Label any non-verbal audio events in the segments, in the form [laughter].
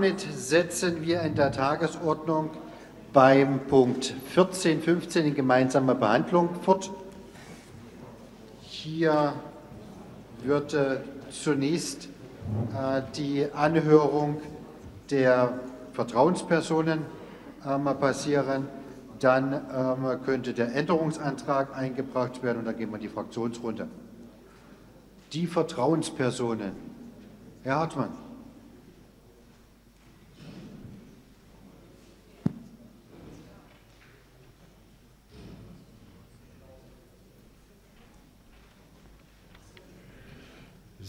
Damit setzen wir in der Tagesordnung beim Punkt 14, 15 in gemeinsamer Behandlung fort. Hier würde zunächst äh, die Anhörung der Vertrauenspersonen ähm, passieren. Dann ähm, könnte der Änderungsantrag eingebracht werden und dann gehen wir in die Fraktionsrunde. Die Vertrauenspersonen. Herr Hartmann.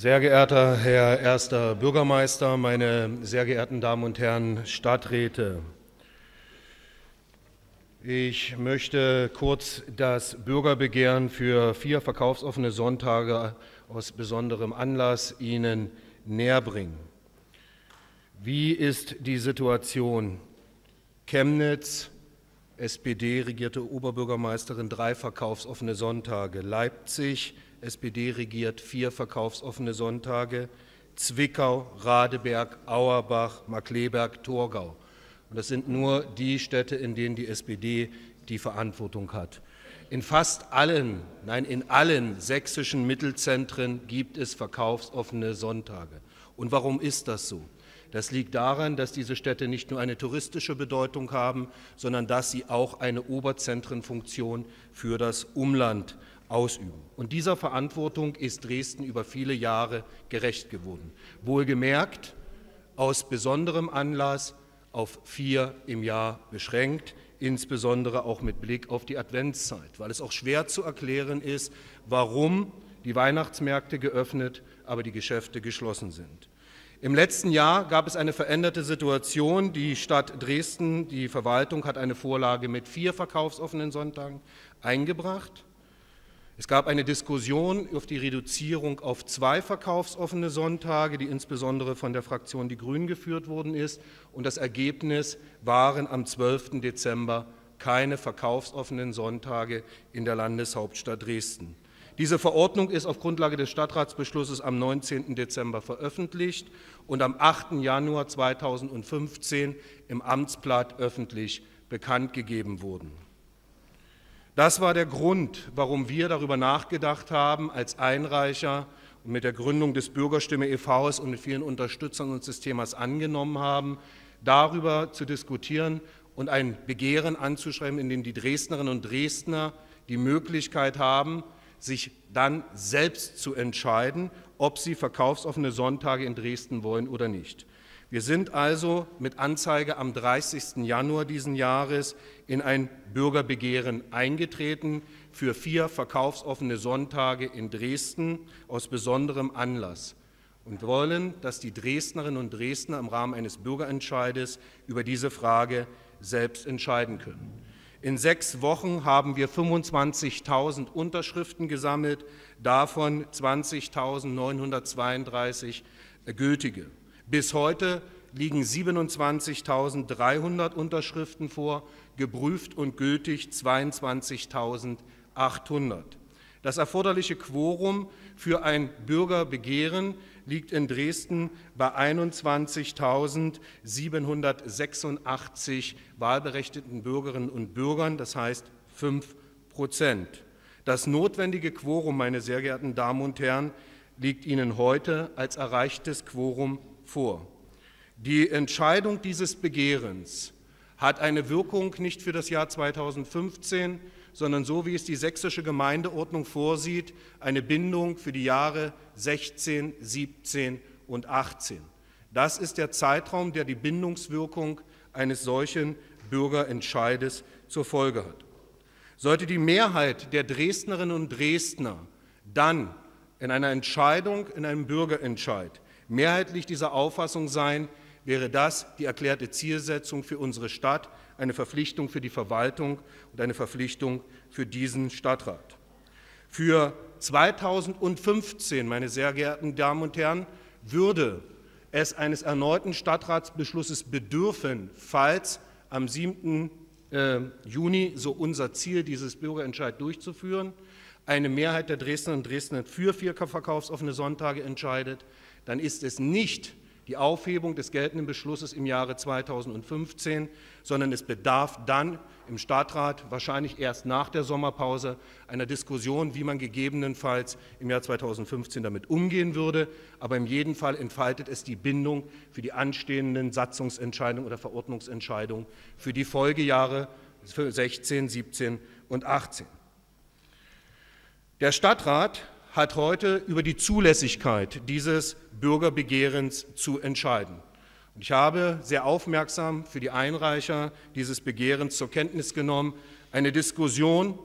Sehr geehrter Herr erster Bürgermeister, meine sehr geehrten Damen und Herren Stadträte, ich möchte kurz das Bürgerbegehren für vier verkaufsoffene Sonntage aus besonderem Anlass Ihnen näherbringen. Wie ist die Situation? Chemnitz, SPD-regierte Oberbürgermeisterin, drei verkaufsoffene Sonntage. Leipzig, SPD regiert vier verkaufsoffene Sonntage, Zwickau, Radeberg, Auerbach, Markleberg, Torgau. Und das sind nur die Städte, in denen die SPD die Verantwortung hat. In fast allen, nein, in allen sächsischen Mittelzentren gibt es verkaufsoffene Sonntage. Und warum ist das so? Das liegt daran, dass diese Städte nicht nur eine touristische Bedeutung haben, sondern dass sie auch eine Oberzentrenfunktion für das Umland ausüben. Und dieser Verantwortung ist Dresden über viele Jahre gerecht geworden. Wohlgemerkt aus besonderem Anlass auf vier im Jahr beschränkt, insbesondere auch mit Blick auf die Adventszeit, weil es auch schwer zu erklären ist, warum die Weihnachtsmärkte geöffnet, aber die Geschäfte geschlossen sind. Im letzten Jahr gab es eine veränderte Situation. Die Stadt Dresden, die Verwaltung hat eine Vorlage mit vier verkaufsoffenen Sonntagen eingebracht. Es gab eine Diskussion auf die Reduzierung auf zwei verkaufsoffene Sonntage, die insbesondere von der Fraktion Die Grünen geführt worden ist. Und das Ergebnis waren am 12. Dezember keine verkaufsoffenen Sonntage in der Landeshauptstadt Dresden. Diese Verordnung ist auf Grundlage des Stadtratsbeschlusses am 19. Dezember veröffentlicht und am 8. Januar 2015 im Amtsblatt öffentlich bekannt gegeben worden. Das war der Grund, warum wir darüber nachgedacht haben, als Einreicher und mit der Gründung des Bürgerstimme e.V.s und mit vielen Unterstützern unseres Themas angenommen haben, darüber zu diskutieren und ein Begehren anzuschreiben, in dem die Dresdnerinnen und Dresdner die Möglichkeit haben, sich dann selbst zu entscheiden, ob sie verkaufsoffene Sonntage in Dresden wollen oder nicht. Wir sind also mit Anzeige am 30. Januar diesen Jahres in ein Bürgerbegehren eingetreten für vier verkaufsoffene Sonntage in Dresden aus besonderem Anlass und wollen, dass die Dresdnerinnen und Dresdner im Rahmen eines Bürgerentscheides über diese Frage selbst entscheiden können. In sechs Wochen haben wir 25.000 Unterschriften gesammelt, davon 20.932 gültige. Bis heute liegen 27.300 Unterschriften vor, geprüft und gültig 22.800. Das erforderliche Quorum für ein Bürgerbegehren liegt in Dresden bei 21.786 wahlberechtigten Bürgerinnen und Bürgern, das heißt 5 Prozent. Das notwendige Quorum, meine sehr geehrten Damen und Herren, liegt Ihnen heute als erreichtes Quorum vor. Die Entscheidung dieses Begehrens hat eine Wirkung nicht für das Jahr 2015, sondern so wie es die sächsische Gemeindeordnung vorsieht, eine Bindung für die Jahre 16, 17 und 18. Das ist der Zeitraum, der die Bindungswirkung eines solchen Bürgerentscheides zur Folge hat. Sollte die Mehrheit der Dresdnerinnen und Dresdner dann in einer Entscheidung, in einem Bürgerentscheid mehrheitlich dieser Auffassung sein, wäre das die erklärte Zielsetzung für unsere Stadt, eine Verpflichtung für die Verwaltung und eine Verpflichtung für diesen Stadtrat. Für 2015, meine sehr geehrten Damen und Herren, würde es eines erneuten Stadtratsbeschlusses bedürfen, falls am 7. Äh, Juni, so unser Ziel, dieses Bürgerentscheid durchzuführen, eine Mehrheit der Dresdner und Dresdner für vier verkaufsoffene Sonntage entscheidet, dann ist es nicht die Aufhebung des geltenden Beschlusses im Jahre 2015, sondern es bedarf dann im Stadtrat wahrscheinlich erst nach der Sommerpause einer Diskussion, wie man gegebenenfalls im Jahr 2015 damit umgehen würde. Aber in jedem Fall entfaltet es die Bindung für die anstehenden Satzungsentscheidungen oder Verordnungsentscheidungen für die Folgejahre für 16, 17 und 18. Der Stadtrat hat heute über die Zulässigkeit dieses Bürgerbegehrens zu entscheiden. Und ich habe sehr aufmerksam für die Einreicher dieses Begehrens zur Kenntnis genommen, eine Diskussion,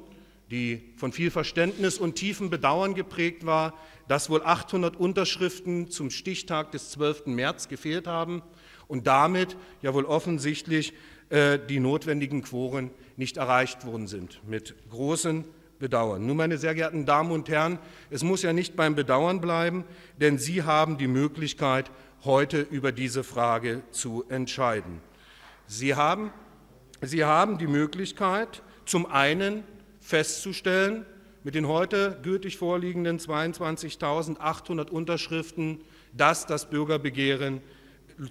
die von viel Verständnis und tiefem Bedauern geprägt war, dass wohl 800 Unterschriften zum Stichtag des 12. März gefehlt haben und damit ja wohl offensichtlich äh, die notwendigen Quoren nicht erreicht worden sind, mit großen bedauern. Nun, meine sehr geehrten Damen und Herren, es muss ja nicht beim Bedauern bleiben, denn Sie haben die Möglichkeit, heute über diese Frage zu entscheiden. Sie haben, Sie haben die Möglichkeit, zum einen festzustellen, mit den heute gültig vorliegenden 22.800 Unterschriften, dass das Bürgerbegehren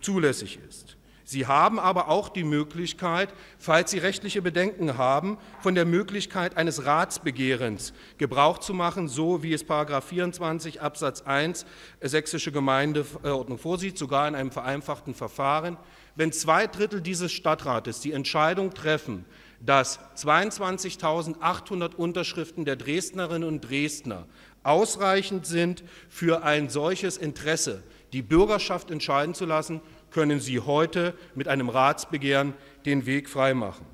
zulässig ist. Sie haben aber auch die Möglichkeit, falls Sie rechtliche Bedenken haben, von der Möglichkeit eines Ratsbegehrens Gebrauch zu machen, so wie es 24 Absatz 1 Sächsische Gemeindeordnung vorsieht, sogar in einem vereinfachten Verfahren. Wenn zwei Drittel dieses Stadtrates die Entscheidung treffen, dass 22.800 Unterschriften der Dresdnerinnen und Dresdner ausreichend sind für ein solches Interesse, die Bürgerschaft entscheiden zu lassen, können Sie heute mit einem Ratsbegehren den Weg freimachen.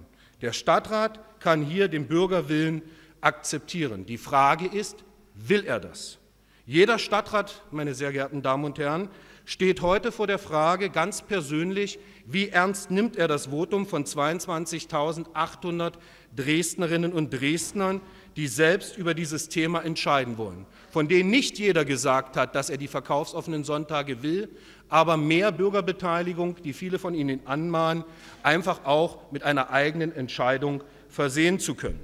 Der Stadtrat kann hier den Bürgerwillen akzeptieren. Die Frage ist, will er das? Jeder Stadtrat, meine sehr geehrten Damen und Herren, steht heute vor der Frage ganz persönlich, wie ernst nimmt er das Votum von 22.800 Dresdnerinnen und Dresdnern, die selbst über dieses Thema entscheiden wollen, von denen nicht jeder gesagt hat, dass er die verkaufsoffenen Sonntage will, aber mehr Bürgerbeteiligung, die viele von Ihnen anmahnen, einfach auch mit einer eigenen Entscheidung versehen zu können.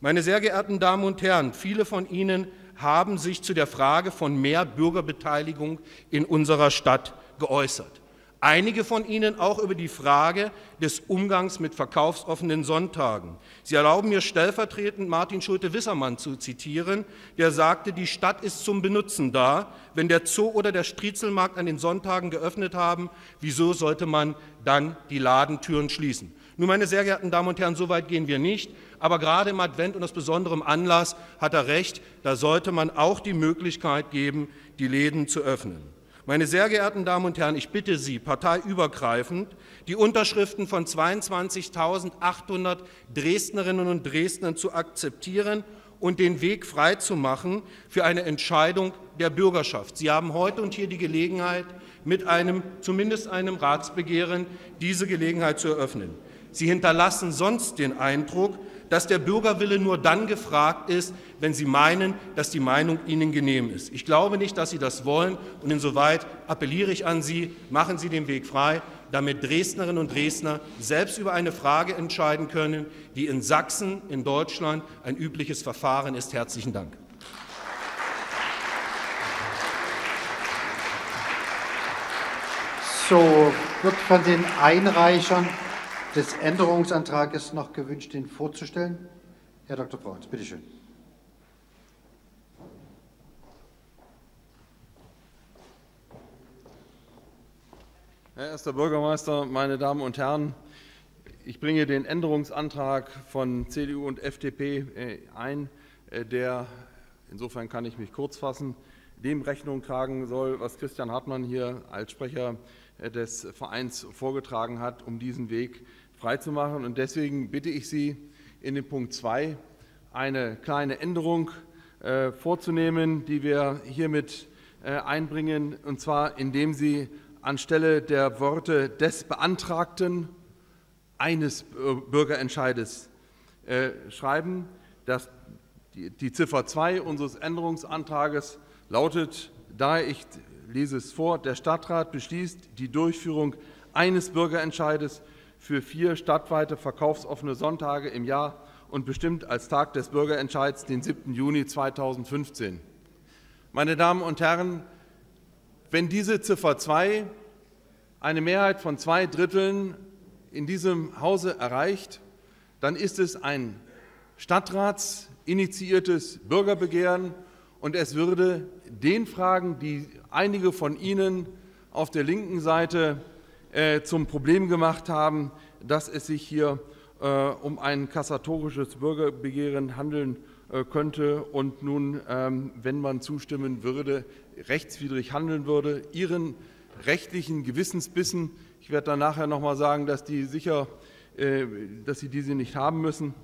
Meine sehr geehrten Damen und Herren, viele von Ihnen haben sich zu der Frage von mehr Bürgerbeteiligung in unserer Stadt geäußert. Einige von Ihnen auch über die Frage des Umgangs mit verkaufsoffenen Sonntagen. Sie erlauben mir stellvertretend Martin Schulte-Wissermann zu zitieren, der sagte, die Stadt ist zum Benutzen da. Wenn der Zoo oder der Striezelmarkt an den Sonntagen geöffnet haben, wieso sollte man dann die Ladentüren schließen? Nun, meine sehr geehrten Damen und Herren, so weit gehen wir nicht. Aber gerade im Advent und aus besonderem Anlass hat er recht, da sollte man auch die Möglichkeit geben, die Läden zu öffnen. Meine sehr geehrten Damen und Herren, ich bitte Sie, parteiübergreifend, die Unterschriften von 22.800 Dresdnerinnen und Dresdnern zu akzeptieren und den Weg freizumachen für eine Entscheidung der Bürgerschaft. Sie haben heute und hier die Gelegenheit, mit einem, zumindest einem Ratsbegehren, diese Gelegenheit zu eröffnen. Sie hinterlassen sonst den Eindruck, dass der Bürgerwille nur dann gefragt ist, wenn Sie meinen, dass die Meinung Ihnen genehm ist. Ich glaube nicht, dass Sie das wollen und insoweit appelliere ich an Sie, machen Sie den Weg frei, damit Dresdnerinnen und Dresdner selbst über eine Frage entscheiden können, die in Sachsen, in Deutschland ein übliches Verfahren ist. Herzlichen Dank. So wird von den Einreichern des Änderungsantrages noch gewünscht, den vorzustellen? Herr Dr. Braun, bitte schön. Herr erster Bürgermeister, meine Damen und Herren, ich bringe den Änderungsantrag von CDU und FDP äh, ein, äh, der, insofern kann ich mich kurz fassen, dem Rechnung tragen soll, was Christian Hartmann hier als Sprecher äh, des Vereins vorgetragen hat, um diesen Weg freizumachen. Und deswegen bitte ich Sie, in dem Punkt 2 eine kleine Änderung äh, vorzunehmen, die wir hiermit äh, einbringen, und zwar indem Sie anstelle der Worte des Beantragten eines Bürgerentscheides äh, schreiben, dass die, die Ziffer 2 unseres Änderungsantrages lautet, da ich lese es vor, der Stadtrat beschließt die Durchführung eines Bürgerentscheides für vier stadtweite verkaufsoffene Sonntage im Jahr und bestimmt als Tag des Bürgerentscheids den 7. Juni 2015. Meine Damen und Herren, wenn diese Ziffer 2 eine Mehrheit von zwei Dritteln in diesem Hause erreicht, dann ist es ein stadtratsinitiiertes Bürgerbegehren und es würde den Fragen, die einige von Ihnen auf der linken Seite äh, zum Problem gemacht haben, dass es sich hier äh, um ein kassatorisches Bürgerbegehren handeln äh, könnte und nun, ähm, wenn man zustimmen würde, rechtswidrig handeln würde, ihren rechtlichen Gewissensbissen, ich werde dann nachher noch mal sagen, dass die sicher, äh, dass sie diese nicht haben müssen,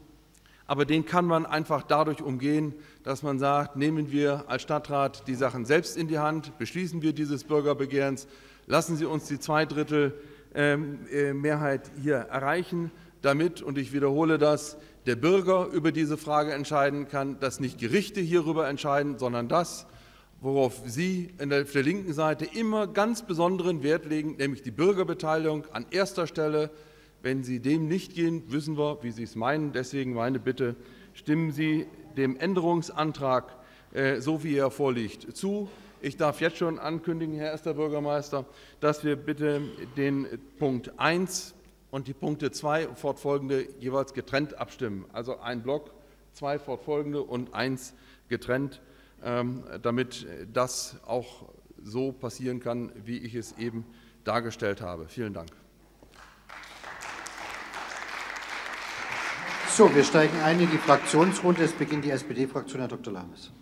aber den kann man einfach dadurch umgehen, dass man sagt, nehmen wir als Stadtrat die Sachen selbst in die Hand, beschließen wir dieses Bürgerbegehrens, lassen Sie uns die Zweidrittel ähm, äh, hier erreichen, damit, und ich wiederhole das, der Bürger über diese Frage entscheiden kann, dass nicht Gerichte hierüber entscheiden, sondern das, worauf Sie auf der linken Seite immer ganz besonderen Wert legen, nämlich die Bürgerbeteiligung an erster Stelle. Wenn Sie dem nicht gehen, wissen wir, wie Sie es meinen. Deswegen meine Bitte, stimmen Sie dem Änderungsantrag, äh, so wie er vorliegt, zu. Ich darf jetzt schon ankündigen, Herr Erster Bürgermeister, dass wir bitte den Punkt 1 und die Punkte 2 fortfolgende jeweils getrennt abstimmen. Also ein Block, zwei fortfolgende und eins getrennt, ähm, damit das auch so passieren kann, wie ich es eben dargestellt habe. Vielen Dank. So, wir steigen ein in die Fraktionsrunde. Es beginnt die SPD-Fraktion, Herr Dr. Lames.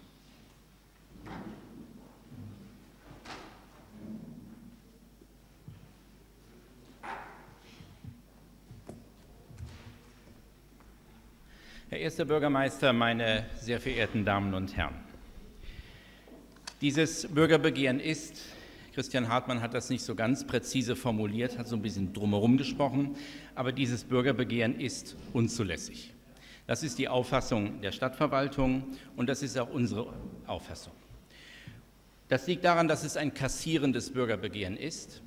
Herr Erster Bürgermeister, meine sehr verehrten Damen und Herren! Dieses Bürgerbegehren ist, Christian Hartmann hat das nicht so ganz präzise formuliert, hat so ein bisschen drumherum gesprochen, aber dieses Bürgerbegehren ist unzulässig. Das ist die Auffassung der Stadtverwaltung und das ist auch unsere Auffassung. Das liegt daran, dass es ein kassierendes Bürgerbegehren ist.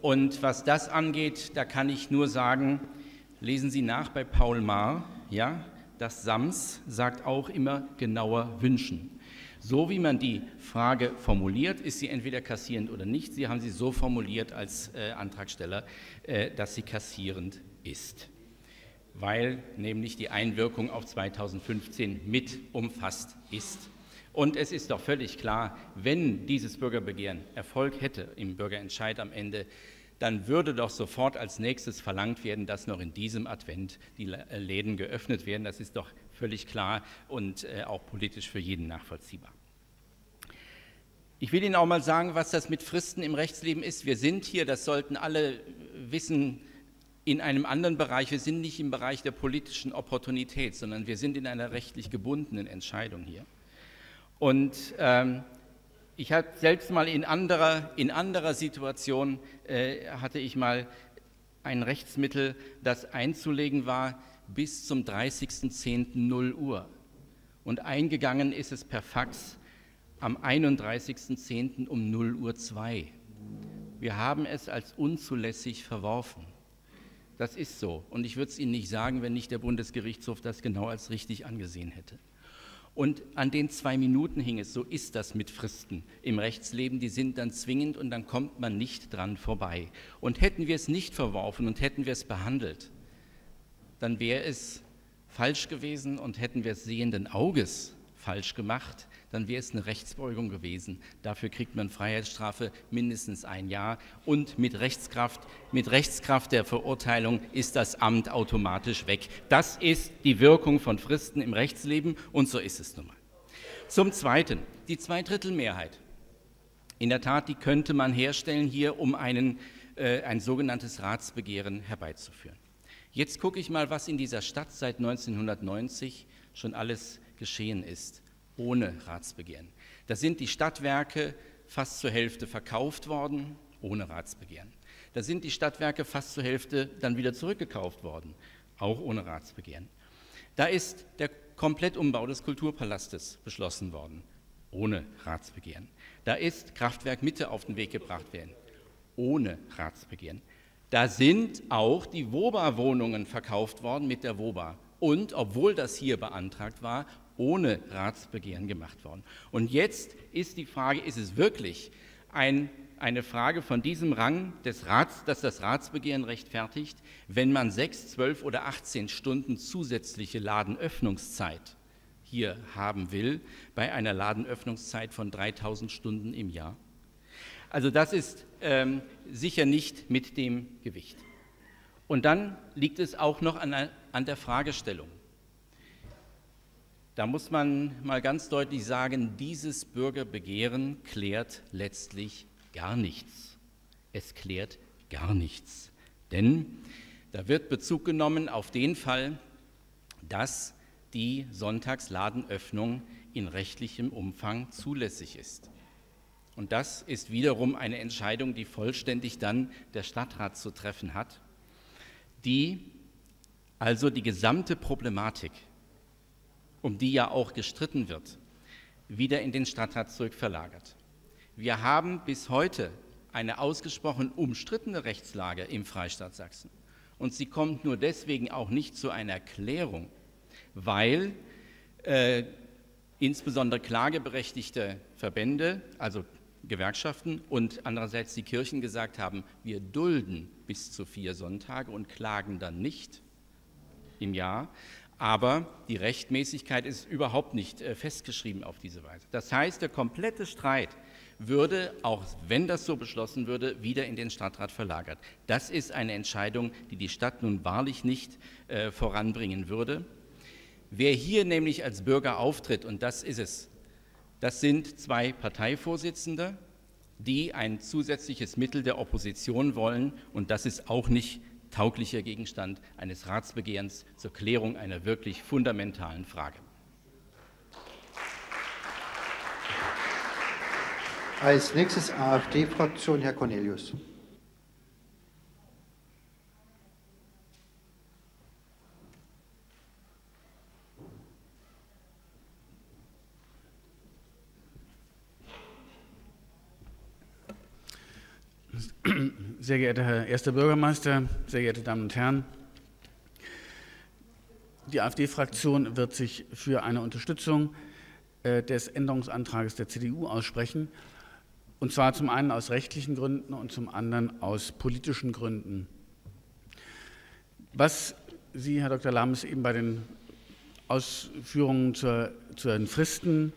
Und was das angeht, da kann ich nur sagen, lesen Sie nach bei Paul Maar, ja, das SAMS sagt auch immer genauer wünschen. So wie man die Frage formuliert, ist sie entweder kassierend oder nicht. Sie haben sie so formuliert als äh, Antragsteller, äh, dass sie kassierend ist, weil nämlich die Einwirkung auf 2015 mit umfasst ist. Und es ist doch völlig klar, wenn dieses Bürgerbegehren Erfolg hätte im Bürgerentscheid am Ende, dann würde doch sofort als nächstes verlangt werden, dass noch in diesem Advent die äh, Läden geöffnet werden. Das ist doch völlig klar und äh, auch politisch für jeden nachvollziehbar. Ich will Ihnen auch mal sagen, was das mit Fristen im Rechtsleben ist. Wir sind hier, das sollten alle wissen, in einem anderen Bereich. Wir sind nicht im Bereich der politischen Opportunität, sondern wir sind in einer rechtlich gebundenen Entscheidung hier. Und ähm, ich hatte selbst mal in anderer, in anderer Situation, äh, hatte ich mal ein Rechtsmittel, das einzulegen war bis zum 30.10.0 Uhr. Und eingegangen ist es per Fax am 31.10. um 0 Uhr 2. Wir haben es als unzulässig verworfen. Das ist so. Und ich würde es Ihnen nicht sagen, wenn nicht der Bundesgerichtshof das genau als richtig angesehen hätte. Und an den zwei Minuten hing es, so ist das mit Fristen im Rechtsleben, die sind dann zwingend und dann kommt man nicht dran vorbei. Und hätten wir es nicht verworfen und hätten wir es behandelt, dann wäre es falsch gewesen und hätten wir es sehenden Auges falsch gemacht, dann wäre es eine Rechtsbeugung gewesen. Dafür kriegt man Freiheitsstrafe mindestens ein Jahr und mit Rechtskraft, mit Rechtskraft der Verurteilung ist das Amt automatisch weg. Das ist die Wirkung von Fristen im Rechtsleben und so ist es nun mal. Zum Zweiten, die Zweidrittelmehrheit. In der Tat, die könnte man herstellen hier, um einen, äh, ein sogenanntes Ratsbegehren herbeizuführen. Jetzt gucke ich mal, was in dieser Stadt seit 1990 schon alles geschehen ist ohne Ratsbegehren. Da sind die Stadtwerke fast zur Hälfte verkauft worden, ohne Ratsbegehren. Da sind die Stadtwerke fast zur Hälfte dann wieder zurückgekauft worden, auch ohne Ratsbegehren. Da ist der Komplettumbau des Kulturpalastes beschlossen worden, ohne Ratsbegehren. Da ist Kraftwerk Mitte auf den Weg gebracht werden, ohne Ratsbegehren. Da sind auch die WOBA-Wohnungen verkauft worden mit der WOBA. Und obwohl das hier beantragt war, ohne Ratsbegehren gemacht worden. Und jetzt ist die Frage, ist es wirklich ein, eine Frage von diesem Rang des Rats, dass das Ratsbegehren rechtfertigt, wenn man sechs, zwölf oder 18 Stunden zusätzliche Ladenöffnungszeit hier haben will, bei einer Ladenöffnungszeit von 3000 Stunden im Jahr. Also das ist ähm, sicher nicht mit dem Gewicht. Und dann liegt es auch noch an, an der Fragestellung. Da muss man mal ganz deutlich sagen, dieses Bürgerbegehren klärt letztlich gar nichts. Es klärt gar nichts. Denn da wird Bezug genommen auf den Fall, dass die Sonntagsladenöffnung in rechtlichem Umfang zulässig ist. Und das ist wiederum eine Entscheidung, die vollständig dann der Stadtrat zu treffen hat, die also die gesamte Problematik, um die ja auch gestritten wird, wieder in den Stadtrat zurückverlagert. Wir haben bis heute eine ausgesprochen umstrittene Rechtslage im Freistaat Sachsen. Und sie kommt nur deswegen auch nicht zu einer Klärung, weil äh, insbesondere klageberechtigte Verbände, also Gewerkschaften und andererseits die Kirchen gesagt haben, wir dulden bis zu vier Sonntage und klagen dann nicht im Jahr. Aber die Rechtmäßigkeit ist überhaupt nicht äh, festgeschrieben auf diese Weise. Das heißt, der komplette Streit würde, auch wenn das so beschlossen würde, wieder in den Stadtrat verlagert. Das ist eine Entscheidung, die die Stadt nun wahrlich nicht äh, voranbringen würde. Wer hier nämlich als Bürger auftritt, und das ist es, das sind zwei Parteivorsitzende, die ein zusätzliches Mittel der Opposition wollen. Und das ist auch nicht tauglicher Gegenstand eines Ratsbegehrens zur Klärung einer wirklich fundamentalen Frage. Als nächstes AfD-Fraktion Herr Cornelius. Sehr geehrter Herr Erster Bürgermeister, sehr geehrte Damen und Herren, die AfD-Fraktion wird sich für eine Unterstützung äh, des Änderungsantrags der CDU aussprechen, und zwar zum einen aus rechtlichen Gründen und zum anderen aus politischen Gründen. Was Sie, Herr Dr. Lames, eben bei den Ausführungen zur, zu den Fristen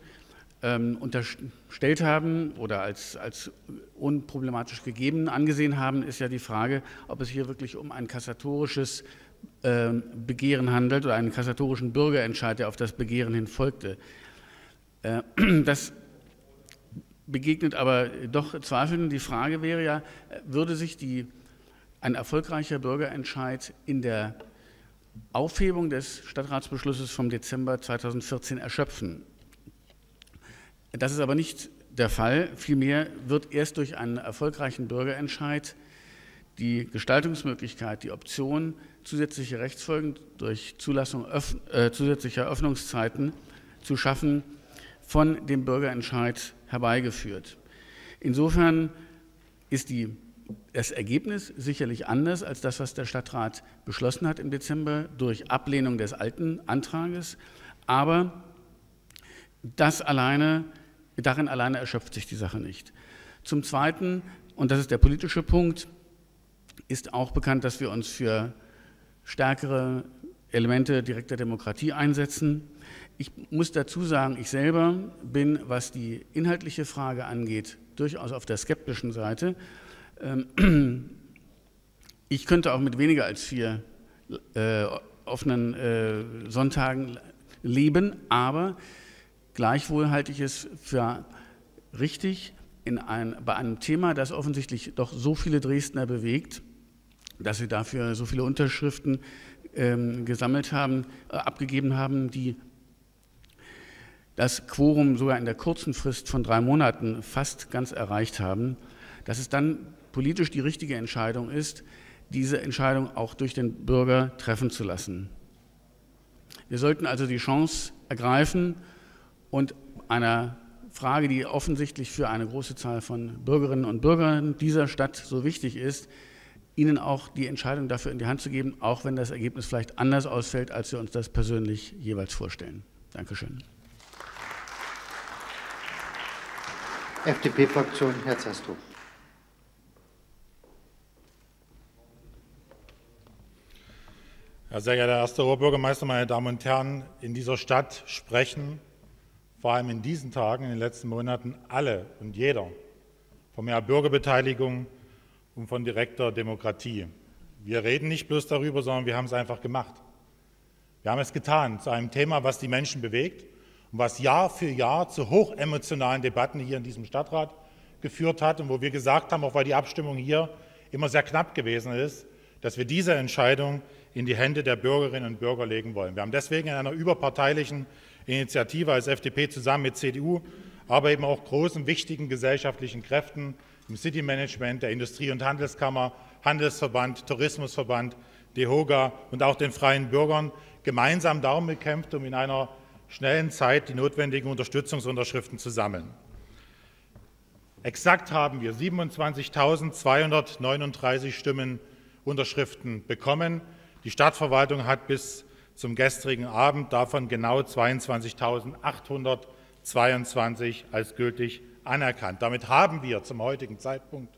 ähm, unterstellt haben oder als, als unproblematisch gegeben angesehen haben, ist ja die Frage, ob es hier wirklich um ein kassatorisches äh, Begehren handelt oder einen kassatorischen Bürgerentscheid, der auf das Begehren hin folgte. Äh, [clears throat] das begegnet aber doch Zweifeln. Die Frage wäre ja, würde sich die, ein erfolgreicher Bürgerentscheid in der Aufhebung des Stadtratsbeschlusses vom Dezember 2014 erschöpfen? Das ist aber nicht der Fall. Vielmehr wird erst durch einen erfolgreichen Bürgerentscheid die Gestaltungsmöglichkeit, die Option, zusätzliche Rechtsfolgen durch Zulassung äh, zusätzlicher Öffnungszeiten zu schaffen, von dem Bürgerentscheid herbeigeführt. Insofern ist die, das Ergebnis sicherlich anders als das, was der Stadtrat beschlossen hat im Dezember durch Ablehnung des alten Antrages. Aber das alleine Darin alleine erschöpft sich die Sache nicht. Zum Zweiten, und das ist der politische Punkt, ist auch bekannt, dass wir uns für stärkere Elemente direkter Demokratie einsetzen. Ich muss dazu sagen, ich selber bin, was die inhaltliche Frage angeht, durchaus auf der skeptischen Seite. Ähm, [clears throat] ich könnte auch mit weniger als vier äh, offenen äh, Sonntagen leben, aber Gleichwohl halte ich es für richtig, ein, bei einem Thema, das offensichtlich doch so viele Dresdner bewegt, dass sie dafür so viele Unterschriften ähm, gesammelt haben, äh, abgegeben haben, die das Quorum sogar in der kurzen Frist von drei Monaten fast ganz erreicht haben, dass es dann politisch die richtige Entscheidung ist, diese Entscheidung auch durch den Bürger treffen zu lassen. Wir sollten also die Chance ergreifen, und einer Frage, die offensichtlich für eine große Zahl von Bürgerinnen und Bürgern dieser Stadt so wichtig ist, ihnen auch die Entscheidung dafür in die Hand zu geben, auch wenn das Ergebnis vielleicht anders ausfällt, als wir uns das persönlich jeweils vorstellen. Dankeschön. FDP-Fraktion, Herr Zastrow. Herr sehr geehrter Herr Oberbürgermeister, meine Damen und Herren, in dieser Stadt sprechen vor allem in diesen Tagen, in den letzten Monaten alle und jeder von mehr Bürgerbeteiligung und von direkter Demokratie. Wir reden nicht bloß darüber, sondern wir haben es einfach gemacht. Wir haben es getan zu einem Thema, was die Menschen bewegt und was Jahr für Jahr zu hochemotionalen Debatten hier in diesem Stadtrat geführt hat und wo wir gesagt haben, auch weil die Abstimmung hier immer sehr knapp gewesen ist, dass wir diese Entscheidung in die Hände der Bürgerinnen und Bürger legen wollen. Wir haben deswegen in einer überparteilichen Initiative als FDP zusammen mit CDU, aber eben auch großen, wichtigen gesellschaftlichen Kräften im City-Management, der Industrie- und Handelskammer, Handelsverband, Tourismusverband, DEHOGA und auch den freien Bürgern gemeinsam darum gekämpft, um in einer schnellen Zeit die notwendigen Unterstützungsunterschriften zu sammeln. Exakt haben wir 27.239 Stimmen Unterschriften bekommen. Die Stadtverwaltung hat bis zum gestrigen Abend davon genau 22.822 als gültig anerkannt. Damit haben wir zum heutigen Zeitpunkt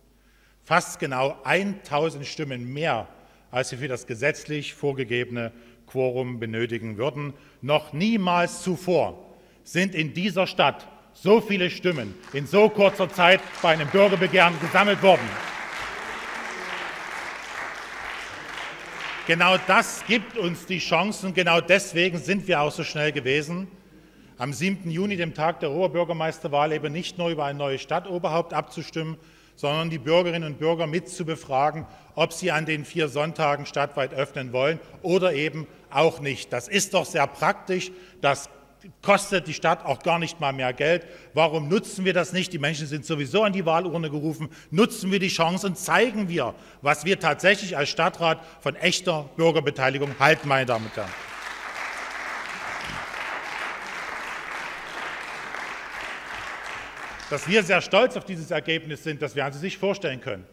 fast genau 1000 Stimmen mehr, als wir für das gesetzlich vorgegebene Quorum benötigen würden. Noch niemals zuvor sind in dieser Stadt so viele Stimmen in so kurzer Zeit bei einem Bürgerbegehren gesammelt worden. Genau das gibt uns die Chancen, genau deswegen sind wir auch so schnell gewesen, am 7. Juni, dem Tag der Oberbürgermeisterwahl, eben nicht nur über ein neues Stadtoberhaupt abzustimmen, sondern die Bürgerinnen und Bürger mit zu befragen, ob sie an den vier Sonntagen stadtweit öffnen wollen oder eben auch nicht. Das ist doch sehr praktisch. Das kostet die Stadt auch gar nicht mal mehr Geld. Warum nutzen wir das nicht? Die Menschen sind sowieso an die Wahlurne gerufen. Nutzen wir die Chance und zeigen wir, was wir tatsächlich als Stadtrat von echter Bürgerbeteiligung halten, meine Damen und Herren. Dass wir sehr stolz auf dieses Ergebnis sind, das werden Sie sich vorstellen können.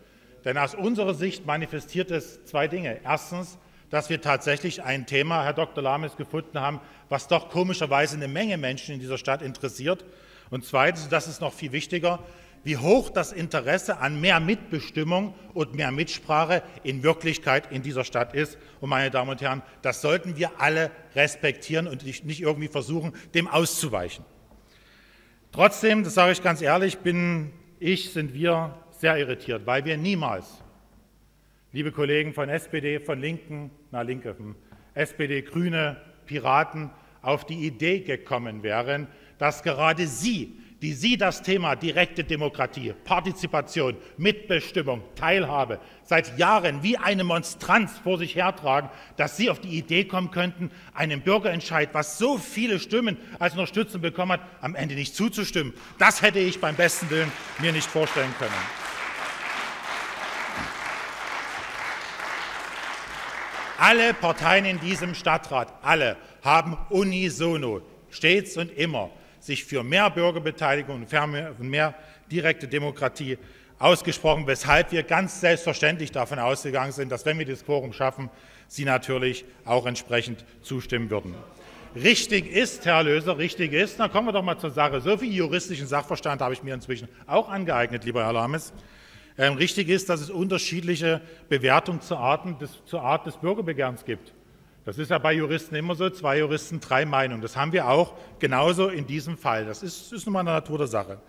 Denn aus unserer Sicht manifestiert es zwei Dinge. Erstens, dass wir tatsächlich ein Thema, Herr Dr. Lames, gefunden haben, was doch komischerweise eine Menge Menschen in dieser Stadt interessiert. Und zweitens, das ist noch viel wichtiger, wie hoch das Interesse an mehr Mitbestimmung und mehr Mitsprache in Wirklichkeit in dieser Stadt ist. Und meine Damen und Herren, das sollten wir alle respektieren und nicht irgendwie versuchen, dem auszuweichen. Trotzdem, das sage ich ganz ehrlich, bin ich, sind wir sehr irritiert, weil wir niemals liebe Kollegen von SPD, von Linken, na Linke, SPD, Grüne, Piraten auf die Idee gekommen wären, dass gerade Sie, die Sie das Thema direkte Demokratie, Partizipation, Mitbestimmung, Teilhabe seit Jahren wie eine Monstranz vor sich hertragen, dass Sie auf die Idee kommen könnten, einem Bürgerentscheid, was so viele Stimmen als Unterstützung bekommen hat, am Ende nicht zuzustimmen. Das hätte ich beim besten Willen mir nicht vorstellen können. Alle Parteien in diesem Stadtrat, alle, haben unisono, stets und immer, sich für mehr Bürgerbeteiligung und mehr direkte Demokratie ausgesprochen, weshalb wir ganz selbstverständlich davon ausgegangen sind, dass, wenn wir das Quorum schaffen, Sie natürlich auch entsprechend zustimmen würden. Richtig ist, Herr Löser, richtig ist, dann kommen wir doch mal zur Sache. So viel juristischen Sachverstand habe ich mir inzwischen auch angeeignet, lieber Herr Lames. Ähm, richtig ist, dass es unterschiedliche Bewertungen zur Art, des, zur Art des Bürgerbegehrens gibt. Das ist ja bei Juristen immer so, zwei Juristen, drei Meinungen. Das haben wir auch genauso in diesem Fall. Das ist, ist nun mal eine Natur der Sache.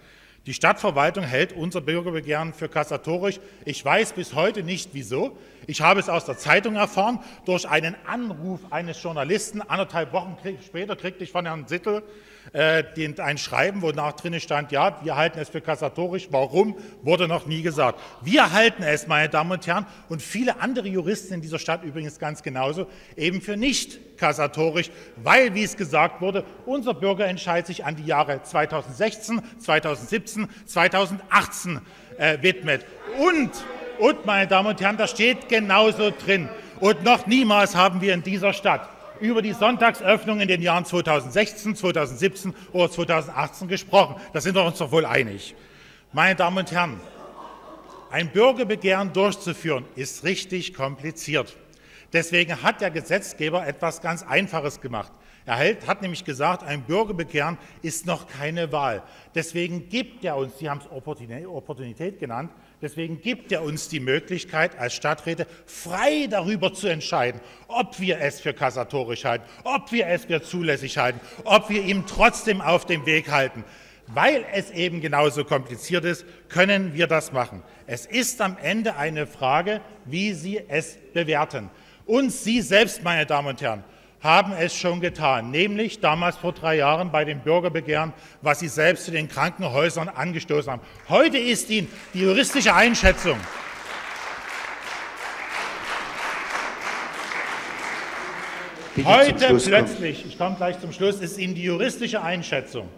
Die Stadtverwaltung hält unser Bürgerbegehren für kassatorisch. Ich weiß bis heute nicht, wieso. Ich habe es aus der Zeitung erfahren, durch einen Anruf eines Journalisten. Anderthalb Wochen später kriegte ich von Herrn Sittel äh, ein Schreiben, wonach drin stand, ja, wir halten es für kassatorisch. Warum, wurde noch nie gesagt. Wir halten es, meine Damen und Herren, und viele andere Juristen in dieser Stadt übrigens ganz genauso, eben für nicht kassatorisch, weil, wie es gesagt wurde, unser Bürgerentscheid sich an die Jahre 2016, 2017, 2018 äh, widmet. Und, und, meine Damen und Herren, das steht genauso drin. Und noch niemals haben wir in dieser Stadt über die Sonntagsöffnung in den Jahren 2016, 2017 oder 2018 gesprochen. Da sind wir uns doch wohl einig. Meine Damen und Herren, ein Bürgerbegehren durchzuführen ist richtig kompliziert. Deswegen hat der Gesetzgeber etwas ganz Einfaches gemacht. Er hat nämlich gesagt, ein Bürgerbegehren ist noch keine Wahl. Deswegen gibt er uns, Sie haben es Opportunität genannt, Deswegen gibt er uns die Möglichkeit, als Stadträte frei darüber zu entscheiden, ob wir es für kassatorisch halten, ob wir es für zulässig halten, ob wir ihm trotzdem auf dem Weg halten. Weil es eben genauso kompliziert ist, können wir das machen. Es ist am Ende eine Frage, wie Sie es bewerten. Und Sie selbst, meine Damen und Herren, haben es schon getan, nämlich damals vor drei Jahren bei dem Bürgerbegehren, was Sie selbst zu den Krankenhäusern angestoßen haben. Heute ist Ihnen die juristische Einschätzung Heute plötzlich, ich komme gleich zum Schluss, ist Ihnen die juristische Einschätzung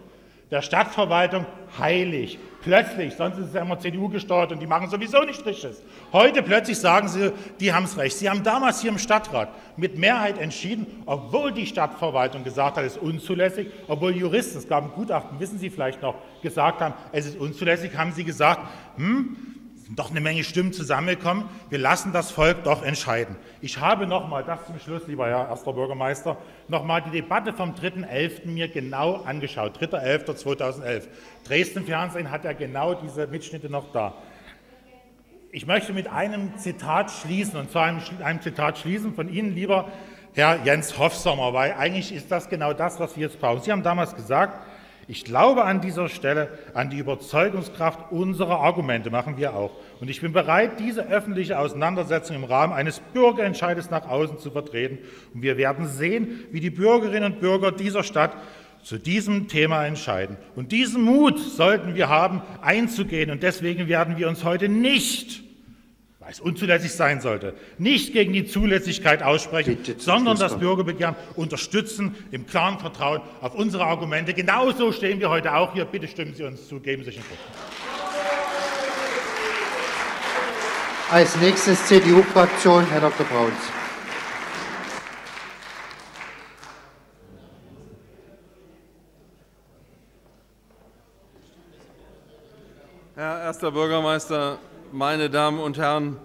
der Stadtverwaltung heilig. Plötzlich, sonst ist es ja immer CDU gesteuert und die machen sowieso nicht Richtiges. Heute plötzlich sagen sie, die haben es recht. Sie haben damals hier im Stadtrat mit Mehrheit entschieden, obwohl die Stadtverwaltung gesagt hat, es ist unzulässig, obwohl Juristen, es gab ein Gutachten, wissen Sie vielleicht noch, gesagt haben, es ist unzulässig, haben sie gesagt, hm, doch eine Menge Stimmen zusammengekommen. Wir lassen das Volk doch entscheiden. Ich habe nochmal, das zum Schluss, lieber Herr erster Bürgermeister, nochmal die Debatte vom 3.11. mir genau angeschaut. 3.11.2011. Dresden Fernsehen hat ja genau diese Mitschnitte noch da. Ich möchte mit einem Zitat schließen, und zwar einem, einem Zitat schließen von Ihnen, lieber Herr Jens Hoffsommer, weil eigentlich ist das genau das, was wir jetzt brauchen. Sie haben damals gesagt, ich glaube an dieser Stelle an die Überzeugungskraft unserer Argumente, machen wir auch. Und ich bin bereit, diese öffentliche Auseinandersetzung im Rahmen eines Bürgerentscheides nach außen zu vertreten. Und wir werden sehen, wie die Bürgerinnen und Bürger dieser Stadt zu diesem Thema entscheiden. Und diesen Mut sollten wir haben, einzugehen. Und deswegen werden wir uns heute nicht es unzulässig sein sollte, nicht gegen die Zulässigkeit aussprechen, sondern das Bürgerbegehren unterstützen im klaren Vertrauen auf unsere Argumente. Genauso stehen wir heute auch hier. Bitte stimmen Sie uns zu, geben Sie sich einen Druck. Als nächstes CDU-Fraktion, Herr Dr. Brauns. Herr erster Bürgermeister, meine Damen und Herren,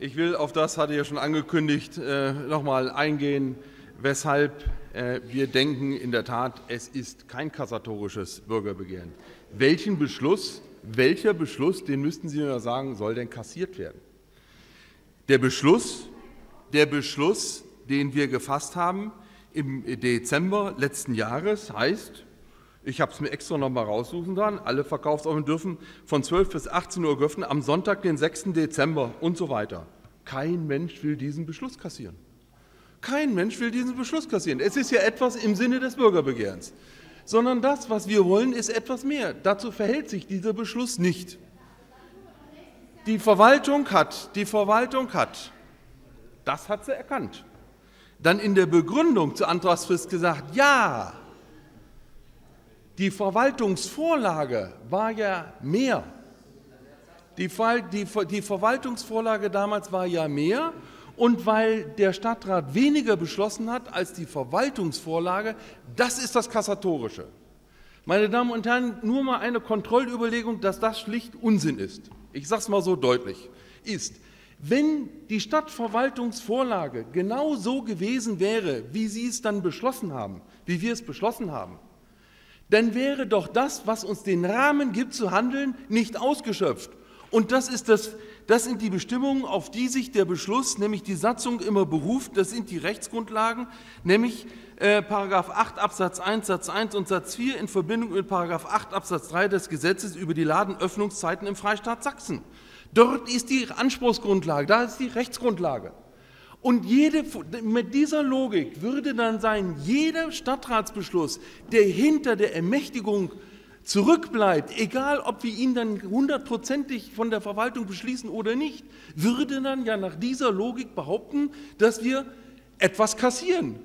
ich will auf das, hatte ich ja schon angekündigt, äh, noch mal eingehen, weshalb äh, wir denken, in der Tat, es ist kein kassatorisches Bürgerbegehren. Welchen Beschluss, welcher Beschluss, den müssten Sie mir sagen, soll denn kassiert werden? Der Beschluss, der Beschluss, den wir gefasst haben im Dezember letzten Jahres, heißt, ich habe es mir extra noch mal raussuchen dann. Alle Verkaufsoffenen dürfen von 12 bis 18 Uhr öffnen, am Sonntag, den 6. Dezember und so weiter. Kein Mensch will diesen Beschluss kassieren. Kein Mensch will diesen Beschluss kassieren. Es ist ja etwas im Sinne des Bürgerbegehrens. Sondern das, was wir wollen, ist etwas mehr. Dazu verhält sich dieser Beschluss nicht. Die Verwaltung hat, die Verwaltung hat, das hat sie erkannt, dann in der Begründung zur Antragsfrist gesagt, ja, die Verwaltungsvorlage war ja mehr. Die, die, die, Verwaltungsvorlage damals war ja mehr und weil der Stadtrat weniger beschlossen hat als die Verwaltungsvorlage, das ist das Kassatorische. Meine Damen und Herren, nur mal eine Kontrollüberlegung, dass das schlicht Unsinn ist. Ich sage es mal so deutlich. Ist, wenn die Stadtverwaltungsvorlage genau so gewesen wäre, wie Sie es dann beschlossen haben, wie wir es beschlossen haben, dann wäre doch das, was uns den Rahmen gibt zu handeln, nicht ausgeschöpft. Und das, ist das, das sind die Bestimmungen, auf die sich der Beschluss, nämlich die Satzung, immer beruft. Das sind die Rechtsgrundlagen, nämlich äh, Paragraph 8 Absatz 1 Satz 1 und Satz 4 in Verbindung mit Paragraph 8 Absatz 3 des Gesetzes über die Ladenöffnungszeiten im Freistaat Sachsen. Dort ist die Anspruchsgrundlage, da ist die Rechtsgrundlage. Und jede, mit dieser Logik würde dann sein, jeder Stadtratsbeschluss, der hinter der Ermächtigung zurückbleibt, egal ob wir ihn dann hundertprozentig von der Verwaltung beschließen oder nicht, würde dann ja nach dieser Logik behaupten, dass wir etwas kassieren.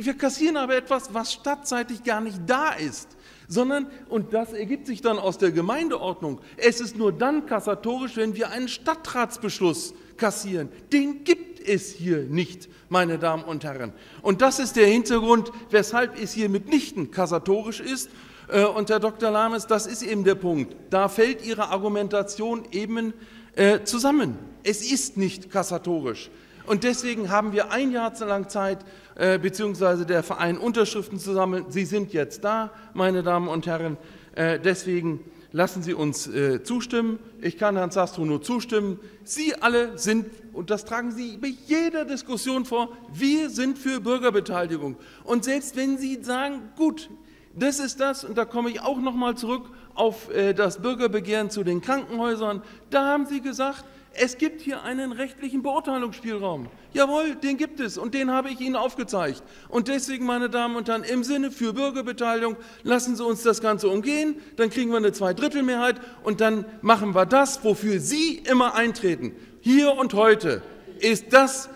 Wir kassieren aber etwas, was stadtseitig gar nicht da ist, sondern, und das ergibt sich dann aus der Gemeindeordnung, es ist nur dann kassatorisch, wenn wir einen Stadtratsbeschluss kassieren. Den gibt es hier nicht, meine Damen und Herren. Und das ist der Hintergrund, weshalb es hier mitnichten kassatorisch ist. Äh, und Herr Dr. Lames, das ist eben der Punkt. Da fällt Ihre Argumentation eben äh, zusammen. Es ist nicht kassatorisch. Und deswegen haben wir ein Jahr lang Zeit, äh, beziehungsweise der Verein Unterschriften zu sammeln. Sie sind jetzt da, meine Damen und Herren. Deswegen lassen Sie uns äh, zustimmen. Ich kann Herrn Sastro nur zustimmen. Sie alle sind, und das tragen Sie bei jeder Diskussion vor, wir sind für Bürgerbeteiligung. Und selbst wenn Sie sagen, gut, das ist das, und da komme ich auch noch mal zurück auf äh, das Bürgerbegehren zu den Krankenhäusern, da haben Sie gesagt, es gibt hier einen rechtlichen Beurteilungsspielraum. Jawohl, den gibt es und den habe ich Ihnen aufgezeigt. Und deswegen, meine Damen und Herren, im Sinne für Bürgerbeteiligung, lassen Sie uns das Ganze umgehen, dann kriegen wir eine Zweidrittelmehrheit und dann machen wir das, wofür Sie immer eintreten. Hier und heute ist das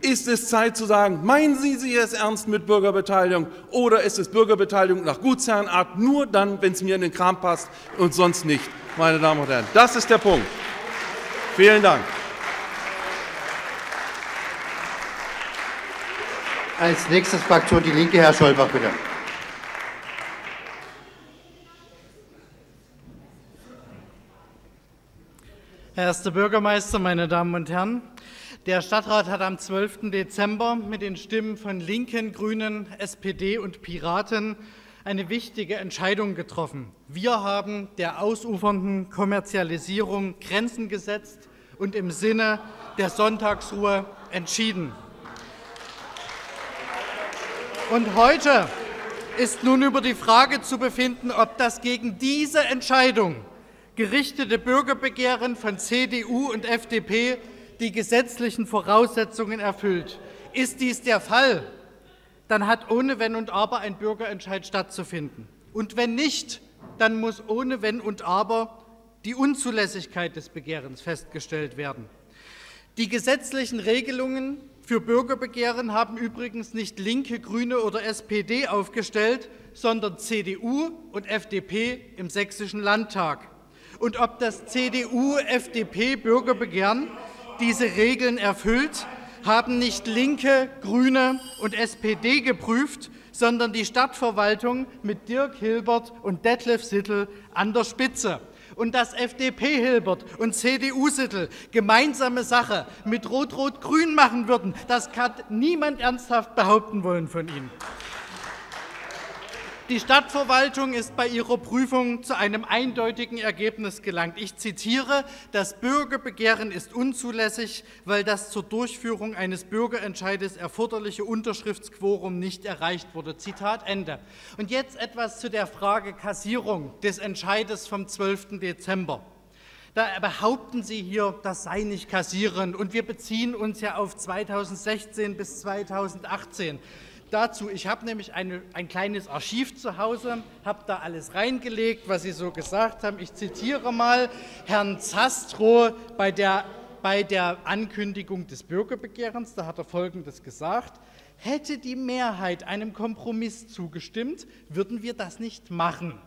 ist es Zeit zu sagen, meinen Sie Sie es ernst mit Bürgerbeteiligung oder ist es Bürgerbeteiligung nach Gutsherrenart nur dann, wenn es mir in den Kram passt und sonst nicht, meine Damen und Herren. Das ist der Punkt. Vielen Dank. Als nächstes Fraktion Die Linke, Herr Scholbach, bitte. Herr erster Bürgermeister, meine Damen und Herren! Der Stadtrat hat am 12. Dezember mit den Stimmen von Linken, Grünen, SPD und Piraten eine wichtige Entscheidung getroffen. Wir haben der ausufernden Kommerzialisierung Grenzen gesetzt und im Sinne der Sonntagsruhe entschieden. Und heute ist nun über die Frage zu befinden, ob das gegen diese Entscheidung gerichtete Bürgerbegehren von CDU und FDP die gesetzlichen Voraussetzungen erfüllt. Ist dies der Fall, dann hat ohne Wenn und Aber ein Bürgerentscheid stattzufinden. Und wenn nicht, dann muss ohne Wenn und Aber die Unzulässigkeit des Begehrens festgestellt werden. Die gesetzlichen Regelungen für Bürgerbegehren haben übrigens nicht Linke, Grüne oder SPD aufgestellt, sondern CDU und FDP im Sächsischen Landtag. Und ob das CDU-FDP-Bürgerbegehren diese Regeln erfüllt, haben nicht Linke, Grüne und SPD geprüft, sondern die Stadtverwaltung mit Dirk Hilbert und Detlef Sittel an der Spitze. Und dass FDP Hilbert und CDU Sittel gemeinsame Sache mit Rot-Rot-Grün machen würden, das kann niemand ernsthaft behaupten wollen von Ihnen. Die Stadtverwaltung ist bei ihrer Prüfung zu einem eindeutigen Ergebnis gelangt. Ich zitiere, das Bürgerbegehren ist unzulässig, weil das zur Durchführung eines Bürgerentscheides erforderliche Unterschriftsquorum nicht erreicht wurde. Zitat Ende. Und jetzt etwas zu der Frage Kassierung des Entscheides vom 12. Dezember. Da behaupten Sie hier, das sei nicht kassieren. Und wir beziehen uns ja auf 2016 bis 2018 dazu, ich habe nämlich eine, ein kleines Archiv zu Hause, habe da alles reingelegt, was Sie so gesagt haben. Ich zitiere mal Herrn Zastrow bei der, bei der Ankündigung des Bürgerbegehrens, da hat er Folgendes gesagt. Hätte die Mehrheit einem Kompromiss zugestimmt, würden wir das nicht machen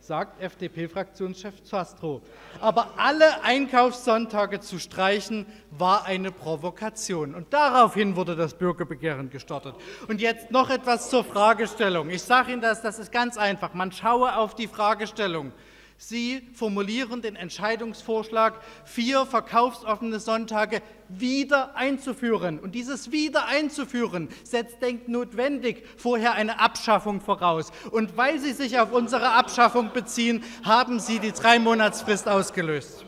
sagt FDP-Fraktionschef Zastrow. Aber alle Einkaufssonntage zu streichen, war eine Provokation. Und daraufhin wurde das Bürgerbegehren gestartet. Und jetzt noch etwas zur Fragestellung. Ich sage Ihnen das, das ist ganz einfach. Man schaue auf die Fragestellung. Sie formulieren den Entscheidungsvorschlag, vier verkaufsoffene Sonntage wieder einzuführen. Und dieses wieder einzuführen setzt, denkt notwendig, vorher eine Abschaffung voraus. Und weil Sie sich auf unsere Abschaffung beziehen, haben Sie die Drei-Monatsfrist ausgelöst.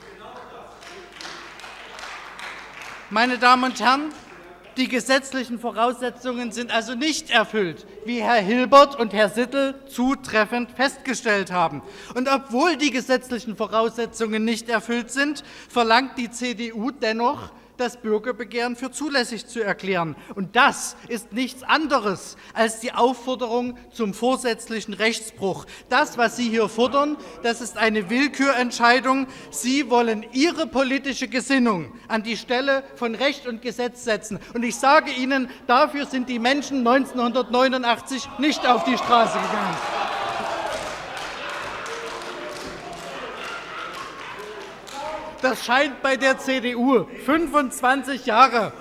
Meine Damen und Herren, die gesetzlichen Voraussetzungen sind also nicht erfüllt, wie Herr Hilbert und Herr Sittel zutreffend festgestellt haben. Und obwohl die gesetzlichen Voraussetzungen nicht erfüllt sind, verlangt die CDU dennoch das Bürgerbegehren für zulässig zu erklären. Und das ist nichts anderes als die Aufforderung zum vorsätzlichen Rechtsbruch. Das, was Sie hier fordern, das ist eine Willkürentscheidung. Sie wollen Ihre politische Gesinnung an die Stelle von Recht und Gesetz setzen. Und ich sage Ihnen, dafür sind die Menschen 1989 nicht auf die Straße gegangen. Das scheint bei der CDU 25 Jahre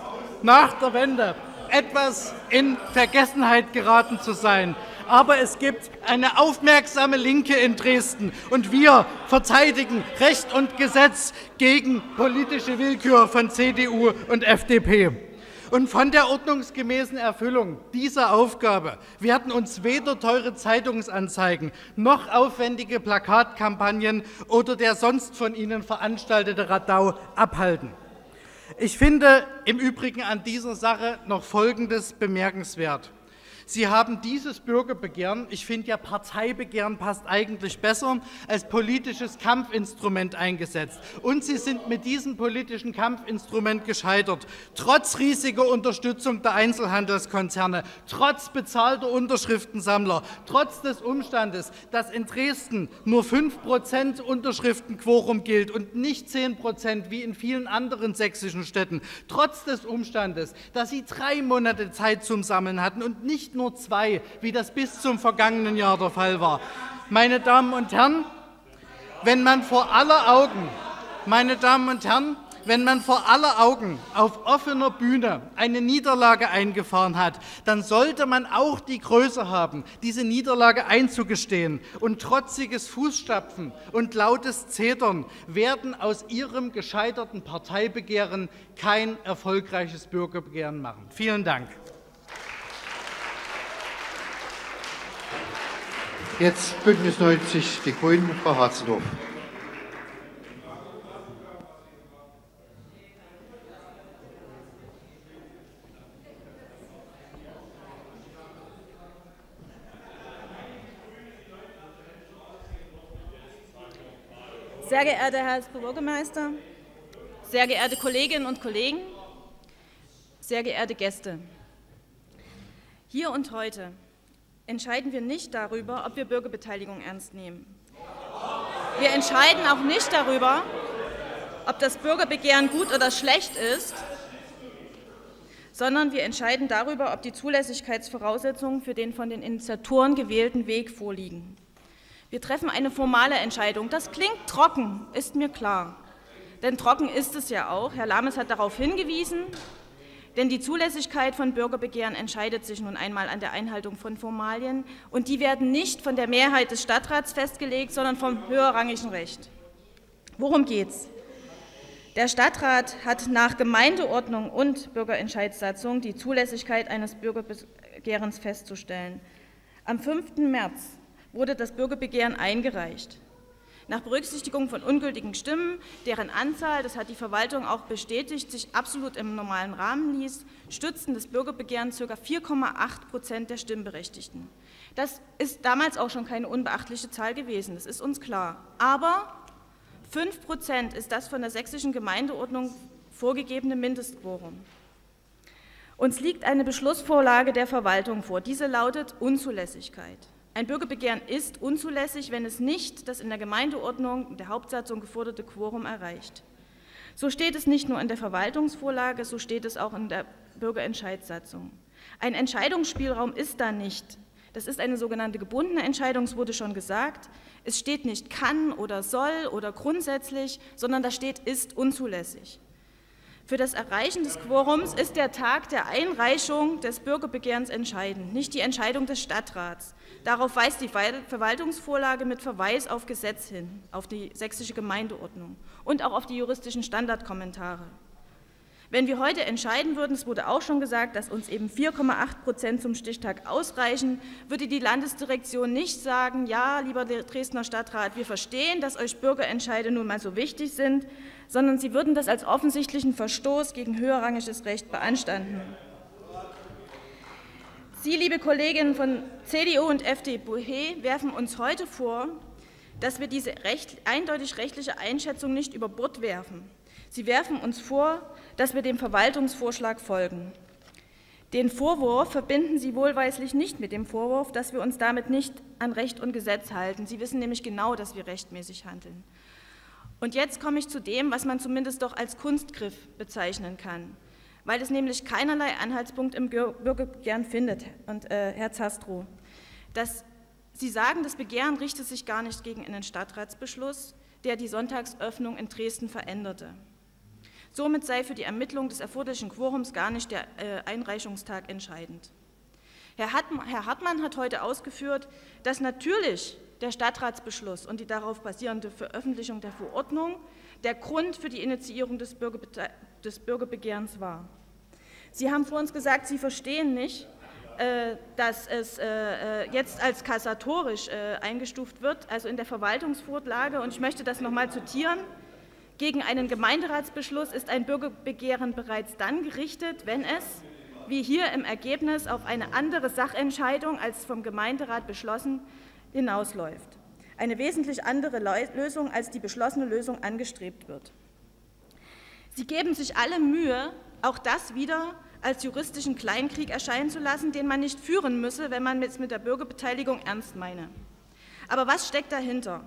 nach der Wende etwas in Vergessenheit geraten zu sein. Aber es gibt eine aufmerksame Linke in Dresden und wir verteidigen Recht und Gesetz gegen politische Willkür von CDU und FDP. Und von der ordnungsgemäßen Erfüllung dieser Aufgabe werden uns weder teure Zeitungsanzeigen noch aufwendige Plakatkampagnen oder der sonst von Ihnen veranstaltete Radau abhalten. Ich finde im Übrigen an dieser Sache noch Folgendes bemerkenswert. Sie haben dieses Bürgerbegehren, ich finde ja Parteibegehren passt eigentlich besser, als politisches Kampfinstrument eingesetzt. Und Sie sind mit diesem politischen Kampfinstrument gescheitert, trotz riesiger Unterstützung der Einzelhandelskonzerne, trotz bezahlter Unterschriftensammler, trotz des Umstandes, dass in Dresden nur 5% Unterschriftenquorum gilt und nicht 10% wie in vielen anderen sächsischen Städten, trotz des Umstandes, dass Sie drei Monate Zeit zum Sammeln hatten und nicht nur zwei, wie das bis zum vergangenen Jahr der Fall war. Meine Damen und Herren, wenn man vor aller Augen, meine Damen und Herren, wenn man vor aller Augen auf offener Bühne eine Niederlage eingefahren hat, dann sollte man auch die Größe haben, diese Niederlage einzugestehen. Und trotziges Fußstapfen und lautes Zetern werden aus Ihrem gescheiterten Parteibegehren kein erfolgreiches Bürgerbegehren machen. Vielen Dank. Jetzt Bündnis 90 Die Grünen, Frau Harzendorf. Sehr geehrter Herr Bürgermeister, sehr geehrte Kolleginnen und Kollegen, sehr geehrte Gäste. Hier und heute entscheiden wir nicht darüber, ob wir Bürgerbeteiligung ernst nehmen. Wir entscheiden auch nicht darüber, ob das Bürgerbegehren gut oder schlecht ist, sondern wir entscheiden darüber, ob die Zulässigkeitsvoraussetzungen für den von den Initiatoren gewählten Weg vorliegen. Wir treffen eine formale Entscheidung. Das klingt trocken, ist mir klar. Denn trocken ist es ja auch. Herr Lames hat darauf hingewiesen. Denn die Zulässigkeit von Bürgerbegehren entscheidet sich nun einmal an der Einhaltung von Formalien und die werden nicht von der Mehrheit des Stadtrats festgelegt, sondern vom höherrangigen Recht. Worum geht's? Der Stadtrat hat nach Gemeindeordnung und Bürgerentscheidssatzung die Zulässigkeit eines Bürgerbegehrens festzustellen. Am 5. März wurde das Bürgerbegehren eingereicht. Nach Berücksichtigung von ungültigen Stimmen, deren Anzahl, das hat die Verwaltung auch bestätigt, sich absolut im normalen Rahmen ließ, stützten das Bürgerbegehren ca. 4,8 Prozent der Stimmberechtigten. Das ist damals auch schon keine unbeachtliche Zahl gewesen, das ist uns klar. Aber 5 Prozent ist das von der sächsischen Gemeindeordnung vorgegebene Mindestquorum. Uns liegt eine Beschlussvorlage der Verwaltung vor. Diese lautet Unzulässigkeit. Ein Bürgerbegehren ist unzulässig, wenn es nicht das in der Gemeindeordnung der Hauptsatzung geforderte Quorum erreicht. So steht es nicht nur in der Verwaltungsvorlage, so steht es auch in der Bürgerentscheidssatzung. Ein Entscheidungsspielraum ist da nicht. Das ist eine sogenannte gebundene Entscheidung, es wurde schon gesagt. Es steht nicht kann oder soll oder grundsätzlich, sondern da steht ist unzulässig. Für das Erreichen des Quorums ist der Tag der Einreichung des Bürgerbegehrens entscheidend, nicht die Entscheidung des Stadtrats. Darauf weist die Verwaltungsvorlage mit Verweis auf Gesetz hin, auf die sächsische Gemeindeordnung und auch auf die juristischen Standardkommentare. Wenn wir heute entscheiden würden, es wurde auch schon gesagt, dass uns eben 4,8 Prozent zum Stichtag ausreichen, würde die Landesdirektion nicht sagen, ja, lieber Dresdner Stadtrat, wir verstehen, dass euch Bürgerentscheide nun mal so wichtig sind, sondern sie würden das als offensichtlichen Verstoß gegen höherrangiges Recht beanstanden. Sie, liebe Kolleginnen von CDU und FDP, werfen uns heute vor, dass wir diese recht, eindeutig rechtliche Einschätzung nicht über Bord werfen. Sie werfen uns vor, dass wir dem Verwaltungsvorschlag folgen. Den Vorwurf verbinden Sie wohlweislich nicht mit dem Vorwurf, dass wir uns damit nicht an Recht und Gesetz halten. Sie wissen nämlich genau, dass wir rechtmäßig handeln. Und jetzt komme ich zu dem, was man zumindest doch als Kunstgriff bezeichnen kann weil es nämlich keinerlei Anhaltspunkt im Bürgerbegehren findet. Und äh, Herr Zastrow, dass Sie sagen, das Begehren richtet sich gar nicht gegen einen Stadtratsbeschluss, der die Sonntagsöffnung in Dresden veränderte. Somit sei für die Ermittlung des erforderlichen Quorums gar nicht der äh, Einreichungstag entscheidend. Herr, Hartmann, Herr Hartmann hat heute ausgeführt, dass natürlich der Stadtratsbeschluss und die darauf basierende Veröffentlichung der Verordnung der Grund für die Initiierung des, Bürgerbe des Bürgerbegehrens war. Sie haben vor uns gesagt, Sie verstehen nicht, äh, dass es äh, äh, jetzt als kassatorisch eingestuft wird, also in der Verwaltungsvorlage. Und ich möchte das noch mal zitieren. Gegen einen Gemeinderatsbeschluss ist ein Bürgerbegehren bereits dann gerichtet, wenn es, wie hier im Ergebnis, auf eine andere Sachentscheidung als vom Gemeinderat beschlossen hinausläuft. Eine wesentlich andere Lösung, als die beschlossene Lösung angestrebt wird. Sie geben sich alle Mühe, auch das wieder als juristischen Kleinkrieg erscheinen zu lassen, den man nicht führen müsse, wenn man es mit der Bürgerbeteiligung ernst meine. Aber was steckt dahinter?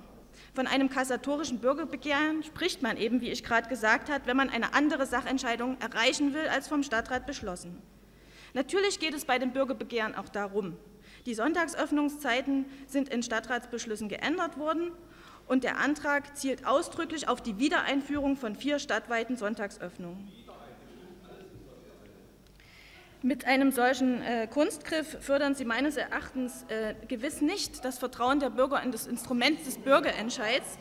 Von einem kassatorischen Bürgerbegehren spricht man eben, wie ich gerade gesagt habe, wenn man eine andere Sachentscheidung erreichen will, als vom Stadtrat beschlossen. Natürlich geht es bei dem Bürgerbegehren auch darum. Die Sonntagsöffnungszeiten sind in Stadtratsbeschlüssen geändert worden und der Antrag zielt ausdrücklich auf die Wiedereinführung von vier stadtweiten Sonntagsöffnungen. Mit einem solchen äh, Kunstgriff fördern Sie meines Erachtens äh, gewiss nicht das Vertrauen der Bürger in das Instrument des Bürgerentscheids,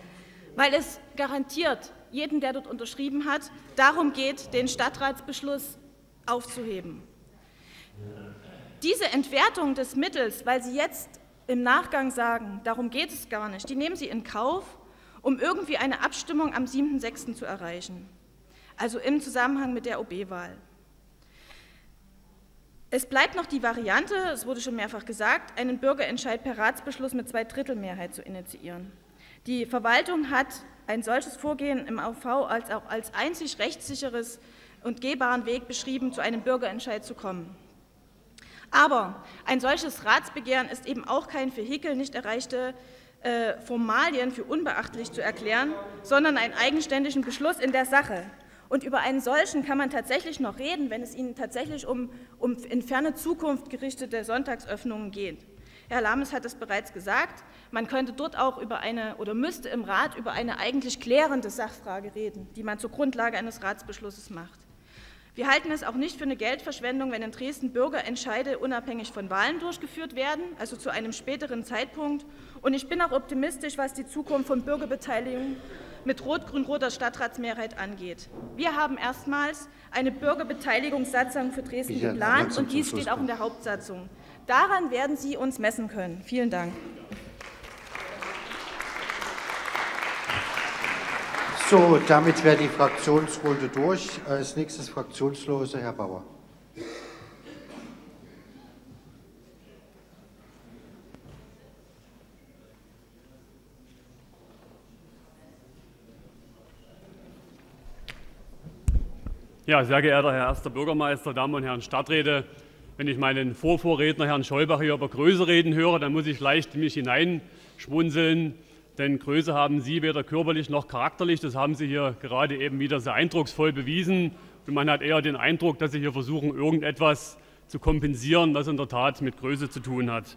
weil es garantiert jedem, der dort unterschrieben hat, darum geht, den Stadtratsbeschluss aufzuheben. Diese Entwertung des Mittels, weil Sie jetzt im Nachgang sagen, darum geht es gar nicht, die nehmen Sie in Kauf, um irgendwie eine Abstimmung am 7.6. zu erreichen, also im Zusammenhang mit der OB-Wahl. Es bleibt noch die Variante, es wurde schon mehrfach gesagt, einen Bürgerentscheid per Ratsbeschluss mit Zweidrittelmehrheit zu initiieren. Die Verwaltung hat ein solches Vorgehen im AV als auch als einzig rechtssicheres und gehbaren Weg beschrieben, zu einem Bürgerentscheid zu kommen. Aber ein solches Ratsbegehren ist eben auch kein Vehikel, nicht erreichte äh, Formalien für unbeachtlich zu erklären, sondern einen eigenständigen Beschluss in der Sache. Und über einen solchen kann man tatsächlich noch reden, wenn es Ihnen tatsächlich um, um in ferne Zukunft gerichtete Sonntagsöffnungen geht. Herr Lames hat es bereits gesagt, man könnte dort auch über eine oder müsste im Rat über eine eigentlich klärende Sachfrage reden, die man zur Grundlage eines Ratsbeschlusses macht. Wir halten es auch nicht für eine Geldverschwendung, wenn in Dresden Bürgerentscheide unabhängig von Wahlen durchgeführt werden, also zu einem späteren Zeitpunkt. Und ich bin auch optimistisch, was die Zukunft von Bürgerbeteiligung mit rot-grün-roter Stadtratsmehrheit angeht. Wir haben erstmals eine Bürgerbeteiligungssatzung für Dresden geplant und dies steht auch in der Hauptsatzung. Daran werden Sie uns messen können. Vielen Dank. So, damit wäre die Fraktionsrunde durch. Als nächstes Fraktionslose Herr Bauer. Ja, sehr geehrter Herr Erster Bürgermeister, Damen und Herren Stadträte, wenn ich meinen Vorvorredner Herrn Scholbach hier über Größe reden höre, dann muss ich leicht mich hineinschwunzeln, denn Größe haben Sie weder körperlich noch charakterlich. Das haben Sie hier gerade eben wieder sehr eindrucksvoll bewiesen. Und man hat eher den Eindruck, dass Sie hier versuchen, irgendetwas zu kompensieren, was in der Tat mit Größe zu tun hat.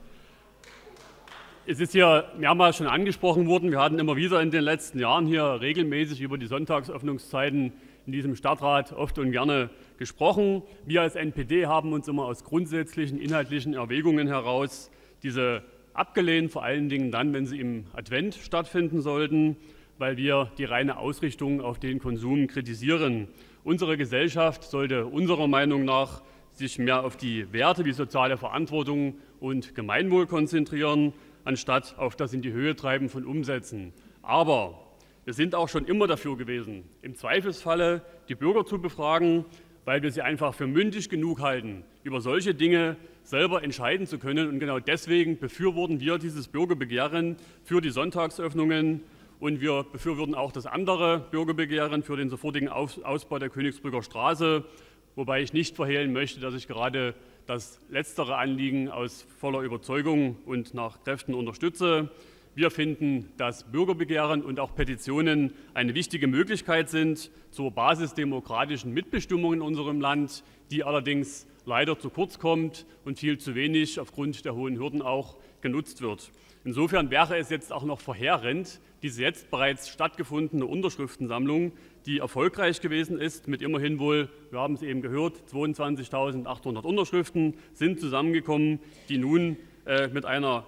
Es ist hier mehrmals schon angesprochen worden. Wir hatten immer wieder in den letzten Jahren hier regelmäßig über die Sonntagsöffnungszeiten in diesem Stadtrat oft und gerne gesprochen. Wir als NPD haben uns immer aus grundsätzlichen inhaltlichen Erwägungen heraus diese abgelehnt, vor allen Dingen dann, wenn sie im Advent stattfinden sollten, weil wir die reine Ausrichtung auf den Konsum kritisieren. Unsere Gesellschaft sollte unserer Meinung nach sich mehr auf die Werte wie soziale Verantwortung und Gemeinwohl konzentrieren, anstatt auf das in die Höhe treiben von Umsätzen. Aber wir sind auch schon immer dafür gewesen, im Zweifelsfalle die Bürger zu befragen, weil wir sie einfach für mündig genug halten, über solche Dinge selber entscheiden zu können. Und genau deswegen befürworten wir dieses Bürgerbegehren für die Sonntagsöffnungen und wir befürworten auch das andere Bürgerbegehren für den sofortigen Ausbau der Königsbrücker Straße, wobei ich nicht verhehlen möchte, dass ich gerade das letztere Anliegen aus voller Überzeugung und nach Kräften unterstütze. Wir finden, dass Bürgerbegehren und auch Petitionen eine wichtige Möglichkeit sind zur basisdemokratischen Mitbestimmung in unserem Land, die allerdings leider zu kurz kommt und viel zu wenig aufgrund der hohen Hürden auch genutzt wird. Insofern wäre es jetzt auch noch verheerend, diese jetzt bereits stattgefundene Unterschriftensammlung, die erfolgreich gewesen ist, mit immerhin wohl, wir haben es eben gehört, 22.800 Unterschriften sind zusammengekommen, die nun äh, mit einer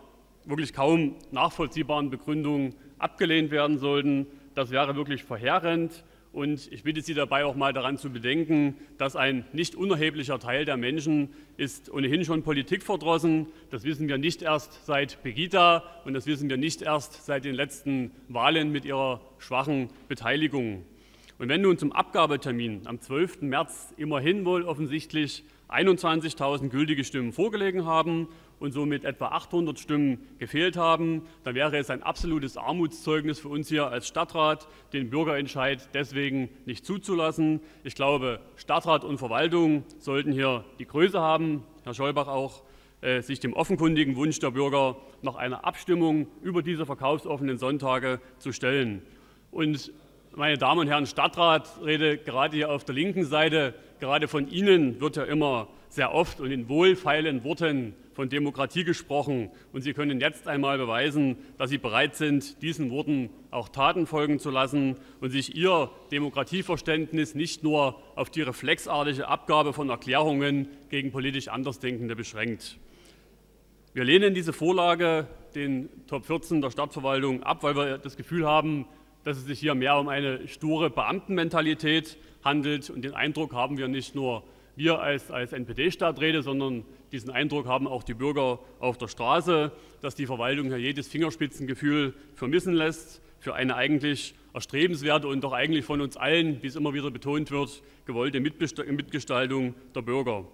wirklich kaum nachvollziehbaren Begründungen abgelehnt werden sollten. Das wäre wirklich verheerend. Und ich bitte Sie dabei auch mal daran zu bedenken, dass ein nicht unerheblicher Teil der Menschen ist ohnehin schon politikverdrossen. Das wissen wir nicht erst seit Pegida und das wissen wir nicht erst seit den letzten Wahlen mit ihrer schwachen Beteiligung. Und wenn nun zum Abgabetermin am 12. März immerhin wohl offensichtlich 21.000 gültige Stimmen vorgelegen haben und somit etwa 800 Stimmen gefehlt haben, dann wäre es ein absolutes Armutszeugnis für uns hier als Stadtrat, den Bürgerentscheid deswegen nicht zuzulassen. Ich glaube, Stadtrat und Verwaltung sollten hier die Größe haben, Herr Scholbach auch, äh, sich dem offenkundigen Wunsch der Bürger nach einer Abstimmung über diese verkaufsoffenen Sonntage zu stellen. Und meine Damen und Herren Stadtratsrede, gerade hier auf der linken Seite, gerade von Ihnen wird ja immer sehr oft und in wohlfeilen Worten von Demokratie gesprochen. Und Sie können jetzt einmal beweisen, dass Sie bereit sind, diesen Worten auch Taten folgen zu lassen und sich Ihr Demokratieverständnis nicht nur auf die reflexartige Abgabe von Erklärungen gegen politisch Andersdenkende beschränkt. Wir lehnen diese Vorlage, den Top 14 der Stadtverwaltung, ab, weil wir das Gefühl haben, dass es sich hier mehr um eine sture Beamtenmentalität handelt. Und den Eindruck haben wir nicht nur wir als, als NPD-Stadträte, sondern diesen Eindruck haben auch die Bürger auf der Straße, dass die Verwaltung hier jedes Fingerspitzengefühl vermissen lässt für eine eigentlich erstrebenswerte und doch eigentlich von uns allen, wie es immer wieder betont wird, gewollte Mitgestaltung der Bürger.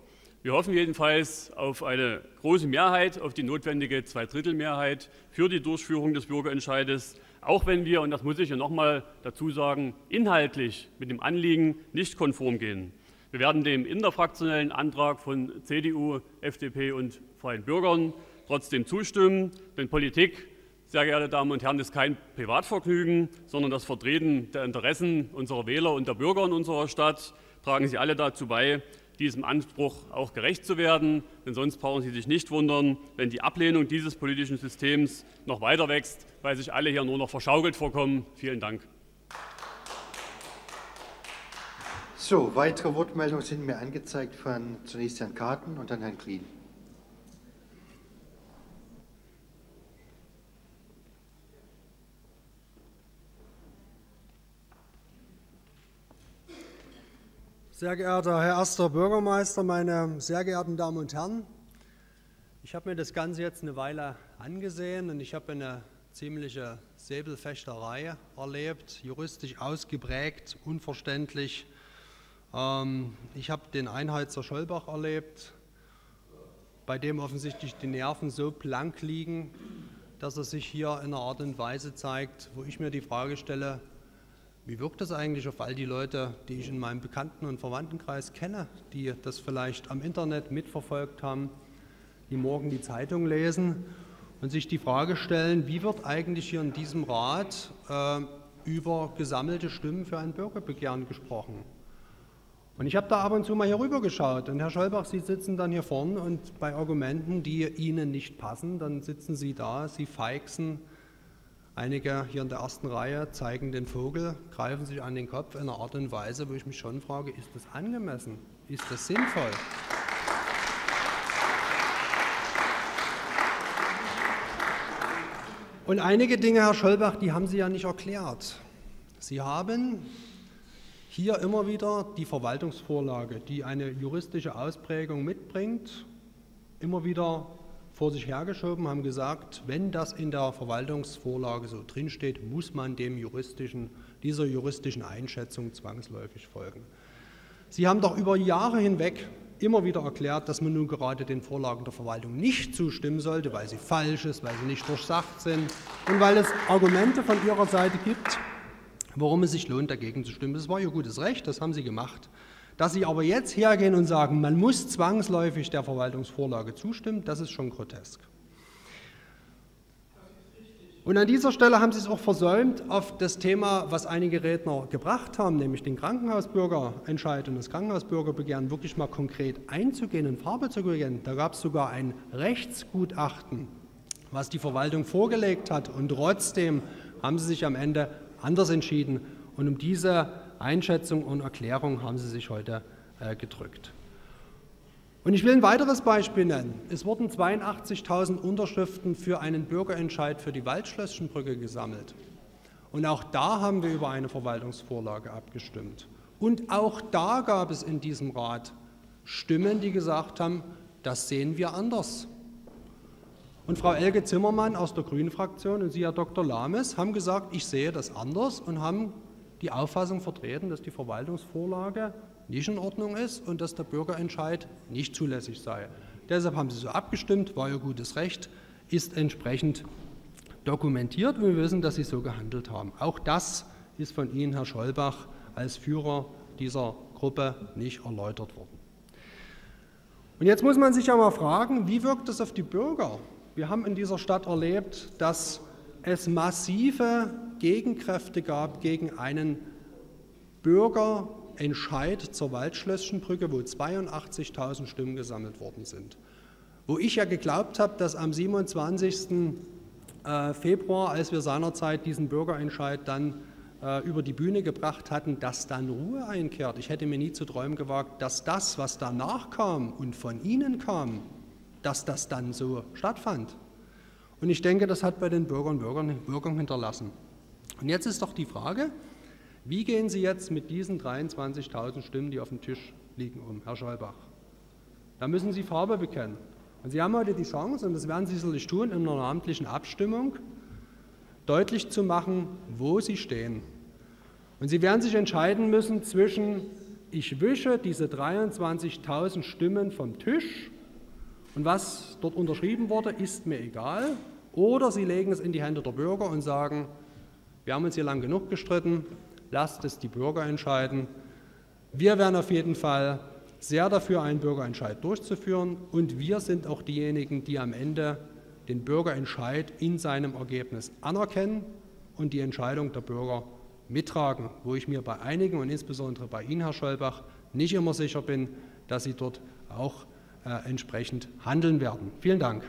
Wir hoffen jedenfalls auf eine große Mehrheit, auf die notwendige Zweidrittelmehrheit für die Durchführung des Bürgerentscheides, auch wenn wir, und das muss ich ja noch mal dazu sagen, inhaltlich mit dem Anliegen nicht konform gehen. Wir werden dem interfraktionellen Antrag von CDU, FDP und Freien Bürgern trotzdem zustimmen, denn Politik, sehr geehrte Damen und Herren, ist kein Privatvergnügen, sondern das Vertreten der Interessen unserer Wähler und der Bürger in unserer Stadt. Tragen Sie alle dazu bei, diesem Anspruch auch gerecht zu werden, denn sonst brauchen Sie sich nicht wundern, wenn die Ablehnung dieses politischen Systems noch weiter wächst, weil sich alle hier nur noch verschaukelt vorkommen. Vielen Dank. So, weitere Wortmeldungen sind mir angezeigt von zunächst Herrn Karten und dann Herrn Klien. Sehr geehrter Herr erster Bürgermeister, meine sehr geehrten Damen und Herren, ich habe mir das Ganze jetzt eine Weile angesehen und ich habe eine ziemliche Säbelfechterei erlebt, juristisch ausgeprägt, unverständlich. Ähm, ich habe den Einheizer Schollbach erlebt, bei dem offensichtlich die Nerven so blank liegen, dass er sich hier in einer Art und Weise zeigt, wo ich mir die Frage stelle, wie wirkt das eigentlich auf all die Leute, die ich in meinem Bekannten- und Verwandtenkreis kenne, die das vielleicht am Internet mitverfolgt haben, die morgen die Zeitung lesen und sich die Frage stellen, wie wird eigentlich hier in diesem Rat äh, über gesammelte Stimmen für ein Bürgerbegehren gesprochen? Und ich habe da ab und zu mal hier rüber geschaut und Herr Scholbach, Sie sitzen dann hier vorne und bei Argumenten, die Ihnen nicht passen, dann sitzen Sie da, Sie feixen. Einige hier in der ersten Reihe zeigen den Vogel, greifen sich an den Kopf in einer Art und Weise, wo ich mich schon frage, ist das angemessen? Ist das sinnvoll? Und einige Dinge, Herr Scholbach, die haben Sie ja nicht erklärt. Sie haben hier immer wieder die Verwaltungsvorlage, die eine juristische Ausprägung mitbringt, immer wieder vor sich hergeschoben, haben gesagt, wenn das in der Verwaltungsvorlage so drinsteht, muss man dem juristischen, dieser juristischen Einschätzung zwangsläufig folgen. Sie haben doch über Jahre hinweg immer wieder erklärt, dass man nun gerade den Vorlagen der Verwaltung nicht zustimmen sollte, weil sie falsch ist, weil sie nicht durchsacht sind und weil es Argumente von Ihrer Seite gibt, warum es sich lohnt, dagegen zu stimmen. Das war ihr gutes Recht, das haben sie gemacht. Dass sie aber jetzt hergehen und sagen, man muss zwangsläufig der Verwaltungsvorlage zustimmen, das ist schon grotesk. Und an dieser Stelle haben Sie es auch versäumt, auf das Thema, was einige Redner gebracht haben, nämlich den Krankenhausbürgerentscheid und das Krankenhausbürgerbegehren, wirklich mal konkret einzugehen und Farbe zu geben. Da gab es sogar ein Rechtsgutachten, was die Verwaltung vorgelegt hat. Und trotzdem haben Sie sich am Ende anders entschieden. Und um diese Einschätzung und Erklärung haben Sie sich heute äh, gedrückt. Und ich will ein weiteres Beispiel nennen. Es wurden 82.000 Unterschriften für einen Bürgerentscheid für die Waldschlösschenbrücke gesammelt. Und auch da haben wir über eine Verwaltungsvorlage abgestimmt. Und auch da gab es in diesem Rat Stimmen, die gesagt haben, das sehen wir anders. Und Frau Elke Zimmermann aus der Grünen-Fraktion und Sie, Herr Dr. Lames, haben gesagt, ich sehe das anders und haben die Auffassung vertreten, dass die Verwaltungsvorlage nicht in Ordnung ist und dass der Bürgerentscheid nicht zulässig sei. Deshalb haben Sie so abgestimmt, war Ihr gutes Recht, ist entsprechend dokumentiert. Wir wissen, dass Sie so gehandelt haben. Auch das ist von Ihnen, Herr Scholbach, als Führer dieser Gruppe nicht erläutert worden. Und jetzt muss man sich ja mal fragen, wie wirkt das auf die Bürger? Wir haben in dieser Stadt erlebt, dass es massive Gegenkräfte gab gegen einen Bürgerentscheid zur Waldschlösschenbrücke, wo 82.000 Stimmen gesammelt worden sind. Wo ich ja geglaubt habe, dass am 27. Äh, Februar, als wir seinerzeit diesen Bürgerentscheid dann äh, über die Bühne gebracht hatten, dass dann Ruhe einkehrt. Ich hätte mir nie zu träumen gewagt, dass das, was danach kam und von Ihnen kam, dass das dann so stattfand. Und ich denke, das hat bei den Bürgern und Bürgern Wirkung hinterlassen. Und jetzt ist doch die Frage, wie gehen Sie jetzt mit diesen 23.000 Stimmen, die auf dem Tisch liegen, um, Herr Scholbach? Da müssen Sie Farbe bekennen. Und Sie haben heute die Chance, und das werden Sie sicherlich tun, in einer namentlichen Abstimmung deutlich zu machen, wo Sie stehen. Und Sie werden sich entscheiden müssen zwischen, ich wische diese 23.000 Stimmen vom Tisch und was dort unterschrieben wurde, ist mir egal, oder Sie legen es in die Hände der Bürger und sagen, wir haben uns hier lang genug gestritten, lasst es die Bürger entscheiden. Wir werden auf jeden Fall sehr dafür, einen Bürgerentscheid durchzuführen und wir sind auch diejenigen, die am Ende den Bürgerentscheid in seinem Ergebnis anerkennen und die Entscheidung der Bürger mittragen, wo ich mir bei einigen und insbesondere bei Ihnen, Herr Scholbach, nicht immer sicher bin, dass Sie dort auch äh, entsprechend handeln werden. Vielen Dank.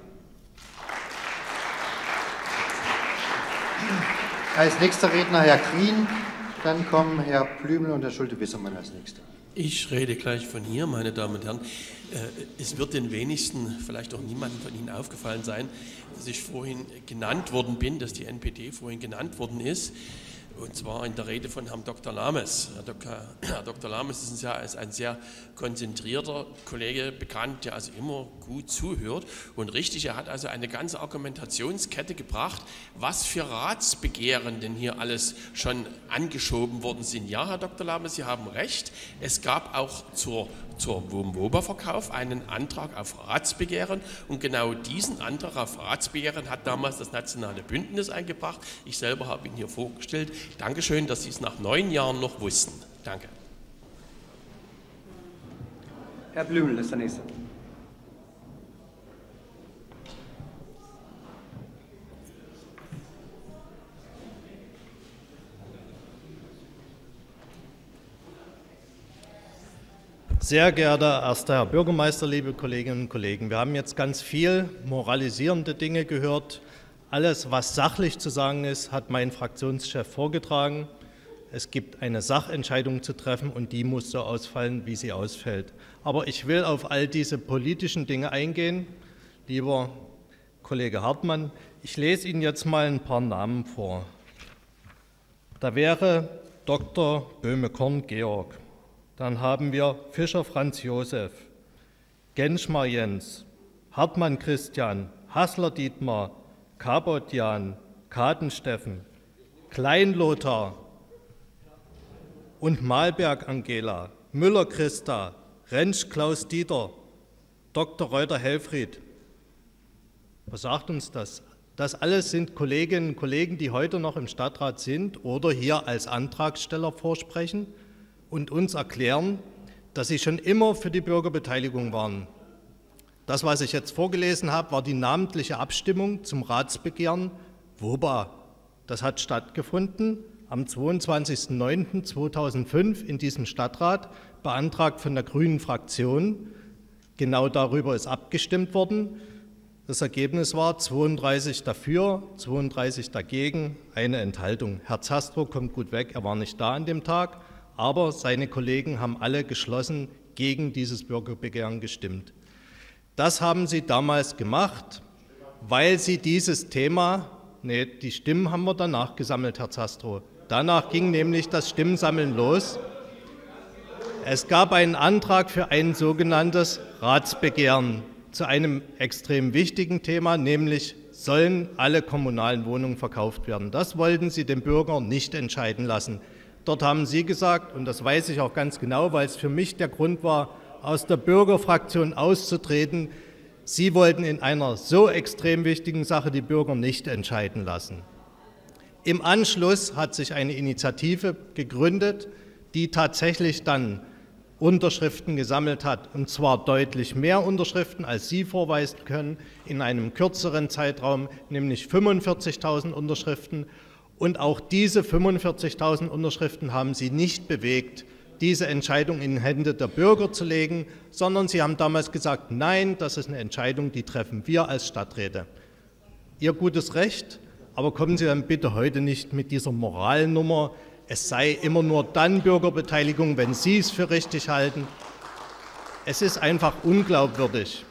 Als nächster Redner Herr Green, dann kommen Herr Blümel und Herr Schulte-Wissermann als nächster. Ich rede gleich von hier, meine Damen und Herren. Äh, es wird den wenigsten, vielleicht auch niemandem von Ihnen aufgefallen sein, dass ich vorhin genannt worden bin, dass die NPD vorhin genannt worden ist und zwar in der Rede von Herrn Dr. Lames. Herr Dr. [clears throat] Herr. Lames ist ein sehr konzentrierter Kollege bekannt, der also immer gut zuhört und richtig, er hat also eine ganze Argumentationskette gebracht, was für Ratsbegehren denn hier alles schon angeschoben worden sind. Ja, Herr Dr. Lames, Sie haben recht, es gab auch zur zur Wohnwober-Verkauf einen Antrag auf Ratsbegehren und genau diesen Antrag auf Ratsbegehren hat damals das Nationale Bündnis eingebracht. Ich selber habe ihn hier vorgestellt. Dankeschön, dass Sie es nach neun Jahren noch wussten. Danke. Herr Blümel ist der Nächste. Sehr geehrter erster Herr Bürgermeister, liebe Kolleginnen und Kollegen, wir haben jetzt ganz viel moralisierende Dinge gehört. Alles, was sachlich zu sagen ist, hat mein Fraktionschef vorgetragen. Es gibt eine Sachentscheidung zu treffen und die muss so ausfallen, wie sie ausfällt. Aber ich will auf all diese politischen Dinge eingehen. Lieber Kollege Hartmann, ich lese Ihnen jetzt mal ein paar Namen vor. Da wäre Dr. Böhme-Korn Georg. Dann haben wir Fischer Franz Josef, Genschmar Jens, Hartmann Christian, Hassler Dietmar, Kabot Jan, Kaden Steffen, Klein Lothar und Malberg Angela, Müller Christa, Rentsch Klaus Dieter, Dr. Reuter Helfried. Was sagt uns das? Das alles sind Kolleginnen und Kollegen, die heute noch im Stadtrat sind oder hier als Antragsteller vorsprechen und uns erklären, dass sie schon immer für die Bürgerbeteiligung waren. Das, was ich jetzt vorgelesen habe, war die namentliche Abstimmung zum Ratsbegehren WOBA. Das hat stattgefunden am 22.09.2005 in diesem Stadtrat, beantragt von der Grünen Fraktion. Genau darüber ist abgestimmt worden. Das Ergebnis war 32 dafür, 32 dagegen, eine Enthaltung. Herr Zastro kommt gut weg, er war nicht da an dem Tag aber seine Kollegen haben alle geschlossen gegen dieses Bürgerbegehren gestimmt. Das haben sie damals gemacht, weil sie dieses Thema Nee, die Stimmen haben wir danach gesammelt, Herr Zastrow. Danach ging nämlich das Stimmensammeln los. Es gab einen Antrag für ein sogenanntes Ratsbegehren zu einem extrem wichtigen Thema, nämlich sollen alle kommunalen Wohnungen verkauft werden. Das wollten Sie dem Bürger nicht entscheiden lassen. Dort haben Sie gesagt, und das weiß ich auch ganz genau, weil es für mich der Grund war, aus der Bürgerfraktion auszutreten, Sie wollten in einer so extrem wichtigen Sache die Bürger nicht entscheiden lassen. Im Anschluss hat sich eine Initiative gegründet, die tatsächlich dann Unterschriften gesammelt hat, und zwar deutlich mehr Unterschriften, als Sie vorweisen können, in einem kürzeren Zeitraum, nämlich 45.000 Unterschriften. Und auch diese 45.000 Unterschriften haben Sie nicht bewegt, diese Entscheidung in Hände der Bürger zu legen, sondern Sie haben damals gesagt, nein, das ist eine Entscheidung, die treffen wir als Stadträte. Ihr gutes Recht, aber kommen Sie dann bitte heute nicht mit dieser Moralnummer, es sei immer nur dann Bürgerbeteiligung, wenn Sie es für richtig halten. Es ist einfach unglaubwürdig.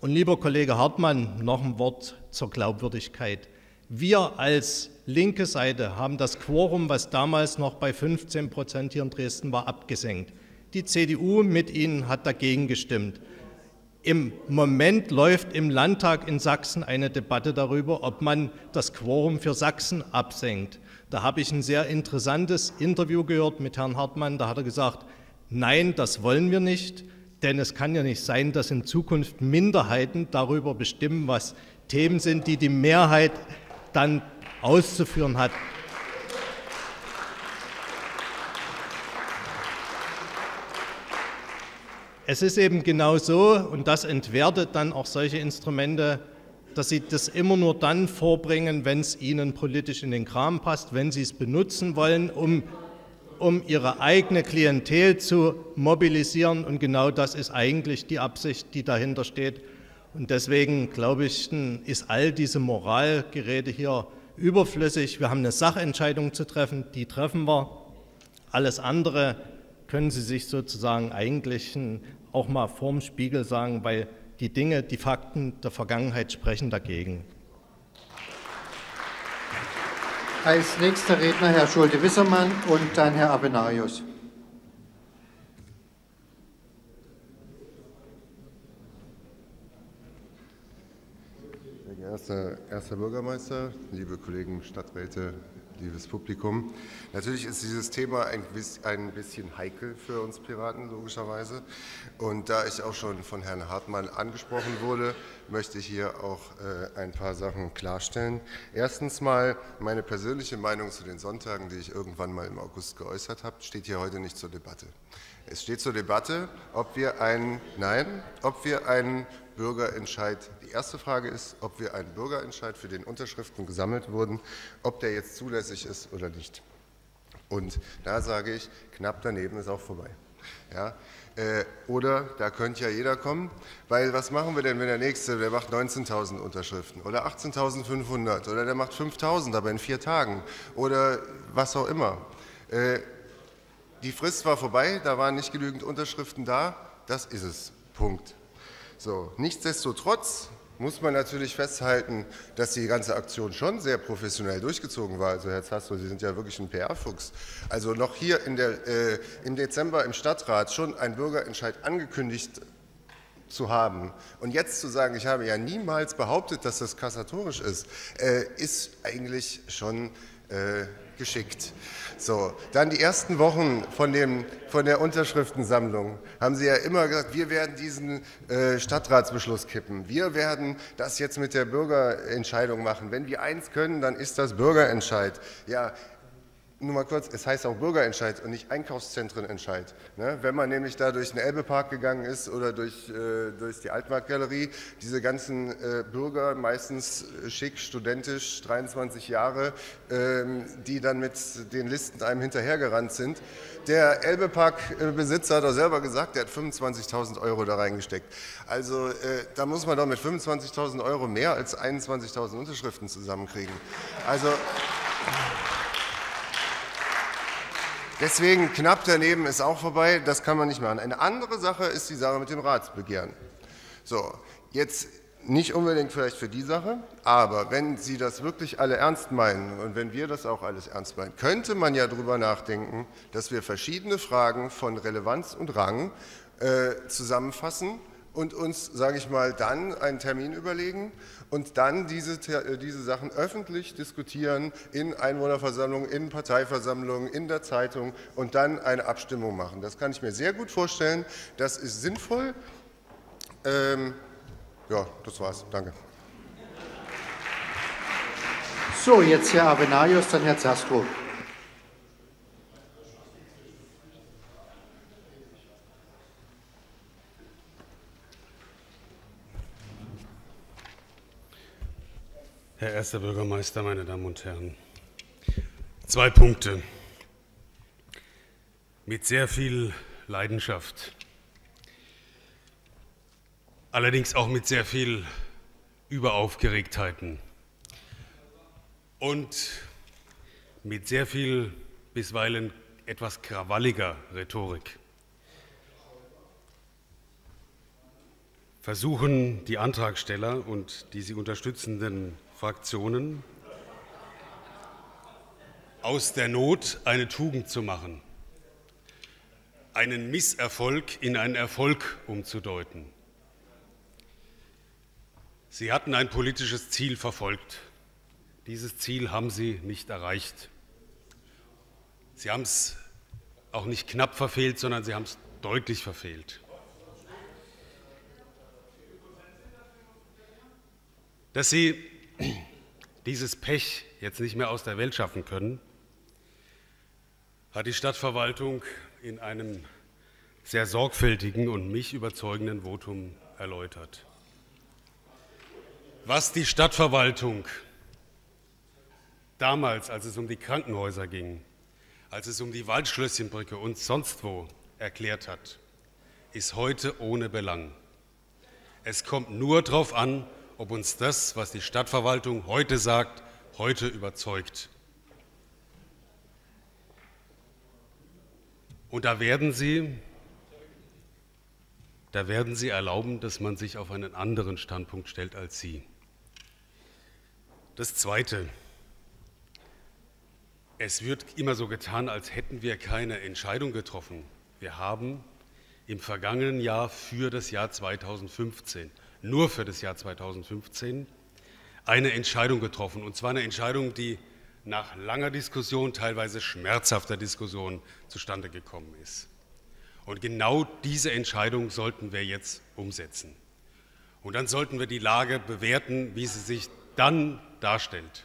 Und lieber Kollege Hartmann, noch ein Wort zur Glaubwürdigkeit. Wir als linke Seite haben das Quorum, was damals noch bei 15 Prozent hier in Dresden war, abgesenkt. Die CDU mit Ihnen hat dagegen gestimmt. Im Moment läuft im Landtag in Sachsen eine Debatte darüber, ob man das Quorum für Sachsen absenkt. Da habe ich ein sehr interessantes Interview gehört mit Herrn Hartmann. Da hat er gesagt, nein, das wollen wir nicht, denn es kann ja nicht sein, dass in Zukunft Minderheiten darüber bestimmen, was Themen sind, die die Mehrheit dann auszuführen hat. Es ist eben genau so, und das entwertet dann auch solche Instrumente, dass sie das immer nur dann vorbringen, wenn es ihnen politisch in den Kram passt, wenn sie es benutzen wollen, um, um ihre eigene Klientel zu mobilisieren. Und genau das ist eigentlich die Absicht, die dahinter steht. Und deswegen, glaube ich, ist all diese Moralgeräte hier überflüssig. Wir haben eine Sachentscheidung zu treffen, die treffen wir. Alles andere können Sie sich sozusagen eigentlich auch mal vorm Spiegel sagen, weil die Dinge, die Fakten der Vergangenheit sprechen dagegen. Als nächster Redner Herr Schulte-Wissermann und dann Herr Abenarius. Geehrter erster Bürgermeister, liebe Kollegen Stadträte, liebes Publikum. Natürlich ist dieses Thema ein bisschen heikel für uns Piraten, logischerweise. Und da ich auch schon von Herrn Hartmann angesprochen wurde, möchte ich hier auch äh, ein paar Sachen klarstellen. Erstens mal, meine persönliche Meinung zu den Sonntagen, die ich irgendwann mal im August geäußert habe, steht hier heute nicht zur Debatte. Es steht zur Debatte, ob wir einen, nein, ob wir einen Bürgerentscheid. Die erste Frage ist, ob wir einen Bürgerentscheid, für den Unterschriften gesammelt wurden, ob der jetzt zulässig ist oder nicht. Und da sage ich, knapp daneben ist auch vorbei. Ja, äh, oder da könnte ja jeder kommen, weil was machen wir denn, wenn der Nächste, der macht 19.000 Unterschriften oder 18.500 oder der macht 5.000, aber in vier Tagen oder was auch immer. Äh, die Frist war vorbei, da waren nicht genügend Unterschriften da, das ist es. Punkt. So, nichtsdestotrotz muss man natürlich festhalten, dass die ganze Aktion schon sehr professionell durchgezogen war. Also Herr Zasso, Sie sind ja wirklich ein PR-Fuchs. Also noch hier der, äh, im Dezember im Stadtrat schon ein Bürgerentscheid angekündigt zu haben und jetzt zu sagen, ich habe ja niemals behauptet, dass das kassatorisch ist, äh, ist eigentlich schon äh, geschickt. So, dann die ersten Wochen von, dem, von der Unterschriftensammlung haben Sie ja immer gesagt, wir werden diesen äh, Stadtratsbeschluss kippen. Wir werden das jetzt mit der Bürgerentscheidung machen. Wenn wir eins können, dann ist das Bürgerentscheid. Ja, nur mal kurz, es heißt auch Bürgerentscheid und nicht Einkaufszentrenentscheid. Ne? Wenn man nämlich da durch den Elbepark gegangen ist oder durch, äh, durch die Altmarktgalerie, diese ganzen äh, Bürger, meistens schick, studentisch, 23 Jahre, ähm, die dann mit den Listen einem hinterhergerannt sind. Der Elbepark-Besitzer hat doch selber gesagt, der hat 25.000 Euro da reingesteckt. Also äh, da muss man doch mit 25.000 Euro mehr als 21.000 Unterschriften zusammenkriegen. Also... Deswegen knapp daneben ist auch vorbei, das kann man nicht machen. Eine andere Sache ist die Sache mit dem Ratsbegehren. So, jetzt nicht unbedingt vielleicht für die Sache, aber wenn Sie das wirklich alle ernst meinen und wenn wir das auch alles ernst meinen, könnte man ja darüber nachdenken, dass wir verschiedene Fragen von Relevanz und Rang äh, zusammenfassen und uns, sage ich mal, dann einen Termin überlegen und dann diese, äh, diese Sachen öffentlich diskutieren in Einwohnerversammlungen, in Parteiversammlungen, in der Zeitung und dann eine Abstimmung machen. Das kann ich mir sehr gut vorstellen. Das ist sinnvoll. Ähm, ja, das war's. Danke. So, jetzt Herr Avenarius, dann Herr Zastro. Herr Erster Bürgermeister, meine Damen und Herren, zwei Punkte. Mit sehr viel Leidenschaft allerdings auch mit sehr viel Überaufgeregtheiten und mit sehr viel bisweilen etwas krawalliger Rhetorik. Versuchen die Antragsteller und die sie unterstützenden Fraktionen aus der Not eine Tugend zu machen, einen Misserfolg in einen Erfolg umzudeuten. Sie hatten ein politisches Ziel verfolgt. Dieses Ziel haben Sie nicht erreicht. Sie haben es auch nicht knapp verfehlt, sondern Sie haben es deutlich verfehlt. Dass Sie dieses Pech jetzt nicht mehr aus der Welt schaffen können, hat die Stadtverwaltung in einem sehr sorgfältigen und mich überzeugenden Votum erläutert. Was die Stadtverwaltung damals, als es um die Krankenhäuser ging, als es um die Waldschlösschenbrücke und sonst wo erklärt hat, ist heute ohne Belang. Es kommt nur darauf an, ob uns das, was die Stadtverwaltung heute sagt, heute überzeugt. Und da werden Sie, da werden Sie erlauben, dass man sich auf einen anderen Standpunkt stellt als Sie. Das Zweite. Es wird immer so getan, als hätten wir keine Entscheidung getroffen. Wir haben im vergangenen Jahr für das Jahr 2015, nur für das Jahr 2015, eine Entscheidung getroffen. Und zwar eine Entscheidung, die nach langer Diskussion, teilweise schmerzhafter Diskussion zustande gekommen ist. Und genau diese Entscheidung sollten wir jetzt umsetzen. Und dann sollten wir die Lage bewerten, wie sie sich dann darstellt.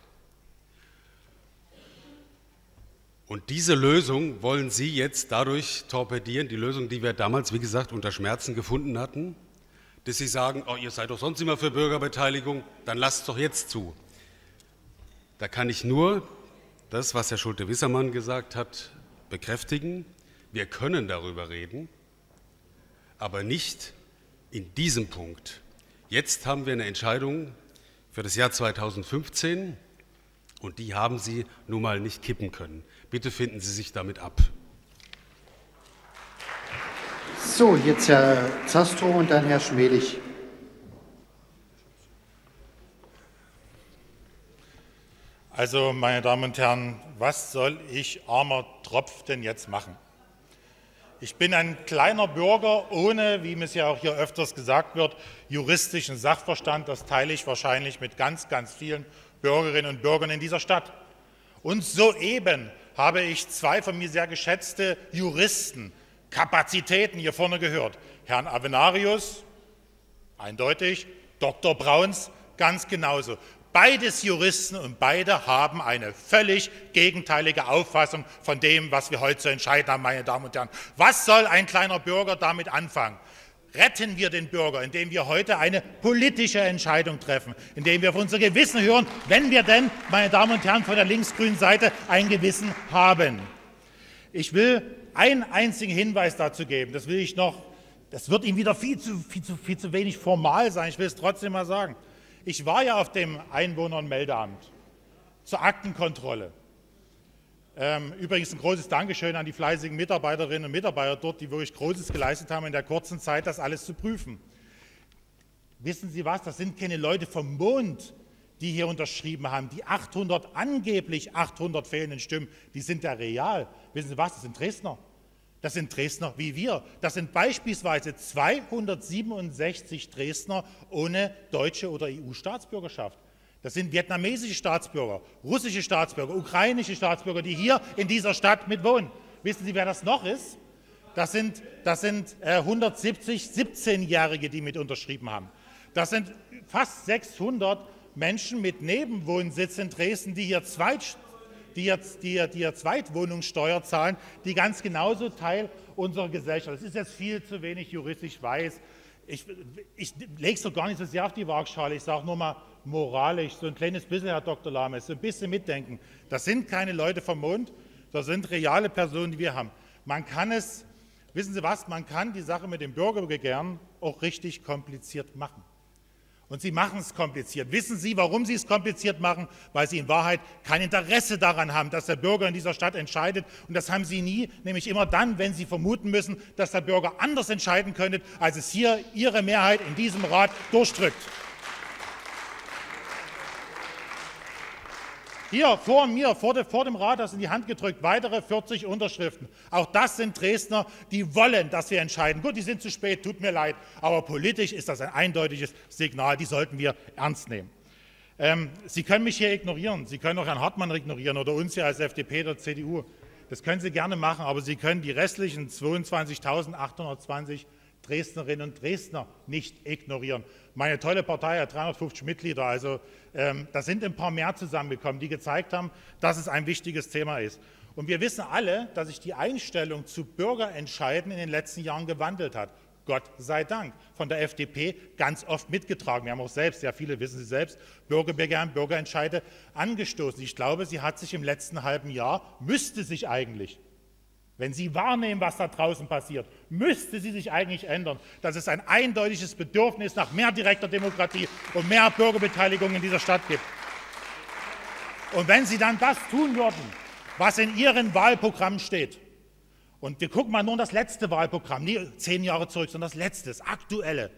Und diese Lösung wollen Sie jetzt dadurch torpedieren, die Lösung, die wir damals, wie gesagt, unter Schmerzen gefunden hatten, dass Sie sagen, oh, ihr seid doch sonst immer für Bürgerbeteiligung, dann lasst doch jetzt zu. Da kann ich nur das, was Herr Schulte-Wissermann gesagt hat, bekräftigen. Wir können darüber reden, aber nicht in diesem Punkt. Jetzt haben wir eine Entscheidung für das Jahr 2015 und die haben Sie nun mal nicht kippen können. Bitte finden Sie sich damit ab. So, jetzt Herr Zastrow und dann Herr Schmelig. Also, meine Damen und Herren, was soll ich armer Tropf denn jetzt machen? Ich bin ein kleiner Bürger ohne, wie es ja auch hier öfters gesagt wird, juristischen Sachverstand. Das teile ich wahrscheinlich mit ganz, ganz vielen Bürgerinnen und Bürgern in dieser Stadt. Und soeben habe ich zwei von mir sehr geschätzte Juristen, Kapazitäten hier vorne gehört. Herrn Avenarius, eindeutig, Dr. Brauns, ganz genauso. Beides Juristen und beide haben eine völlig gegenteilige Auffassung von dem, was wir heute zu entscheiden haben, meine Damen und Herren. Was soll ein kleiner Bürger damit anfangen? Retten wir den Bürger, indem wir heute eine politische Entscheidung treffen, indem wir auf unser Gewissen hören, wenn wir denn, meine Damen und Herren von der linksgrünen Seite, ein Gewissen haben. Ich will einen einzigen Hinweis dazu geben, das will ich noch, das wird Ihnen wieder viel zu, viel zu, viel zu wenig formal sein, ich will es trotzdem mal sagen. Ich war ja auf dem Einwohner- und Meldeamt zur Aktenkontrolle. Ähm, übrigens ein großes Dankeschön an die fleißigen Mitarbeiterinnen und Mitarbeiter dort, die wirklich Großes geleistet haben, in der kurzen Zeit das alles zu prüfen. Wissen Sie was? Das sind keine Leute vom Mond, die hier unterschrieben haben. Die 800, angeblich 800 fehlenden Stimmen, die sind ja real. Wissen Sie was? Das sind Dresdner. Das sind Dresdner wie wir. Das sind beispielsweise 267 Dresdner ohne deutsche oder EU-Staatsbürgerschaft. Das sind vietnamesische Staatsbürger, russische Staatsbürger, ukrainische Staatsbürger, die hier in dieser Stadt mitwohnen. Wissen Sie, wer das noch ist? Das sind, das sind äh, 170 17-Jährige, die mit unterschrieben haben. Das sind fast 600 Menschen mit Nebenwohnsitz in Dresden, die hier, Zweit, die, jetzt, die, die hier Zweitwohnungssteuer zahlen, die ganz genauso Teil unserer Gesellschaft. Das ist jetzt viel zu wenig juristisch weiß. Ich, ich lege es doch gar nicht so sehr auf die Waagschale. Ich sage nur mal moralisch, so ein kleines bisschen, Herr Dr. Lames, so ein bisschen mitdenken. Das sind keine Leute vom Mond, das sind reale Personen, die wir haben. Man kann es, wissen Sie was, man kann die Sache mit dem Bürgerbegehren auch richtig kompliziert machen. Und Sie machen es kompliziert. Wissen Sie, warum Sie es kompliziert machen? Weil Sie in Wahrheit kein Interesse daran haben, dass der Bürger in dieser Stadt entscheidet. Und das haben Sie nie, nämlich immer dann, wenn Sie vermuten müssen, dass der Bürger anders entscheiden könnte, als es hier Ihre Mehrheit in diesem Rat durchdrückt. Hier vor mir, vor, de, vor dem Rat, das in die Hand gedrückt, weitere 40 Unterschriften. Auch das sind Dresdner, die wollen, dass wir entscheiden. Gut, die sind zu spät, tut mir leid, aber politisch ist das ein eindeutiges Signal, die sollten wir ernst nehmen. Ähm, Sie können mich hier ignorieren, Sie können auch Herrn Hartmann ignorieren oder uns hier als FDP oder CDU. Das können Sie gerne machen, aber Sie können die restlichen 22.820 Dresdnerinnen und Dresdner nicht ignorieren. Meine tolle Partei hat 350 Mitglieder, also ähm, da sind ein paar mehr zusammengekommen, die gezeigt haben, dass es ein wichtiges Thema ist. Und wir wissen alle, dass sich die Einstellung zu Bürgerentscheiden in den letzten Jahren gewandelt hat. Gott sei Dank. Von der FDP ganz oft mitgetragen. Wir haben auch selbst, ja viele wissen Sie selbst, Bürgerbegehren, Bürgerentscheide angestoßen. Ich glaube, sie hat sich im letzten halben Jahr, müsste sich eigentlich wenn Sie wahrnehmen, was da draußen passiert, müsste sie sich eigentlich ändern, dass es ein eindeutiges Bedürfnis nach mehr direkter Demokratie und mehr Bürgerbeteiligung in dieser Stadt gibt. Und wenn Sie dann das tun würden, was in Ihren Wahlprogrammen steht, und wir gucken mal nur das letzte Wahlprogramm, nie zehn Jahre zurück, sondern das letzte, das aktuelle,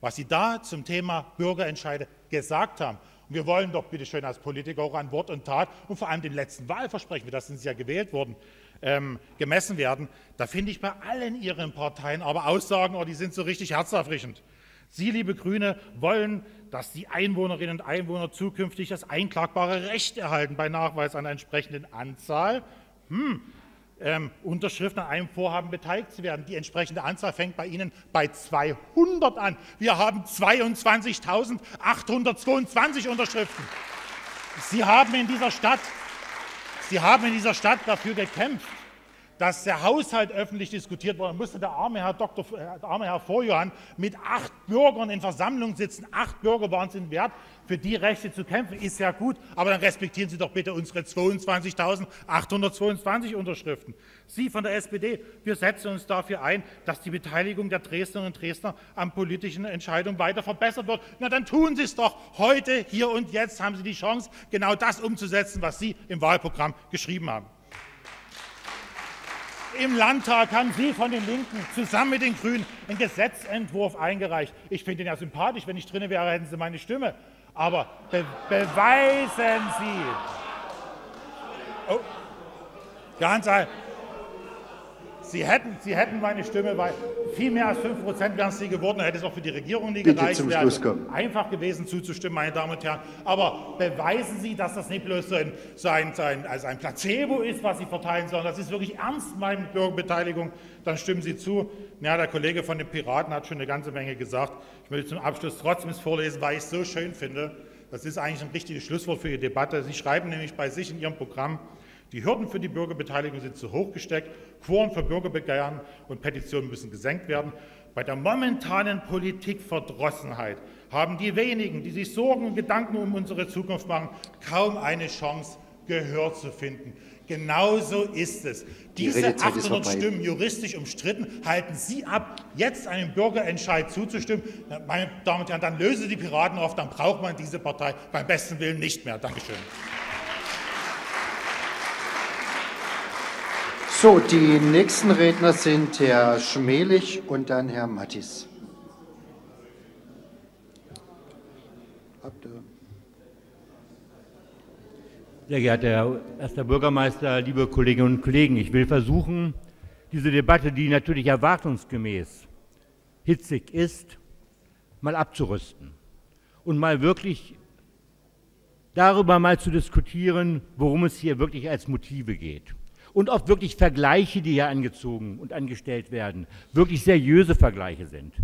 was Sie da zum Thema Bürgerentscheide gesagt haben. Und wir wollen doch bitte schön als Politiker auch an Wort und Tat und vor allem dem letzten Wahlversprechen, das sind Sie ja gewählt worden, ähm, gemessen werden, da finde ich bei allen Ihren Parteien aber Aussagen, oh, die sind so richtig herzerfrischend. Sie, liebe Grüne, wollen, dass die Einwohnerinnen und Einwohner zukünftig das einklagbare Recht erhalten bei Nachweis einer entsprechenden Anzahl. Hm, ähm, Unterschriften an einem Vorhaben beteiligt zu werden. Die entsprechende Anzahl fängt bei Ihnen bei 200 an. Wir haben 22.822 Unterschriften. Sie haben in dieser Stadt Sie haben in dieser Stadt dafür gekämpft, dass der Haushalt öffentlich diskutiert wurde, musste der arme Herr, Dr., äh, der arme Herr Vorjohann mit acht Bürgern in Versammlung sitzen. Acht Bürger waren es wert, für die Rechte zu kämpfen. Ist ja gut, aber dann respektieren Sie doch bitte unsere 22.822 Unterschriften. Sie von der SPD, wir setzen uns dafür ein, dass die Beteiligung der Dresdnerinnen und Dresdner an politischen Entscheidungen weiter verbessert wird. Na, dann tun Sie es doch. Heute, hier und jetzt haben Sie die Chance, genau das umzusetzen, was Sie im Wahlprogramm geschrieben haben. Im Landtag haben Sie von den Linken zusammen mit den Grünen einen Gesetzentwurf eingereicht. Ich finde ihn ja sympathisch. Wenn ich drin wäre, hätten Sie meine Stimme. Aber be beweisen Sie. Oh, ganz einfach. Sie hätten, Sie hätten meine Stimme, weil viel mehr als 5 Prozent wären es nie geworden, dann hätte es auch für die Regierung nie gereicht. Bitte wäre einfach gewesen zuzustimmen, meine Damen und Herren. Aber beweisen Sie, dass das nicht bloß ein, so ein, so ein, also ein Placebo ist, was Sie verteilen, sondern das ist wirklich ernst meine Bürgerbeteiligung, dann stimmen Sie zu. Ja, der Kollege von den Piraten hat schon eine ganze Menge gesagt. Ich möchte zum Abschluss trotzdem vorlesen, weil ich es so schön finde. Das ist eigentlich ein richtiges Schlusswort für die Debatte. Sie schreiben nämlich bei sich in Ihrem Programm, die Hürden für die Bürgerbeteiligung sind zu hoch gesteckt. Quoren für Bürgerbegehren und Petitionen müssen gesenkt werden. Bei der momentanen Politikverdrossenheit haben die wenigen, die sich Sorgen und Gedanken um unsere Zukunft machen, kaum eine Chance, Gehör zu finden. Genauso ist es. Diese 800 Stimmen juristisch umstritten halten Sie ab, jetzt einem Bürgerentscheid zuzustimmen. Meine Damen und Herren, dann lösen Sie die Piraten auf, dann braucht man diese Partei beim besten Willen nicht mehr. Dankeschön. So, die nächsten Redner sind Herr Schmelig und dann Herr Mattis. Sehr geehrter Herr Erster Bürgermeister, liebe Kolleginnen und Kollegen, ich will versuchen, diese Debatte, die natürlich erwartungsgemäß hitzig ist, mal abzurüsten und mal wirklich darüber mal zu diskutieren, worum es hier wirklich als Motive geht. Und ob wirklich Vergleiche, die hier angezogen und angestellt werden, wirklich seriöse Vergleiche sind.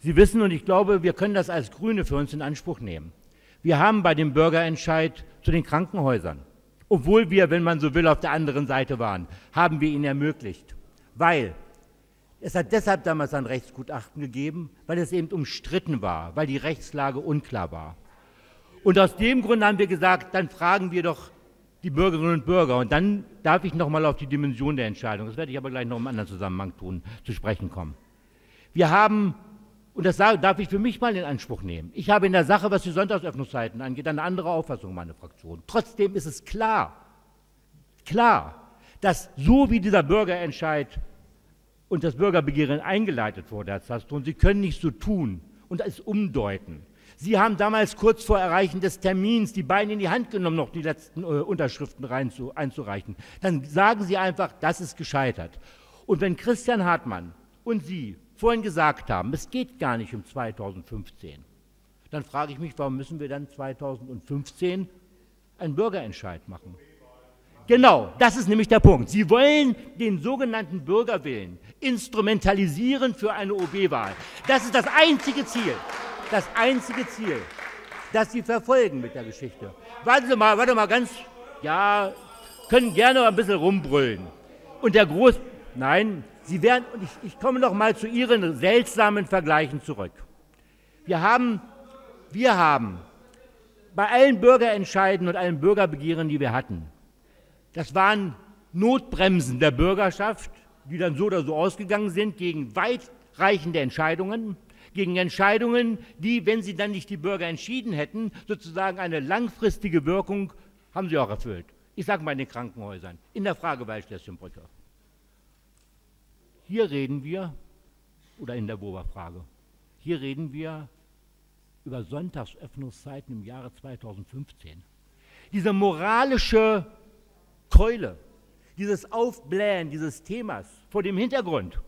Sie wissen, und ich glaube, wir können das als Grüne für uns in Anspruch nehmen. Wir haben bei dem Bürgerentscheid zu den Krankenhäusern, obwohl wir, wenn man so will, auf der anderen Seite waren, haben wir ihn ermöglicht. Weil es hat deshalb damals ein Rechtsgutachten gegeben, weil es eben umstritten war, weil die Rechtslage unklar war. Und aus dem Grund haben wir gesagt, dann fragen wir doch die Bürgerinnen und Bürger. Und dann darf ich noch mal auf die Dimension der Entscheidung, das werde ich aber gleich noch im anderen Zusammenhang tun, zu sprechen kommen. Wir haben, und das darf ich für mich mal in Anspruch nehmen, ich habe in der Sache, was die Sonntagsöffnungszeiten angeht, eine andere Auffassung meiner Fraktion. Trotzdem ist es klar, klar, dass so wie dieser Bürgerentscheid und das Bürgerbegehren eingeleitet wurde, Herr Zastron, Sie können nicht so tun und es umdeuten, Sie haben damals kurz vor Erreichen des Termins die Beine in die Hand genommen, noch die letzten äh, Unterschriften zu, einzureichen. Dann sagen Sie einfach, das ist gescheitert. Und wenn Christian Hartmann und Sie vorhin gesagt haben, es geht gar nicht um 2015, dann frage ich mich, warum müssen wir dann 2015 einen Bürgerentscheid machen? Genau, das ist nämlich der Punkt. Sie wollen den sogenannten Bürgerwillen instrumentalisieren für eine OB-Wahl. Das ist das einzige Ziel das einzige Ziel, das Sie verfolgen mit der Geschichte. Warten Sie mal, warte mal ganz, ja, können gerne ein bisschen rumbrüllen. Und der Groß, nein, Sie werden, und ich, ich komme noch mal zu Ihren seltsamen Vergleichen zurück. Wir haben, wir haben bei allen Bürgerentscheiden und allen Bürgerbegehren, die wir hatten, das waren Notbremsen der Bürgerschaft, die dann so oder so ausgegangen sind gegen weitreichende Entscheidungen gegen Entscheidungen, die, wenn sie dann nicht die Bürger entschieden hätten, sozusagen eine langfristige Wirkung haben sie auch erfüllt. Ich sage mal in den Krankenhäusern, in der Frage Waldschlösschenbrücke. Hier reden wir, oder in der Boba-Frage, hier reden wir über Sonntagsöffnungszeiten im Jahre 2015. Diese moralische Keule, dieses Aufblähen dieses Themas vor dem Hintergrund,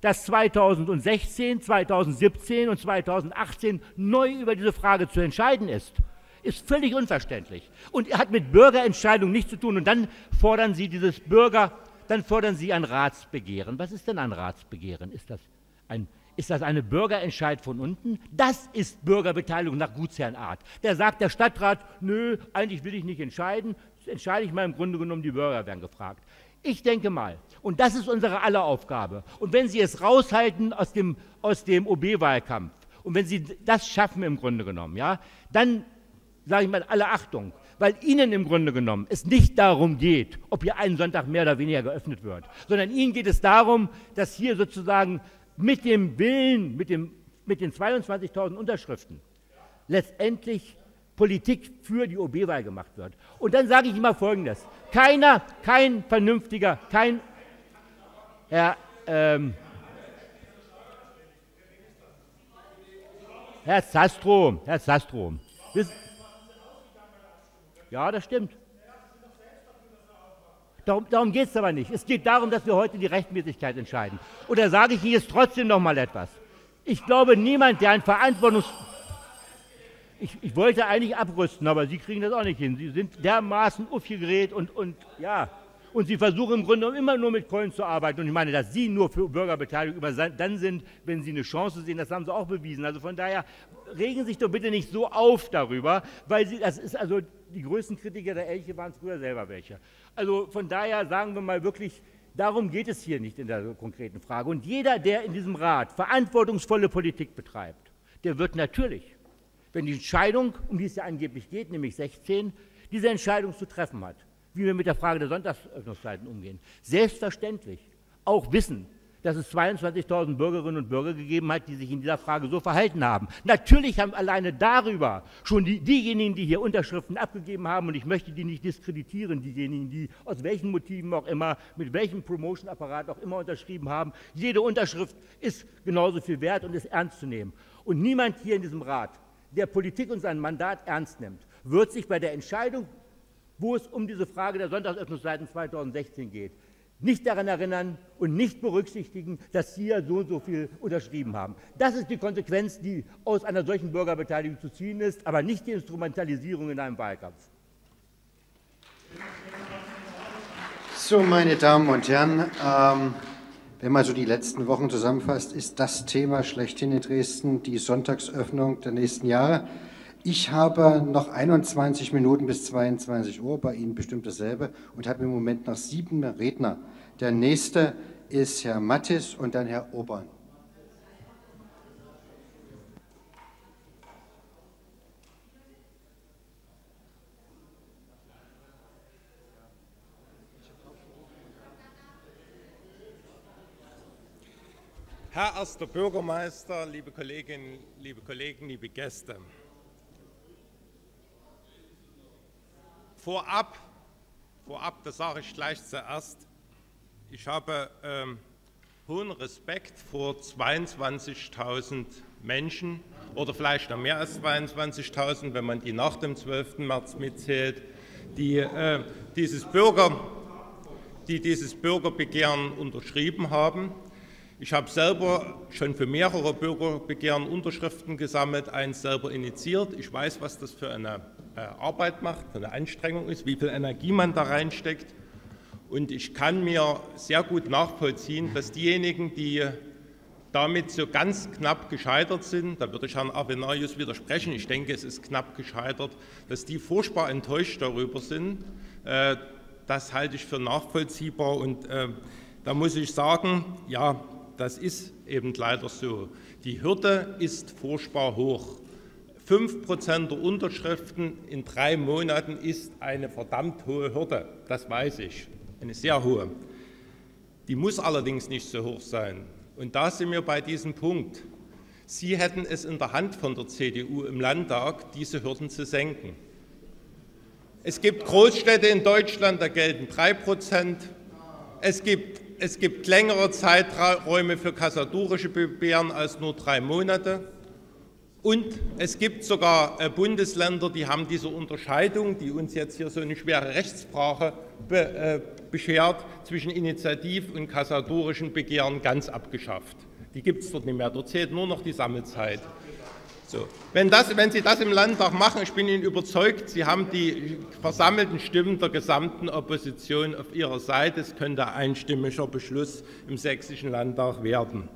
dass 2016, 2017 und 2018 neu über diese Frage zu entscheiden ist, ist völlig unverständlich und hat mit Bürgerentscheidung nichts zu tun. Und dann fordern Sie dieses Bürger, dann fordern Sie ein Ratsbegehren. Was ist denn ein Ratsbegehren? Ist das ein ist das eine Bürgerentscheid von unten? Das ist Bürgerbeteiligung nach Gutsherrenart. Der sagt der Stadtrat, nö, eigentlich will ich nicht entscheiden, entscheide ich mal im Grunde genommen, die Bürger werden gefragt. Ich denke mal, und das ist unsere aller Aufgabe, und wenn Sie es raushalten aus dem, aus dem OB-Wahlkampf, und wenn Sie das schaffen im Grunde genommen, ja, dann sage ich mal alle Achtung, weil Ihnen im Grunde genommen es nicht darum geht, ob hier einen Sonntag mehr oder weniger geöffnet wird, sondern Ihnen geht es darum, dass hier sozusagen mit dem Willen, mit, dem, mit den 22.000 Unterschriften letztendlich Politik für die OB-Wahl gemacht wird. Und dann sage ich immer Folgendes. Keiner, kein vernünftiger, kein Herr, ähm, Herr Sastro, Herr Sastro. Ja, das stimmt. Darum, darum geht es aber nicht. Es geht darum, dass wir heute die Rechtmäßigkeit entscheiden. Und da sage ich Ihnen jetzt trotzdem noch mal etwas. Ich glaube, niemand, der ein Verantwortungs ich, ich, wollte eigentlich abrüsten, aber Sie kriegen das auch nicht hin. Sie sind dermaßen aufgedreht und, und ja, und Sie versuchen im Grunde immer nur mit Keulen zu arbeiten. Und ich meine, dass Sie nur für Bürgerbeteiligung dann sind, wenn Sie eine Chance sehen, das haben Sie auch bewiesen. Also von daher regen Sie sich doch bitte nicht so auf darüber, weil Sie, das ist also, die größten Kritiker der Elche waren früher selber welche. Also von daher sagen wir mal wirklich, darum geht es hier nicht in der konkreten Frage. Und jeder, der in diesem Rat verantwortungsvolle Politik betreibt, der wird natürlich wenn die Entscheidung, um die es ja angeblich geht, nämlich 16, diese Entscheidung zu treffen hat, wie wir mit der Frage der Sonntagsöffnungszeiten umgehen. Selbstverständlich auch wissen, dass es 22.000 Bürgerinnen und Bürger gegeben hat, die sich in dieser Frage so verhalten haben. Natürlich haben alleine darüber schon die, diejenigen, die hier Unterschriften abgegeben haben, und ich möchte die nicht diskreditieren, diejenigen, die aus welchen Motiven auch immer, mit welchem Promotion-Apparat auch immer unterschrieben haben, jede Unterschrift ist genauso viel wert und ist ernst zu nehmen. Und niemand hier in diesem Rat der Politik und sein Mandat ernst nimmt, wird sich bei der Entscheidung, wo es um diese Frage der Sonntagsöffnungszeiten 2016 geht, nicht daran erinnern und nicht berücksichtigen, dass Sie ja so und so viel unterschrieben haben. Das ist die Konsequenz, die aus einer solchen Bürgerbeteiligung zu ziehen ist, aber nicht die Instrumentalisierung in einem Wahlkampf. So, meine Damen und Herren, ähm, wenn man so die letzten Wochen zusammenfasst, ist das Thema schlechthin in Dresden die Sonntagsöffnung der nächsten Jahre. Ich habe noch 21 Minuten bis 22 Uhr, bei Ihnen bestimmt dasselbe, und habe im Moment noch sieben Redner. Der nächste ist Herr Mattis und dann Herr Obern. Herr erster Bürgermeister, liebe Kolleginnen, liebe Kollegen, liebe Gäste. Vorab, vorab, das sage ich gleich zuerst, ich habe ähm, hohen Respekt vor 22.000 Menschen oder vielleicht noch mehr als 22.000, wenn man die nach dem 12. März mitzählt, die, äh, dieses, Bürger, die dieses Bürgerbegehren unterschrieben haben. Ich habe selber schon für mehrere Bürgerbegehren Unterschriften gesammelt, eins selber initiiert. Ich weiß, was das für eine äh, Arbeit macht, für eine Anstrengung ist, wie viel Energie man da reinsteckt. Und ich kann mir sehr gut nachvollziehen, dass diejenigen, die damit so ganz knapp gescheitert sind, da würde ich Herrn Avenarius widersprechen, ich denke, es ist knapp gescheitert, dass die furchtbar enttäuscht darüber sind. Äh, das halte ich für nachvollziehbar und äh, da muss ich sagen, ja, das ist eben leider so. Die Hürde ist furchtbar hoch. 5% der Unterschriften in drei Monaten ist eine verdammt hohe Hürde, das weiß ich, eine sehr hohe. Die muss allerdings nicht so hoch sein. Und da sind wir bei diesem Punkt. Sie hätten es in der Hand von der CDU im Landtag, diese Hürden zu senken. Es gibt Großstädte in Deutschland, da gelten 3% Es gibt es gibt längere Zeiträume für kassatorische Begehren als nur drei Monate. Und es gibt sogar äh, Bundesländer, die haben diese Unterscheidung, die uns jetzt hier so eine schwere Rechtssprache äh, beschert, zwischen Initiativ- und kassatorischen Begehren ganz abgeschafft. Die gibt es dort nicht mehr. Dort zählt nur noch die Sammelzeit. So. Wenn, das, wenn Sie das im Landtag machen, ich bin Ihnen überzeugt, Sie haben die versammelten Stimmen der gesamten Opposition auf Ihrer Seite. Es könnte ein einstimmiger Beschluss im Sächsischen Landtag werden.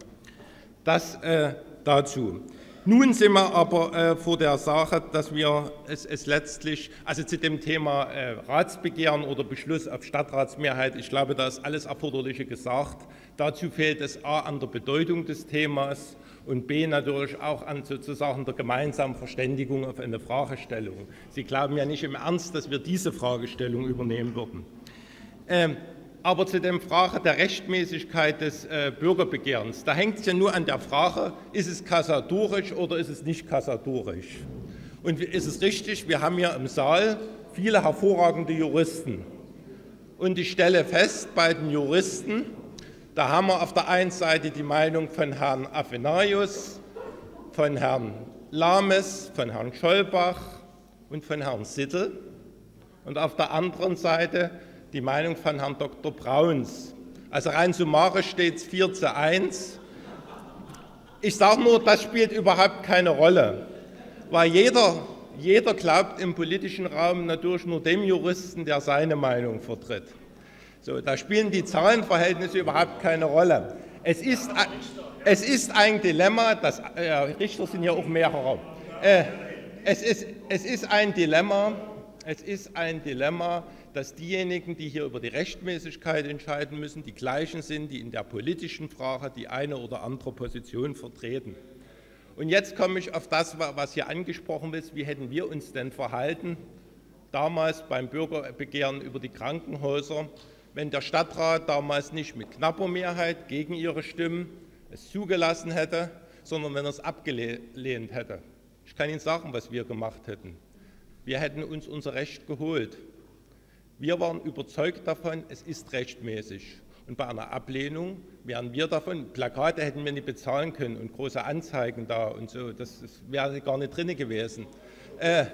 Das äh, dazu. Nun sind wir aber äh, vor der Sache, dass wir es, es, letztlich, also zu dem Thema äh, Ratsbegehren oder Beschluss auf Stadtratsmehrheit, ich glaube, da ist alles Erforderliche gesagt. Dazu fehlt es A an der Bedeutung des Themas und B natürlich auch an sozusagen der gemeinsamen Verständigung auf eine Fragestellung. Sie glauben ja nicht im Ernst, dass wir diese Fragestellung übernehmen würden. Ähm, aber zu der Frage der Rechtmäßigkeit des äh, Bürgerbegehrens, da hängt es ja nur an der Frage, ist es kassatorisch oder ist es nicht kassatorisch? Und ist es richtig, wir haben hier im Saal viele hervorragende Juristen. Und ich stelle fest, bei den Juristen, da haben wir auf der einen Seite die Meinung von Herrn Avenarius, von Herrn Lames, von Herrn Schollbach und von Herrn Sittel und auf der anderen Seite die Meinung von Herrn Dr. Brauns. Also rein summarisch steht es 4 zu 1. Ich sage nur, das spielt überhaupt keine Rolle, weil jeder, jeder glaubt im politischen Raum natürlich nur dem Juristen, der seine Meinung vertritt. So, da spielen die Zahlenverhältnisse überhaupt keine Rolle. Es ist, es ist ein Dilemma, das, äh, Richter sind ja auch mehrere. Äh, es, ist, es ist ein Dilemma, es ist ein Dilemma, dass diejenigen, die hier über die Rechtmäßigkeit entscheiden müssen, die gleichen sind, die in der politischen Frage die eine oder andere Position vertreten. Und jetzt komme ich auf das, was hier angesprochen ist. Wie hätten wir uns denn verhalten damals beim Bürgerbegehren über die Krankenhäuser? Wenn der Stadtrat damals nicht mit knapper Mehrheit gegen ihre Stimmen es zugelassen hätte, sondern wenn er es abgelehnt hätte. Ich kann Ihnen sagen, was wir gemacht hätten. Wir hätten uns unser Recht geholt. Wir waren überzeugt davon, es ist rechtmäßig. Und bei einer Ablehnung wären wir davon, Plakate hätten wir nicht bezahlen können und große Anzeigen da und so, das, das wäre gar nicht drin gewesen. Äh,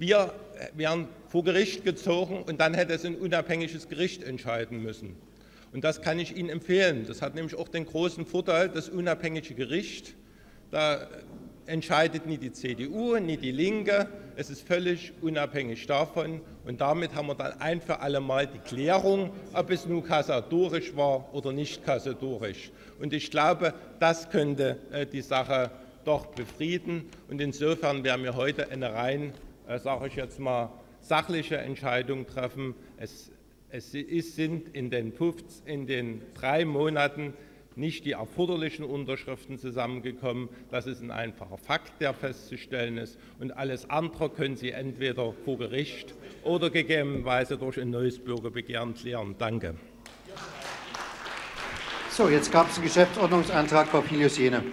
wir wären vor Gericht gezogen und dann hätte es ein unabhängiges Gericht entscheiden müssen. Und das kann ich Ihnen empfehlen. Das hat nämlich auch den großen Vorteil, das unabhängige Gericht, da entscheidet nie die CDU, nie die Linke. Es ist völlig unabhängig davon. Und damit haben wir dann ein für alle Mal die Klärung, ob es nun kassatorisch war oder nicht kassatorisch. Und ich glaube, das könnte äh, die Sache doch befrieden. Und insofern werden wir heute eine rein, äh, sage ich jetzt mal, sachliche Entscheidung treffen. Es, es ist, sind in den, 15, in den drei Monaten nicht die erforderlichen Unterschriften zusammengekommen. Das ist ein einfacher Fakt, der festzustellen ist. Und alles andere können Sie entweder vor Gericht oder gegebenenweise durch ein neues Bürgerbegehren klären. Danke. So, jetzt gab es einen Geschäftsordnungsantrag, Frau Filius-Jene.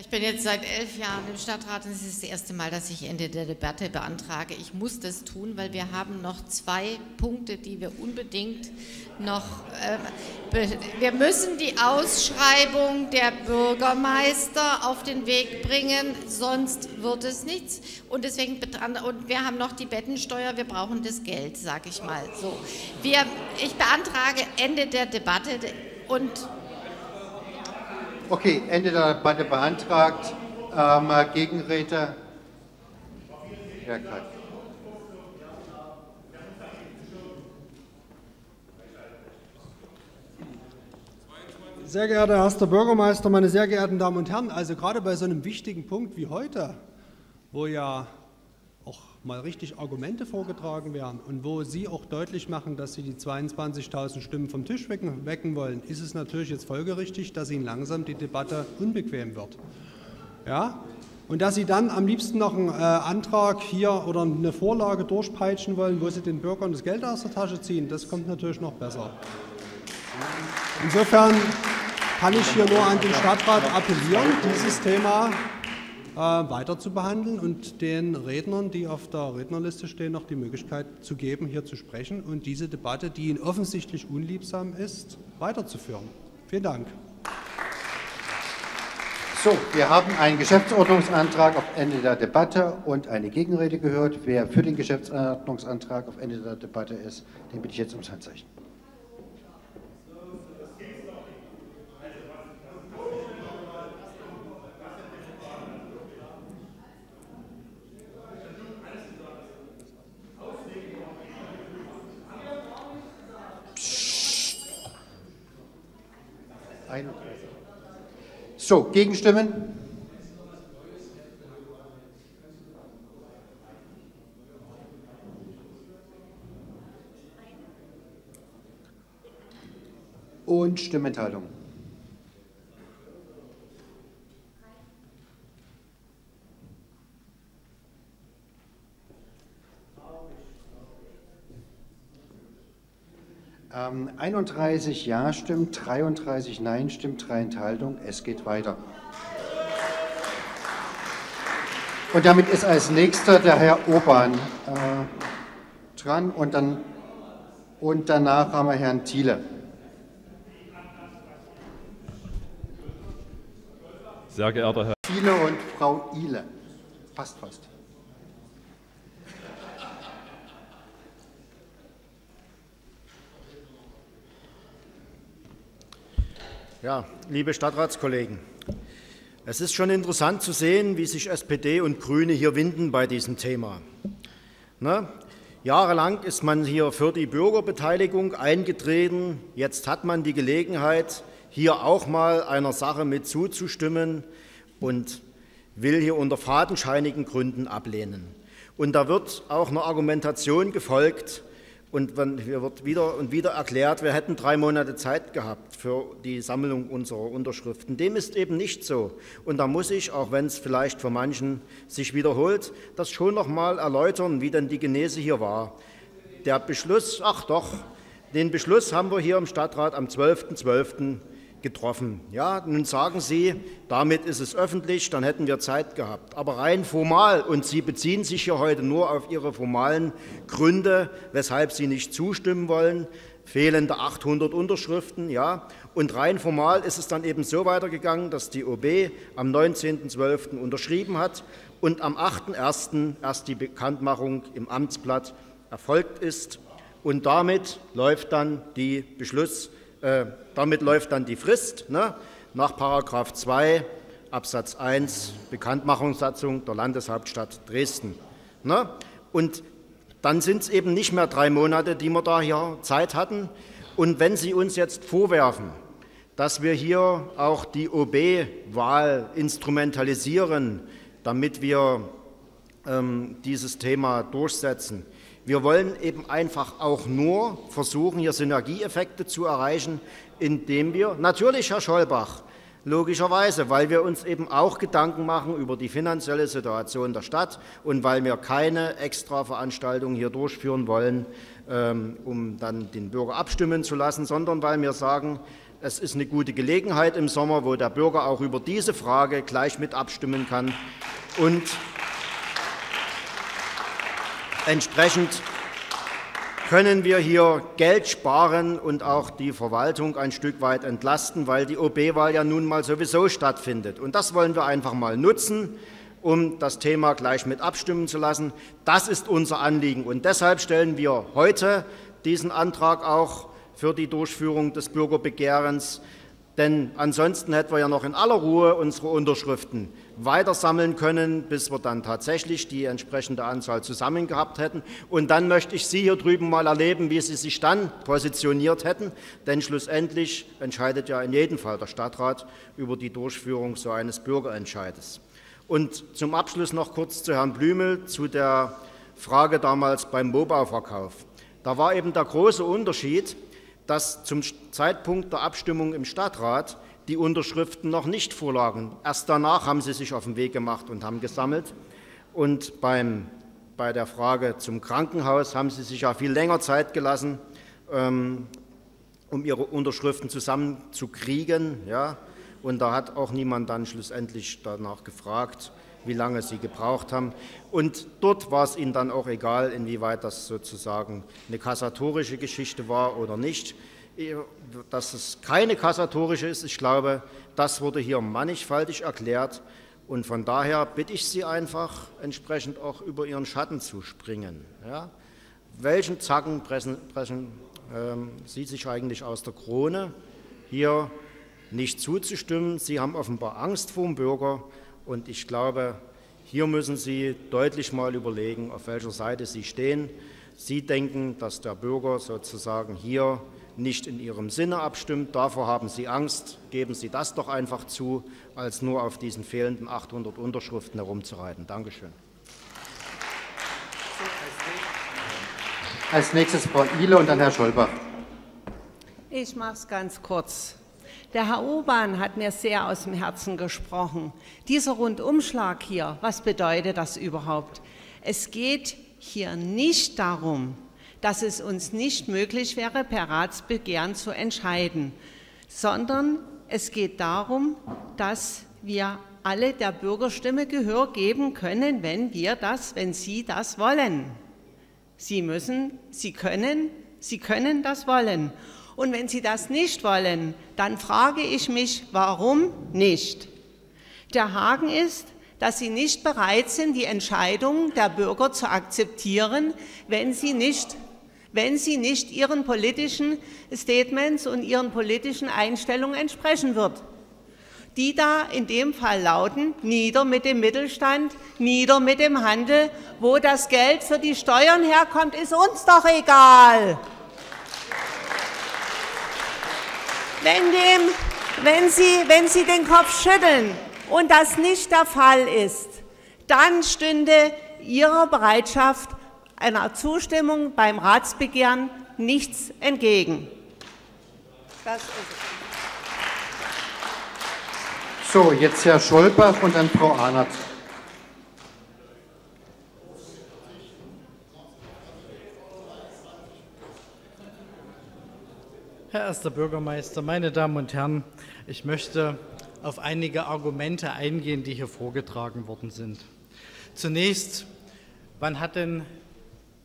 Ich bin jetzt seit elf Jahren im Stadtrat und es ist das erste Mal, dass ich Ende der Debatte beantrage. Ich muss das tun, weil wir haben noch zwei Punkte, die wir unbedingt noch. Äh, wir müssen die Ausschreibung der Bürgermeister auf den Weg bringen, sonst wird es nichts. Und deswegen und wir haben noch die Bettensteuer. Wir brauchen das Geld, sage ich mal so. Wir, ich beantrage Ende der Debatte und Okay, Ende der Debatte beantragt. Ähm, Gegenräte? Herr Kreis. Sehr geehrter Herr Erster Bürgermeister, meine sehr geehrten Damen und Herren, also gerade bei so einem wichtigen Punkt wie heute, wo ja mal richtig Argumente vorgetragen werden und wo Sie auch deutlich machen, dass Sie die 22.000 Stimmen vom Tisch wecken, wecken, wollen, ist es natürlich jetzt folgerichtig, dass Ihnen langsam die Debatte unbequem wird. Ja? Und dass Sie dann am liebsten noch einen äh, Antrag hier oder eine Vorlage durchpeitschen wollen, wo Sie den Bürgern das Geld aus der Tasche ziehen, das kommt natürlich noch besser. Insofern kann ich hier nur an den Stadtrat appellieren, dieses Thema weiter zu behandeln und den Rednern, die auf der Rednerliste stehen, noch die Möglichkeit zu geben, hier zu sprechen und diese Debatte, die Ihnen offensichtlich unliebsam ist, weiterzuführen. Vielen Dank. So, wir haben einen Geschäftsordnungsantrag auf Ende der Debatte und eine Gegenrede gehört. Wer für den Geschäftsordnungsantrag auf Ende der Debatte ist, den bitte ich jetzt ums Handzeichen. 31. So, Gegenstimmen? Und Stimmenthaltung. 31 ähm, Ja-Stimmen, 33 Nein-Stimmen, drei Enthaltungen. Es geht weiter. Und damit ist als nächster der Herr Urban äh, dran und, dann, und danach haben wir Herrn Thiele. Sehr geehrter Herr Thiele und Frau Ile. Passt fast. Ja, liebe Stadtratskollegen, es ist schon interessant zu sehen, wie sich SPD und Grüne hier winden bei diesem Thema. Ne? Jahrelang ist man hier für die Bürgerbeteiligung eingetreten. Jetzt hat man die Gelegenheit, hier auch mal einer Sache mit zuzustimmen und will hier unter fadenscheinigen Gründen ablehnen. Und da wird auch eine Argumentation gefolgt, und hier wird wieder und wieder erklärt, wir hätten drei Monate Zeit gehabt für die Sammlung unserer Unterschriften. Dem ist eben nicht so. Und da muss ich, auch wenn es vielleicht für manchen sich wiederholt, das schon noch mal erläutern, wie denn die Genese hier war. Der Beschluss, ach doch, den Beschluss haben wir hier im Stadtrat am 12.12. getroffen. Ja, nun sagen Sie, damit ist es öffentlich, dann hätten wir Zeit gehabt. Aber rein formal, und Sie beziehen sich ja heute nur auf Ihre formalen Gründe, weshalb Sie nicht zustimmen wollen, fehlende 800 Unterschriften, ja. Und rein formal ist es dann eben so weitergegangen, dass die OB am 19.12. unterschrieben hat und am 8.1. erst die Bekanntmachung im Amtsblatt erfolgt ist. Und damit läuft dann die Beschluss, äh, damit läuft dann die Frist ne, nach Paragraph 2 Absatz 1 Bekanntmachungssatzung der Landeshauptstadt Dresden. Ne? Und dann sind es eben nicht mehr drei Monate, die wir da hier Zeit hatten. Und wenn Sie uns jetzt vorwerfen, dass wir hier auch die OB-Wahl instrumentalisieren, damit wir ähm, dieses Thema durchsetzen, wir wollen eben einfach auch nur versuchen, hier Synergieeffekte zu erreichen, indem wir, natürlich, Herr Scholbach, logischerweise, weil wir uns eben auch Gedanken machen über die finanzielle Situation der Stadt und weil wir keine Extraveranstaltung hier durchführen wollen, ähm, um dann den Bürger abstimmen zu lassen, sondern weil wir sagen, es ist eine gute Gelegenheit im Sommer, wo der Bürger auch über diese Frage gleich mit abstimmen kann und Entsprechend können wir hier Geld sparen und auch die Verwaltung ein Stück weit entlasten, weil die OB-Wahl ja nun mal sowieso stattfindet. Und das wollen wir einfach mal nutzen, um das Thema gleich mit abstimmen zu lassen. Das ist unser Anliegen. Und deshalb stellen wir heute diesen Antrag auch für die Durchführung des Bürgerbegehrens. Denn ansonsten hätten wir ja noch in aller Ruhe unsere Unterschriften weiter sammeln können, bis wir dann tatsächlich die entsprechende Anzahl zusammen gehabt hätten. Und dann möchte ich Sie hier drüben mal erleben, wie Sie sich dann positioniert hätten. Denn schlussendlich entscheidet ja in jedem Fall der Stadtrat über die Durchführung so eines Bürgerentscheides. Und zum Abschluss noch kurz zu Herrn Blümel zu der Frage damals beim Mobauverkauf. Da war eben der große Unterschied, dass zum Zeitpunkt der Abstimmung im Stadtrat die Unterschriften noch nicht vorlagen. Erst danach haben sie sich auf den Weg gemacht und haben gesammelt. Und beim, bei der Frage zum Krankenhaus haben sie sich ja viel länger Zeit gelassen, ähm, um ihre Unterschriften zusammenzukriegen. Ja? Und da hat auch niemand dann schlussendlich danach gefragt, wie lange sie gebraucht haben. Und dort war es ihnen dann auch egal, inwieweit das sozusagen eine kassatorische Geschichte war oder nicht dass es keine kassatorische ist. Ich glaube, das wurde hier mannigfaltig erklärt. Und von daher bitte ich Sie einfach, entsprechend auch über Ihren Schatten zu springen. Ja? Welchen Zacken pressen, pressen ähm, Sie sich eigentlich aus der Krone, hier nicht zuzustimmen? Sie haben offenbar Angst vor dem Bürger. Und ich glaube, hier müssen Sie deutlich mal überlegen, auf welcher Seite Sie stehen. Sie denken, dass der Bürger sozusagen hier nicht in Ihrem Sinne abstimmt. Davor haben Sie Angst. Geben Sie das doch einfach zu, als nur auf diesen fehlenden 800 Unterschriften herumzureiten. Dankeschön. Als nächstes Frau Ile und dann Herr Scholbach. Ich mache es ganz kurz. Der Herr Urban hat mir sehr aus dem Herzen gesprochen. Dieser Rundumschlag hier, was bedeutet das überhaupt? Es geht hier nicht darum, dass es uns nicht möglich wäre, per Ratsbegehren zu entscheiden, sondern es geht darum, dass wir alle der Bürgerstimme Gehör geben können, wenn wir das, wenn Sie das wollen. Sie müssen, Sie können, Sie können das wollen. Und wenn Sie das nicht wollen, dann frage ich mich, warum nicht? Der Haken ist, dass Sie nicht bereit sind, die Entscheidung der Bürger zu akzeptieren, wenn sie nicht wenn sie nicht ihren politischen Statements und ihren politischen Einstellungen entsprechen wird. Die da in dem Fall lauten, nieder mit dem Mittelstand, nieder mit dem Handel, wo das Geld für die Steuern herkommt, ist uns doch egal. Wenn, dem, wenn, Sie, wenn Sie den Kopf schütteln und das nicht der Fall ist, dann stünde Ihrer Bereitschaft einer Zustimmung beim Ratsbegehren nichts entgegen. So, jetzt Herr Scholbach und dann Frau Ahnert. Herr erster Bürgermeister, meine Damen und Herren, ich möchte auf einige Argumente eingehen, die hier vorgetragen worden sind. Zunächst, wann hat denn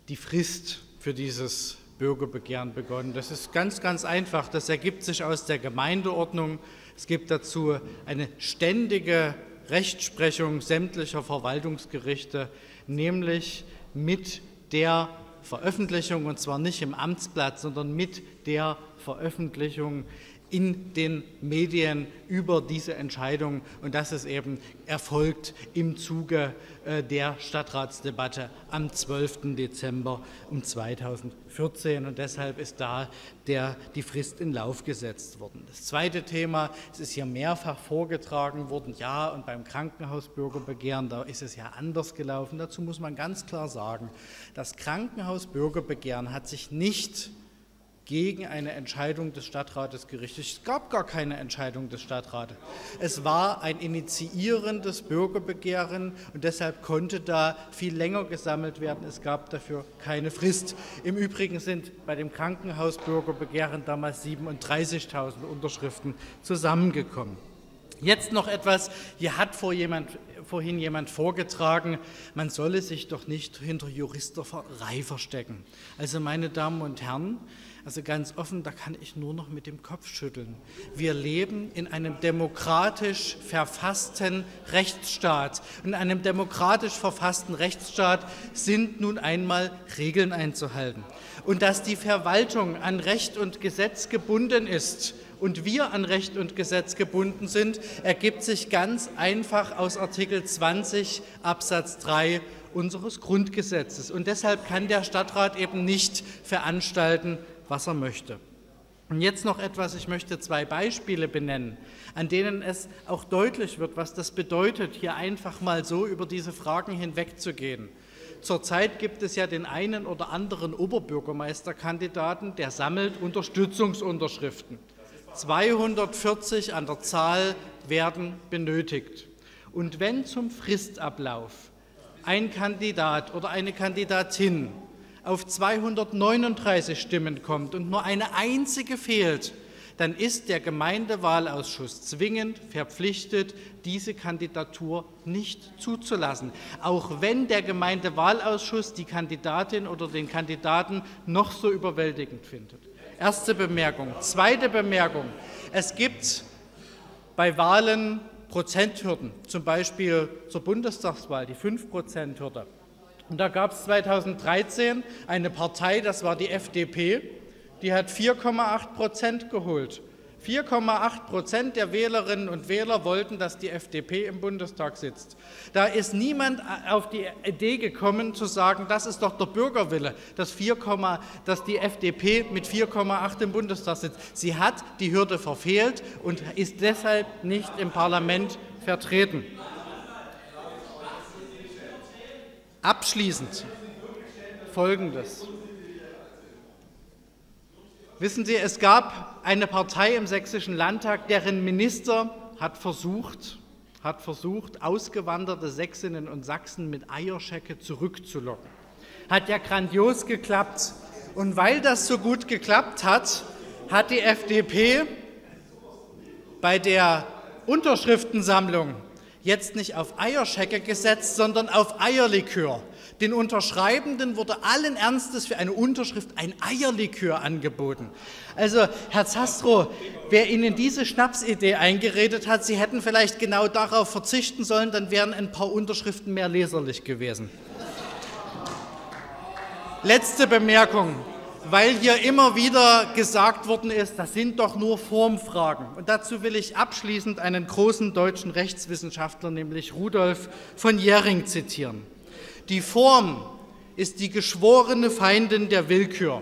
die Frist für dieses Bürgerbegehren begonnen? Das ist ganz, ganz einfach. Das ergibt sich aus der Gemeindeordnung. Es gibt dazu eine ständige Rechtsprechung sämtlicher Verwaltungsgerichte, nämlich mit der Veröffentlichung, und zwar nicht im Amtsblatt, sondern mit der Veröffentlichung in den Medien über diese Entscheidung und das ist eben erfolgt im Zuge äh, der Stadtratsdebatte am 12. Dezember 2014 und deshalb ist da der, die Frist in Lauf gesetzt worden. Das zweite Thema, es ist hier mehrfach vorgetragen worden, ja und beim Krankenhausbürgerbegehren, da ist es ja anders gelaufen. Dazu muss man ganz klar sagen, das Krankenhausbürgerbegehren hat sich nicht gegen eine Entscheidung des Stadtrates gerichtet. Es gab gar keine Entscheidung des Stadtrates. Es war ein initiierendes Bürgerbegehren und deshalb konnte da viel länger gesammelt werden. Es gab dafür keine Frist. Im Übrigen sind bei dem Krankenhausbürgerbegehren damals 37.000 Unterschriften zusammengekommen. Jetzt noch etwas, hier hat vor jemand, vorhin jemand vorgetragen, man solle sich doch nicht hinter Juristerei verstecken. Also meine Damen und Herren, also ganz offen, da kann ich nur noch mit dem Kopf schütteln. Wir leben in einem demokratisch verfassten Rechtsstaat. In einem demokratisch verfassten Rechtsstaat sind nun einmal Regeln einzuhalten. Und dass die Verwaltung an Recht und Gesetz gebunden ist, und wir an Recht und Gesetz gebunden sind, ergibt sich ganz einfach aus Artikel 20 Absatz 3 unseres Grundgesetzes. Und deshalb kann der Stadtrat eben nicht veranstalten, was er möchte. Und jetzt noch etwas, ich möchte zwei Beispiele benennen, an denen es auch deutlich wird, was das bedeutet, hier einfach mal so über diese Fragen hinwegzugehen. Zurzeit gibt es ja den einen oder anderen Oberbürgermeisterkandidaten, der sammelt Unterstützungsunterschriften. 240 an der Zahl werden benötigt. Und wenn zum Fristablauf ein Kandidat oder eine Kandidatin auf 239 Stimmen kommt und nur eine einzige fehlt, dann ist der Gemeindewahlausschuss zwingend verpflichtet, diese Kandidatur nicht zuzulassen, auch wenn der Gemeindewahlausschuss die Kandidatin oder den Kandidaten noch so überwältigend findet. Erste Bemerkung. Zweite Bemerkung. Es gibt bei Wahlen Prozenthürden, zum Beispiel zur Bundestagswahl die 5-Prozent-Hürde. Und da gab es 2013 eine Partei, das war die FDP, die hat 4,8 Prozent geholt. 4,8 Prozent der Wählerinnen und Wähler wollten, dass die FDP im Bundestag sitzt. Da ist niemand auf die Idee gekommen zu sagen, das ist doch der Bürgerwille, dass, 4, dass die FDP mit 4,8 im Bundestag sitzt. Sie hat die Hürde verfehlt und ist deshalb nicht im Parlament vertreten. Abschließend Folgendes. Wissen Sie, es gab eine Partei im Sächsischen Landtag, deren Minister hat versucht, hat versucht, ausgewanderte Sächsinnen und Sachsen mit Eierschecke zurückzulocken. Hat ja grandios geklappt. Und weil das so gut geklappt hat, hat die FDP bei der Unterschriftensammlung jetzt nicht auf Eierschecke gesetzt, sondern auf Eierlikör. Den Unterschreibenden wurde allen Ernstes für eine Unterschrift ein Eierlikör angeboten. Also, Herr Zastro, wer Ihnen diese Schnapsidee eingeredet hat, Sie hätten vielleicht genau darauf verzichten sollen, dann wären ein paar Unterschriften mehr leserlich gewesen. Letzte Bemerkung weil hier immer wieder gesagt worden ist, das sind doch nur Formfragen. Und dazu will ich abschließend einen großen deutschen Rechtswissenschaftler, nämlich Rudolf von Jering, zitieren. Die Form ist die geschworene Feindin der Willkür,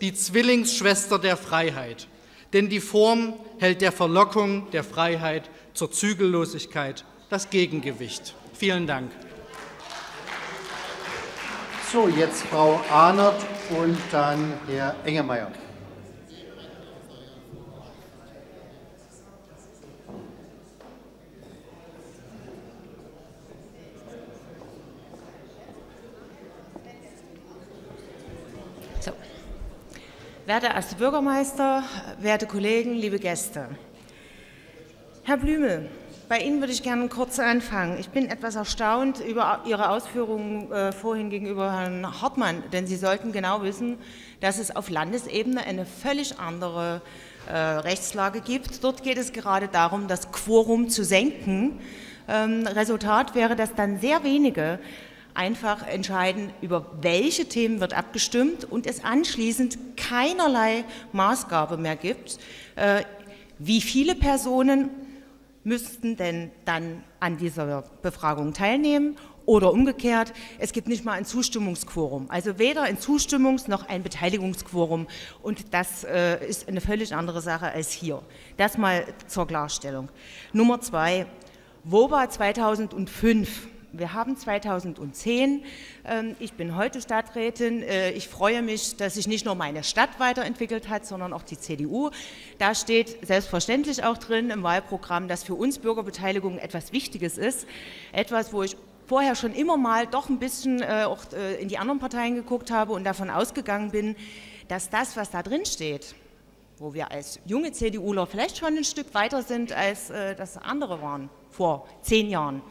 die Zwillingsschwester der Freiheit. Denn die Form hält der Verlockung der Freiheit zur Zügellosigkeit das Gegengewicht. Vielen Dank. So, jetzt Frau Ahnert und dann Herr Engemeyer. So. Werte erste Bürgermeister, werte Kollegen, liebe Gäste. Herr Blümel, bei Ihnen würde ich gerne kurz anfangen. Ich bin etwas erstaunt über Ihre Ausführungen äh, vorhin gegenüber Herrn Hartmann, denn Sie sollten genau wissen, dass es auf Landesebene eine völlig andere äh, Rechtslage gibt. Dort geht es gerade darum, das Quorum zu senken. Ähm, Resultat wäre, dass dann sehr wenige einfach entscheiden, über welche Themen wird abgestimmt und es anschließend keinerlei Maßgabe mehr gibt, äh, wie viele Personen müssten denn dann an dieser Befragung teilnehmen oder umgekehrt, es gibt nicht mal ein Zustimmungsquorum, also weder ein Zustimmungs- noch ein Beteiligungsquorum und das äh, ist eine völlig andere Sache als hier. Das mal zur Klarstellung. Nummer zwei, WOBA 2005 wir haben 2010, ähm, ich bin heute Stadträtin, äh, ich freue mich, dass sich nicht nur meine Stadt weiterentwickelt hat, sondern auch die CDU. Da steht selbstverständlich auch drin im Wahlprogramm, dass für uns Bürgerbeteiligung etwas Wichtiges ist, etwas, wo ich vorher schon immer mal doch ein bisschen äh, auch äh, in die anderen Parteien geguckt habe und davon ausgegangen bin, dass das, was da drin steht, wo wir als junge CDUler vielleicht schon ein Stück weiter sind, als das andere waren vor zehn Jahren,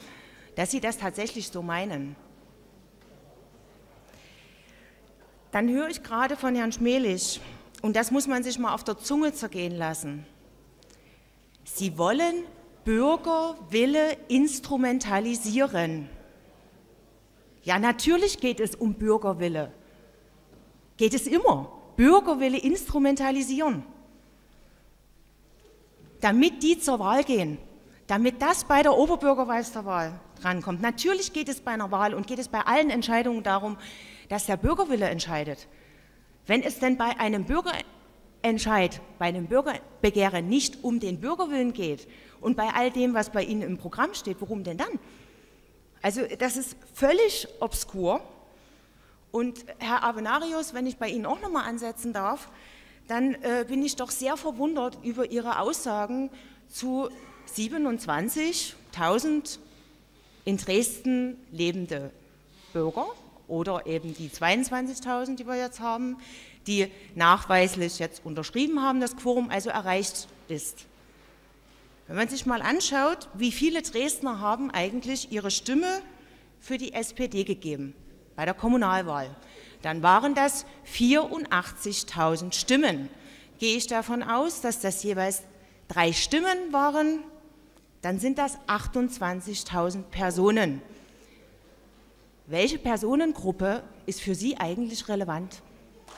dass Sie das tatsächlich so meinen. Dann höre ich gerade von Herrn Schmelich, und das muss man sich mal auf der Zunge zergehen lassen. Sie wollen Bürgerwille instrumentalisieren. Ja, natürlich geht es um Bürgerwille. Geht es immer. Bürgerwille instrumentalisieren. Damit die zur Wahl gehen, damit das bei der Oberbürgermeisterwahl drankommt. Natürlich geht es bei einer Wahl und geht es bei allen Entscheidungen darum, dass der Bürgerwille entscheidet. Wenn es denn bei einem Bürgerentscheid, bei einem Bürgerbegehren nicht um den Bürgerwillen geht und bei all dem, was bei Ihnen im Programm steht, worum denn dann? Also das ist völlig obskur. Und Herr Avenarius, wenn ich bei Ihnen auch noch mal ansetzen darf, dann äh, bin ich doch sehr verwundert über Ihre Aussagen zu 27.000 in Dresden lebende Bürger oder eben die 22.000, die wir jetzt haben, die nachweislich jetzt unterschrieben haben, das Quorum also erreicht ist. Wenn man sich mal anschaut, wie viele Dresdner haben eigentlich ihre Stimme für die SPD gegeben bei der Kommunalwahl, dann waren das 84.000 Stimmen. Gehe ich davon aus, dass das jeweils drei Stimmen waren, dann sind das 28.000 Personen. Welche Personengruppe ist für Sie eigentlich relevant?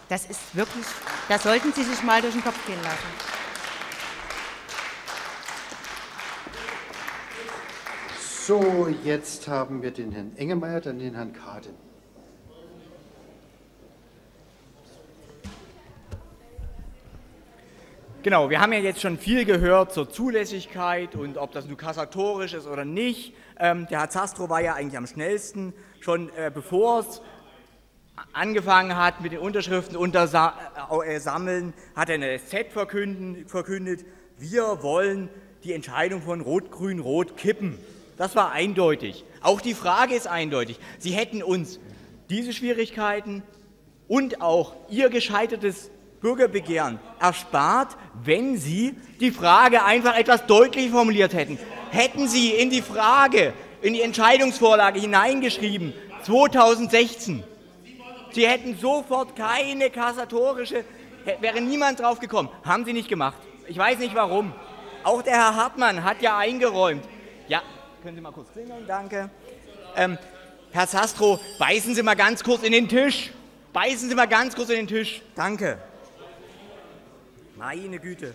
Das ist wirklich, das sollten Sie sich mal durch den Kopf gehen lassen. So, jetzt haben wir den Herrn Engemeyer, dann den Herrn Kaden. Genau, wir haben ja jetzt schon viel gehört zur Zulässigkeit und ob das nun kassatorisch ist oder nicht. Ähm, der Herr Zastro war ja eigentlich am schnellsten, schon äh, bevor es angefangen hat mit den Unterschriften unter äh, sammeln, hat er eine SZ verkündet, wir wollen die Entscheidung von Rot-Grün-Rot kippen. Das war eindeutig. Auch die Frage ist eindeutig. Sie hätten uns diese Schwierigkeiten und auch Ihr gescheitertes Bürgerbegehren erspart, wenn Sie die Frage einfach etwas deutlich formuliert hätten. Hätten Sie in die Frage, in die Entscheidungsvorlage hineingeschrieben, 2016, Sie hätten sofort keine kassatorische, wäre niemand drauf gekommen. Haben Sie nicht gemacht. Ich weiß nicht warum. Auch der Herr Hartmann hat ja eingeräumt. Ja, können Sie mal kurz klingeln, danke. Ähm, Herr Sastro, beißen Sie mal ganz kurz in den Tisch. Beißen Sie mal ganz kurz in den Tisch. Danke. Meine Güte.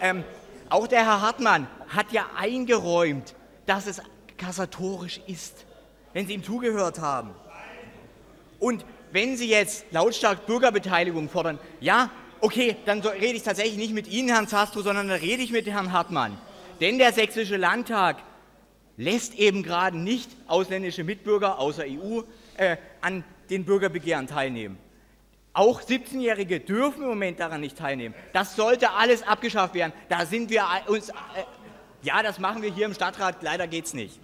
Ähm, auch der Herr Hartmann hat ja eingeräumt, dass es kassatorisch ist, wenn Sie ihm zugehört haben. Und wenn Sie jetzt lautstark Bürgerbeteiligung fordern, ja, okay, dann rede ich tatsächlich nicht mit Ihnen, Herrn Zastro, sondern dann rede ich mit Herrn Hartmann. Denn der Sächsische Landtag lässt eben gerade nicht ausländische Mitbürger außer EU äh, an den Bürgerbegehren teilnehmen. Auch 17-Jährige dürfen im Moment daran nicht teilnehmen. Das sollte alles abgeschafft werden. Da sind wir uns. Äh, ja, das machen wir hier im Stadtrat. Leider geht es nicht.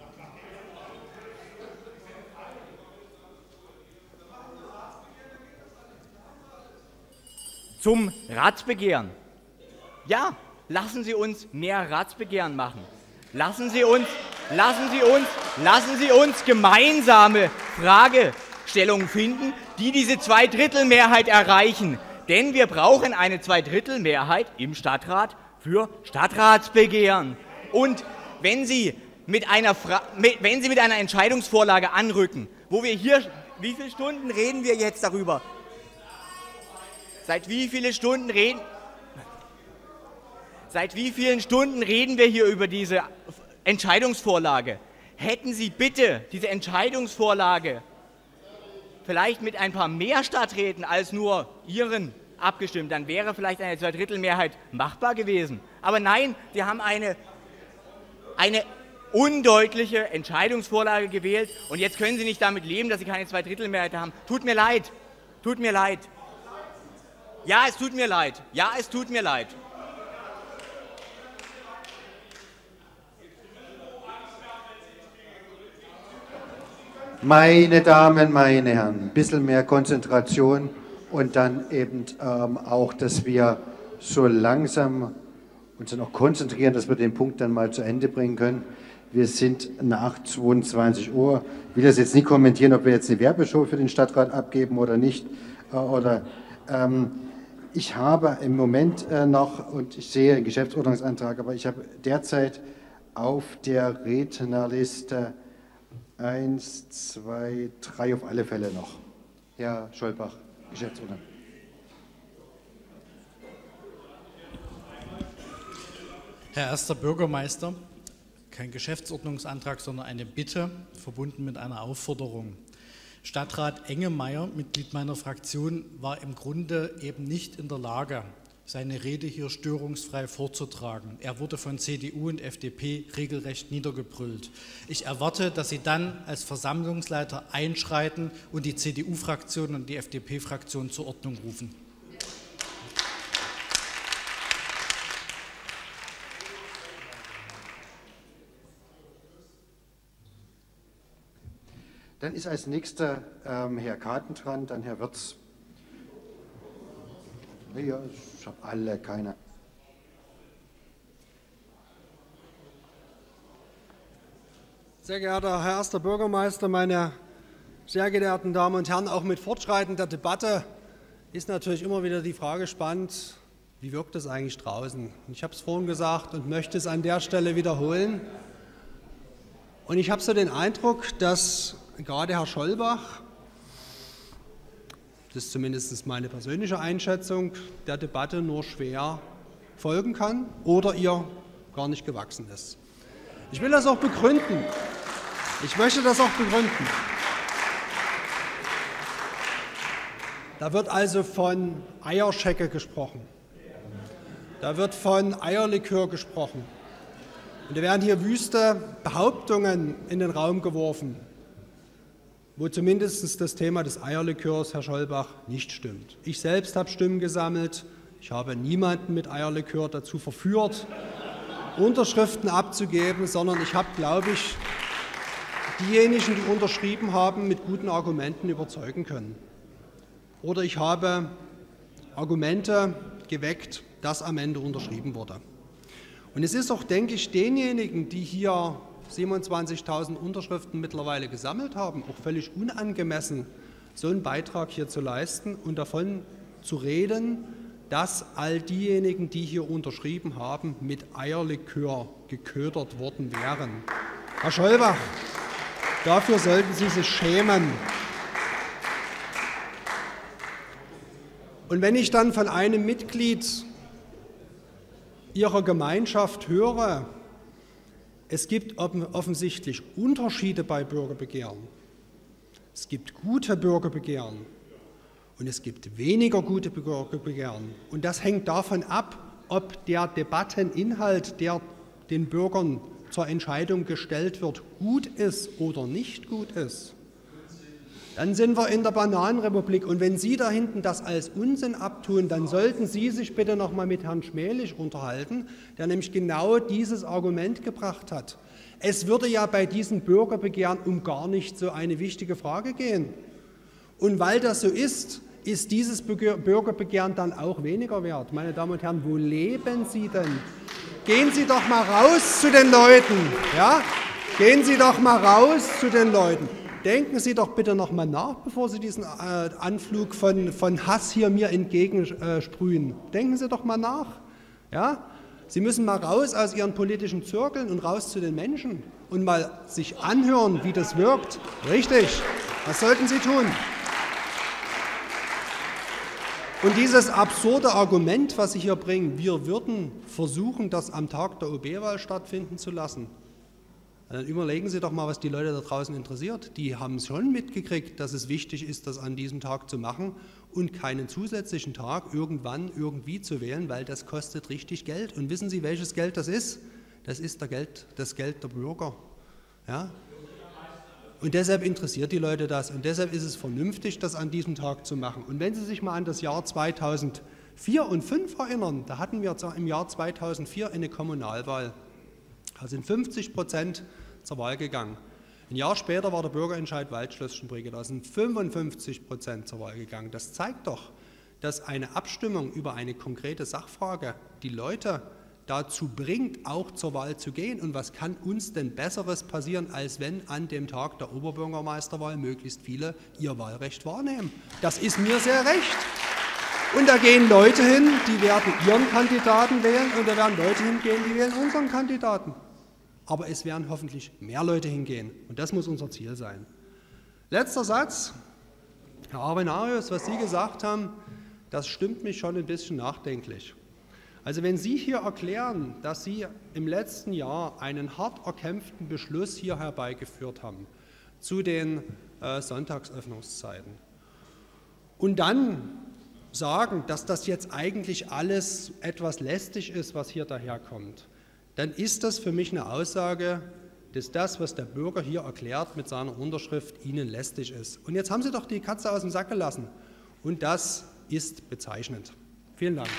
zum Ratsbegehren. Ja, lassen Sie uns mehr Ratsbegehren machen. Lassen Sie uns, lassen Sie uns, lassen Sie uns gemeinsame Fragestellungen finden, die diese Zweidrittelmehrheit erreichen. Denn wir brauchen eine Zweidrittelmehrheit im Stadtrat für Stadtratsbegehren. Und wenn Sie mit einer, Fra mit, wenn Sie mit einer Entscheidungsvorlage anrücken, wo wir hier, wie viele Stunden reden wir jetzt darüber? Seit wie vielen Stunden reden, Seit wie vielen Stunden reden wir hier über diese Entscheidungsvorlage? Hätten Sie bitte diese Entscheidungsvorlage vielleicht mit ein paar mehr Stadträten als nur Ihren abgestimmt, dann wäre vielleicht eine Zweidrittelmehrheit machbar gewesen. Aber nein, Sie haben eine, eine undeutliche Entscheidungsvorlage gewählt und jetzt können Sie nicht damit leben, dass Sie keine Zweidrittelmehrheit haben. Tut mir leid. Tut mir leid. Ja, es tut mir leid. Ja, es tut mir leid. Meine Damen, meine Herren, ein bisschen mehr Konzentration und dann eben ähm, auch, dass wir so langsam uns noch konzentrieren, dass wir den Punkt dann mal zu Ende bringen können. Wir sind nach 22 Uhr. Ich will das jetzt nicht kommentieren, ob wir jetzt eine Werbeshow für den Stadtrat abgeben oder nicht. Äh, oder, ähm, ich habe im Moment äh, noch, und ich sehe einen Geschäftsordnungsantrag, aber ich habe derzeit auf der Rednerliste Eins, zwei, drei auf alle Fälle noch. Herr Scholbach, Geschäftsordner. Herr erster Bürgermeister, kein Geschäftsordnungsantrag, sondern eine Bitte, verbunden mit einer Aufforderung. Stadtrat Engemeyer, Mitglied meiner Fraktion, war im Grunde eben nicht in der Lage, seine Rede hier störungsfrei vorzutragen. Er wurde von CDU und FDP regelrecht niedergebrüllt. Ich erwarte, dass Sie dann als Versammlungsleiter einschreiten und die CDU-Fraktion und die FDP-Fraktion zur Ordnung rufen. Dann ist als nächster ähm, Herr Karten dran, dann Herr Wirz. Ja, ich habe alle, keine. Sehr geehrter Herr erster Bürgermeister, meine sehr geehrten Damen und Herren, auch mit Fortschreiten der Debatte ist natürlich immer wieder die Frage spannend, wie wirkt es eigentlich draußen? Ich habe es vorhin gesagt und möchte es an der Stelle wiederholen. Und ich habe so den Eindruck, dass gerade Herr Schollbach das ist zumindest meine persönliche Einschätzung, der Debatte nur schwer folgen kann oder ihr gar nicht gewachsen ist. Ich will das auch begründen. Ich möchte das auch begründen. Da wird also von Eierschecke gesprochen. Da wird von Eierlikör gesprochen. Und da werden hier wüste Behauptungen in den Raum geworfen wo zumindest das Thema des Eierlikörs, Herr Schollbach, nicht stimmt. Ich selbst habe Stimmen gesammelt. Ich habe niemanden mit Eierlikör dazu verführt, Unterschriften abzugeben, sondern ich habe, glaube ich, diejenigen, die unterschrieben haben, mit guten Argumenten überzeugen können. Oder ich habe Argumente geweckt, dass am Ende unterschrieben wurde. Und es ist auch, denke ich, denjenigen, die hier 27.000 Unterschriften mittlerweile gesammelt haben, auch völlig unangemessen, so einen Beitrag hier zu leisten und davon zu reden, dass all diejenigen, die hier unterschrieben haben, mit Eierlikör geködert worden wären. Herr Scholbach, dafür sollten Sie sich schämen. Und wenn ich dann von einem Mitglied Ihrer Gemeinschaft höre, es gibt offensichtlich Unterschiede bei Bürgerbegehren. Es gibt gute Bürgerbegehren und es gibt weniger gute Bürgerbegehren. Und das hängt davon ab, ob der Debatteninhalt, der den Bürgern zur Entscheidung gestellt wird, gut ist oder nicht gut ist dann sind wir in der Bananenrepublik. Und wenn Sie da hinten das als Unsinn abtun, dann sollten Sie sich bitte noch mal mit Herrn Schmählich unterhalten, der nämlich genau dieses Argument gebracht hat. Es würde ja bei diesen Bürgerbegehren um gar nicht so eine wichtige Frage gehen. Und weil das so ist, ist dieses Bürgerbegehren dann auch weniger wert. Meine Damen und Herren, wo leben Sie denn? Gehen Sie doch mal raus zu den Leuten. Ja? Gehen Sie doch mal raus zu den Leuten. Denken Sie doch bitte noch mal nach, bevor Sie diesen äh, Anflug von, von Hass hier mir entgegensprühen. Denken Sie doch mal nach. Ja? Sie müssen mal raus aus Ihren politischen Zirkeln und raus zu den Menschen und mal sich anhören, wie das wirkt. Richtig. Was sollten Sie tun? Und dieses absurde Argument, was Sie hier bringen, wir würden versuchen, das am Tag der OB-Wahl stattfinden zu lassen, dann überlegen Sie doch mal, was die Leute da draußen interessiert. Die haben schon mitgekriegt, dass es wichtig ist, das an diesem Tag zu machen und keinen zusätzlichen Tag irgendwann irgendwie zu wählen, weil das kostet richtig Geld. Und wissen Sie, welches Geld das ist? Das ist der Geld, das Geld der Bürger. Ja? Und deshalb interessiert die Leute das. Und deshalb ist es vernünftig, das an diesem Tag zu machen. Und wenn Sie sich mal an das Jahr 2004 und 2005 erinnern, da hatten wir im Jahr 2004 eine Kommunalwahl. Da sind 50 Prozent zur Wahl gegangen. Ein Jahr später war der Bürgerentscheid Waldschloss-Schönbrücke, da sind 55 Prozent zur Wahl gegangen. Das zeigt doch, dass eine Abstimmung über eine konkrete Sachfrage die Leute dazu bringt, auch zur Wahl zu gehen. Und was kann uns denn Besseres passieren, als wenn an dem Tag der Oberbürgermeisterwahl möglichst viele ihr Wahlrecht wahrnehmen? Das ist mir sehr recht. Und da gehen Leute hin, die werden ihren Kandidaten wählen und da werden Leute hingehen, die wählen unseren Kandidaten aber es werden hoffentlich mehr Leute hingehen. Und das muss unser Ziel sein. Letzter Satz. Herr Arvenarius, was Sie gesagt haben, das stimmt mich schon ein bisschen nachdenklich. Also wenn Sie hier erklären, dass Sie im letzten Jahr einen hart erkämpften Beschluss hier herbeigeführt haben zu den äh, Sonntagsöffnungszeiten und dann sagen, dass das jetzt eigentlich alles etwas lästig ist, was hier daherkommt, dann ist das für mich eine Aussage, dass das, was der Bürger hier erklärt mit seiner Unterschrift, Ihnen lästig ist. Und jetzt haben Sie doch die Katze aus dem Sack gelassen. Und das ist bezeichnend. Vielen Dank.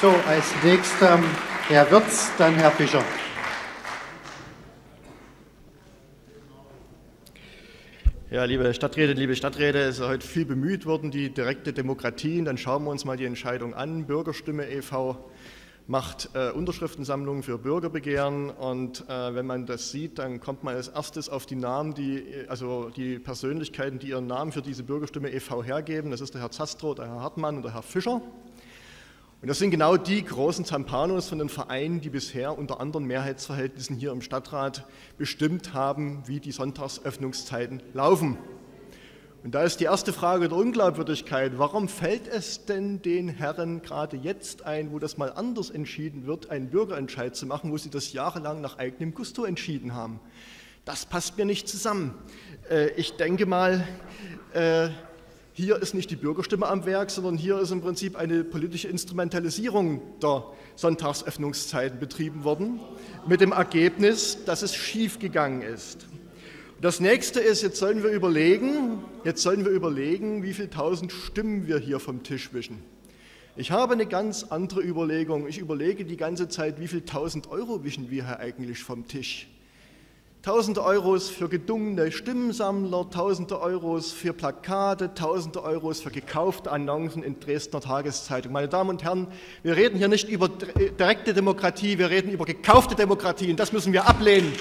So, als nächster Herr Wirz, dann Herr Fischer. Ja, liebe Stadträte, liebe Stadträte, es ist heute viel bemüht worden, die direkte Demokratie. Und dann schauen wir uns mal die Entscheidung an. Bürgerstimme e.V macht äh, Unterschriftensammlungen für Bürgerbegehren und äh, wenn man das sieht, dann kommt man als erstes auf die Namen, die, also die Persönlichkeiten, die ihren Namen für diese Bürgerstimme e.V. hergeben. Das ist der Herr Zastrow, der Herr Hartmann und der Herr Fischer. Und das sind genau die großen Zampanos von den Vereinen, die bisher unter anderen Mehrheitsverhältnissen hier im Stadtrat bestimmt haben, wie die Sonntagsöffnungszeiten laufen. Und da ist die erste Frage der Unglaubwürdigkeit. Warum fällt es denn den Herren gerade jetzt ein, wo das mal anders entschieden wird, einen Bürgerentscheid zu machen, wo sie das jahrelang nach eigenem Gusto entschieden haben? Das passt mir nicht zusammen. Äh, ich denke mal, äh, hier ist nicht die Bürgerstimme am Werk, sondern hier ist im Prinzip eine politische Instrumentalisierung der Sonntagsöffnungszeiten betrieben worden, mit dem Ergebnis, dass es schiefgegangen ist. Das nächste ist, jetzt sollen wir überlegen, jetzt sollen wir überlegen, wie viele tausend Stimmen wir hier vom Tisch wischen. Ich habe eine ganz andere Überlegung. Ich überlege die ganze Zeit, wie viel tausend Euro wischen wir hier eigentlich vom Tisch. Tausende Euros für gedungene Stimmensammler, tausende Euros für Plakate, tausende Euros für gekaufte Annoncen in Dresdner Tageszeitung. Meine Damen und Herren, wir reden hier nicht über direkte Demokratie, wir reden über gekaufte Demokratie und das müssen wir ablehnen.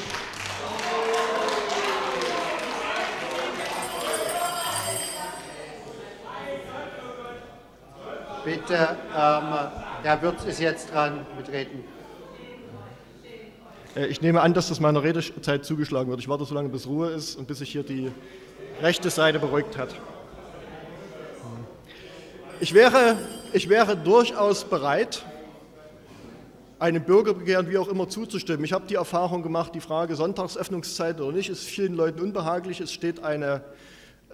Bitte, ähm, Herr Würz ist jetzt dran mit Reden. Äh, ich nehme an, dass das meiner Redezeit zugeschlagen wird. Ich warte so lange, bis Ruhe ist und bis sich hier die rechte Seite beruhigt hat. Ich wäre, ich wäre durchaus bereit, einem Bürgerbegehren wie auch immer zuzustimmen. Ich habe die Erfahrung gemacht, die Frage Sonntagsöffnungszeit oder nicht ist vielen Leuten unbehaglich. Es steht eine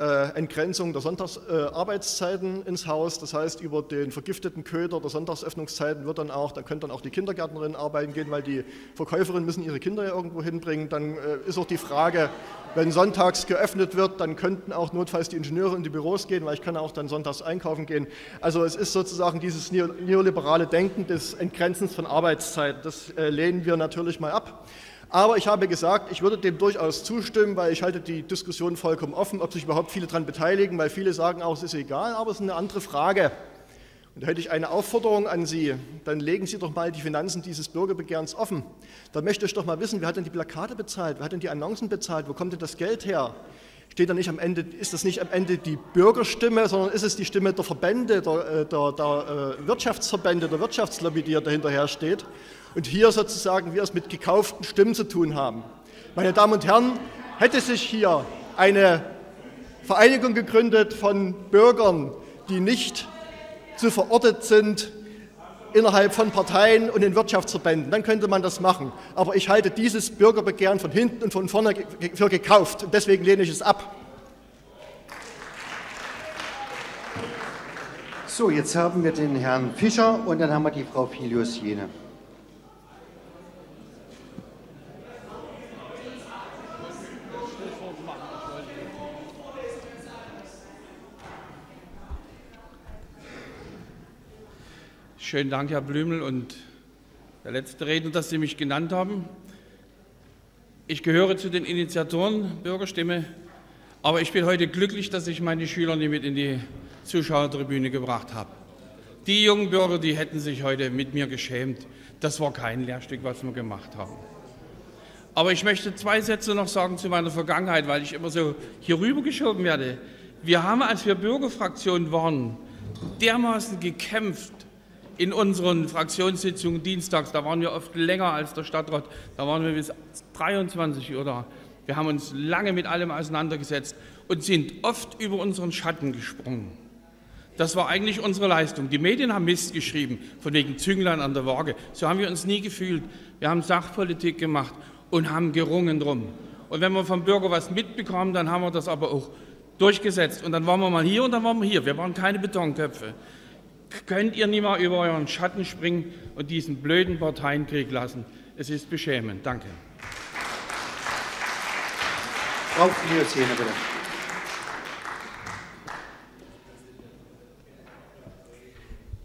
Entgrenzung der Sonntagsarbeitszeiten ins Haus. Das heißt, über den vergifteten Köder der Sonntagsöffnungszeiten wird dann auch, da können dann auch die Kindergärtnerinnen arbeiten gehen, weil die Verkäuferinnen müssen ihre Kinder ja irgendwo hinbringen. Dann äh, ist auch die Frage, wenn sonntags geöffnet wird, dann könnten auch notfalls die Ingenieure in die Büros gehen, weil ich kann auch dann sonntags einkaufen gehen. Also es ist sozusagen dieses neoliberale Denken des Entgrenzens von Arbeitszeiten. Das äh, lehnen wir natürlich mal ab. Aber ich habe gesagt, ich würde dem durchaus zustimmen, weil ich halte die Diskussion vollkommen offen, ob sich überhaupt viele daran beteiligen, weil viele sagen auch, es ist egal, aber es ist eine andere Frage. Und da hätte ich eine Aufforderung an Sie, dann legen Sie doch mal die Finanzen dieses Bürgerbegehrens offen. Da möchte ich doch mal wissen, wer hat denn die Plakate bezahlt, wer hat denn die Annoncen bezahlt, wo kommt denn das Geld her? Steht da nicht am Ende, ist das nicht am Ende die Bürgerstimme, sondern ist es die Stimme der Verbände, der, äh, der, der äh, Wirtschaftsverbände, der Wirtschaftslobby, die dahinterher steht? Und hier sozusagen wir es mit gekauften Stimmen zu tun haben. Meine Damen und Herren, hätte sich hier eine Vereinigung gegründet von Bürgern, die nicht zu verortet sind innerhalb von Parteien und in Wirtschaftsverbänden, dann könnte man das machen. Aber ich halte dieses Bürgerbegehren von hinten und von vorne für gekauft und deswegen lehne ich es ab. So, jetzt haben wir den Herrn Fischer und dann haben wir die Frau Filius-Jene. Schönen Dank, Herr Blümel und der letzte Redner, dass Sie mich genannt haben. Ich gehöre zu den Initiatoren Bürgerstimme, aber ich bin heute glücklich, dass ich meine Schüler nicht mit in die Zuschauertribüne gebracht habe. Die jungen Bürger, die hätten sich heute mit mir geschämt. Das war kein Lehrstück, was wir gemacht haben. Aber ich möchte zwei Sätze noch sagen zu meiner Vergangenheit, weil ich immer so hier rübergeschoben werde. Wir haben, als wir Bürgerfraktion waren, dermaßen gekämpft in unseren Fraktionssitzungen dienstags, da waren wir oft länger als der Stadtrat, da waren wir bis 23 Uhr da. Wir haben uns lange mit allem auseinandergesetzt und sind oft über unseren Schatten gesprungen. Das war eigentlich unsere Leistung. Die Medien haben Mist geschrieben, von wegen Zünglein an der Waage. So haben wir uns nie gefühlt. Wir haben Sachpolitik gemacht und haben gerungen drum. Und wenn wir vom Bürger was mitbekommen, dann haben wir das aber auch durchgesetzt. Und dann waren wir mal hier und dann waren wir hier. Wir waren keine Betonköpfe könnt ihr nicht mal über euren Schatten springen und diesen blöden Parteienkrieg lassen. Es ist beschämend. Danke. Frau Kliozene, bitte.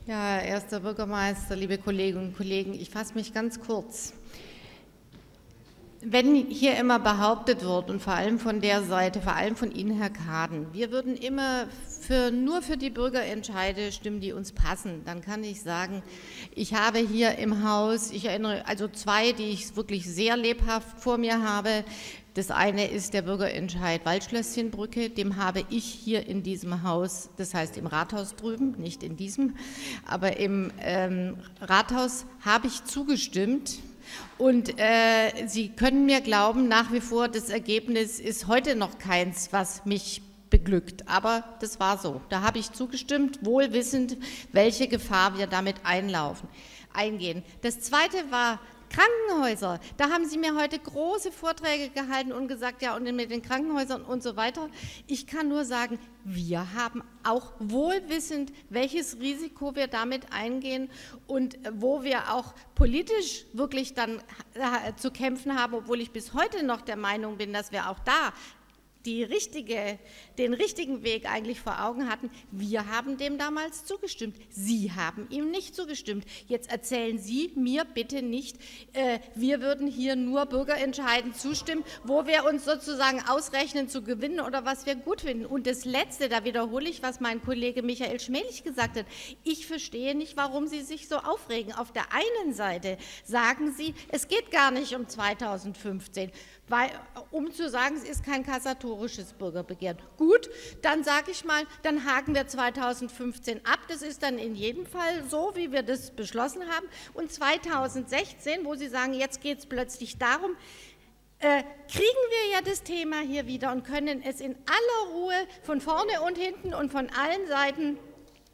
Ja, erster Bürgermeister, liebe Kolleginnen und Kollegen, ich fasse mich ganz kurz. Wenn hier immer behauptet wird, und vor allem von der Seite, vor allem von Ihnen, Herr Kaden, wir würden immer für, nur für die Bürgerentscheide stimmen, die uns passen, dann kann ich sagen, ich habe hier im Haus, ich erinnere, also zwei, die ich wirklich sehr lebhaft vor mir habe. Das eine ist der Bürgerentscheid Waldschlösschenbrücke, dem habe ich hier in diesem Haus, das heißt im Rathaus drüben, nicht in diesem, aber im ähm, Rathaus habe ich zugestimmt und äh, Sie können mir glauben, nach wie vor, das Ergebnis ist heute noch keins, was mich beglückt. Aber das war so. Da habe ich zugestimmt, wohl wissend, welche Gefahr wir damit einlaufen, eingehen. Das Zweite war Krankenhäuser, da haben Sie mir heute große Vorträge gehalten und gesagt, ja, und mit den Krankenhäusern und so weiter. Ich kann nur sagen, wir haben auch wohlwissend, welches Risiko wir damit eingehen und wo wir auch politisch wirklich dann äh, zu kämpfen haben, obwohl ich bis heute noch der Meinung bin, dass wir auch da die richtige, den richtigen Weg eigentlich vor Augen hatten. Wir haben dem damals zugestimmt. Sie haben ihm nicht zugestimmt. Jetzt erzählen Sie mir bitte nicht, äh, wir würden hier nur Bürgerentscheiden zustimmen, wo wir uns sozusagen ausrechnen zu gewinnen oder was wir gut finden. Und das Letzte, da wiederhole ich, was mein Kollege Michael Schmelich gesagt hat. Ich verstehe nicht, warum Sie sich so aufregen. Auf der einen Seite sagen Sie, es geht gar nicht um 2015 weil, um zu sagen, es ist kein kassatorisches Bürgerbegehren. Gut, dann sage ich mal, dann haken wir 2015 ab. Das ist dann in jedem Fall so, wie wir das beschlossen haben. Und 2016, wo Sie sagen, jetzt geht es plötzlich darum, äh, kriegen wir ja das Thema hier wieder und können es in aller Ruhe von vorne und hinten und von allen Seiten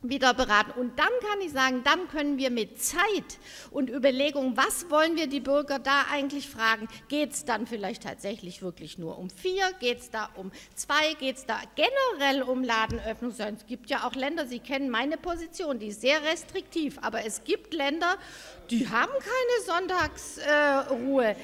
wieder beraten. Und dann kann ich sagen, dann können wir mit Zeit und Überlegung, was wollen wir die Bürger da eigentlich fragen, geht es dann vielleicht tatsächlich wirklich nur um vier, geht es da um zwei, geht es da generell um Ladenöffnung? Es gibt ja auch Länder, Sie kennen meine Position, die ist sehr restriktiv, aber es gibt Länder, die haben keine Sonntagsruhe. Äh,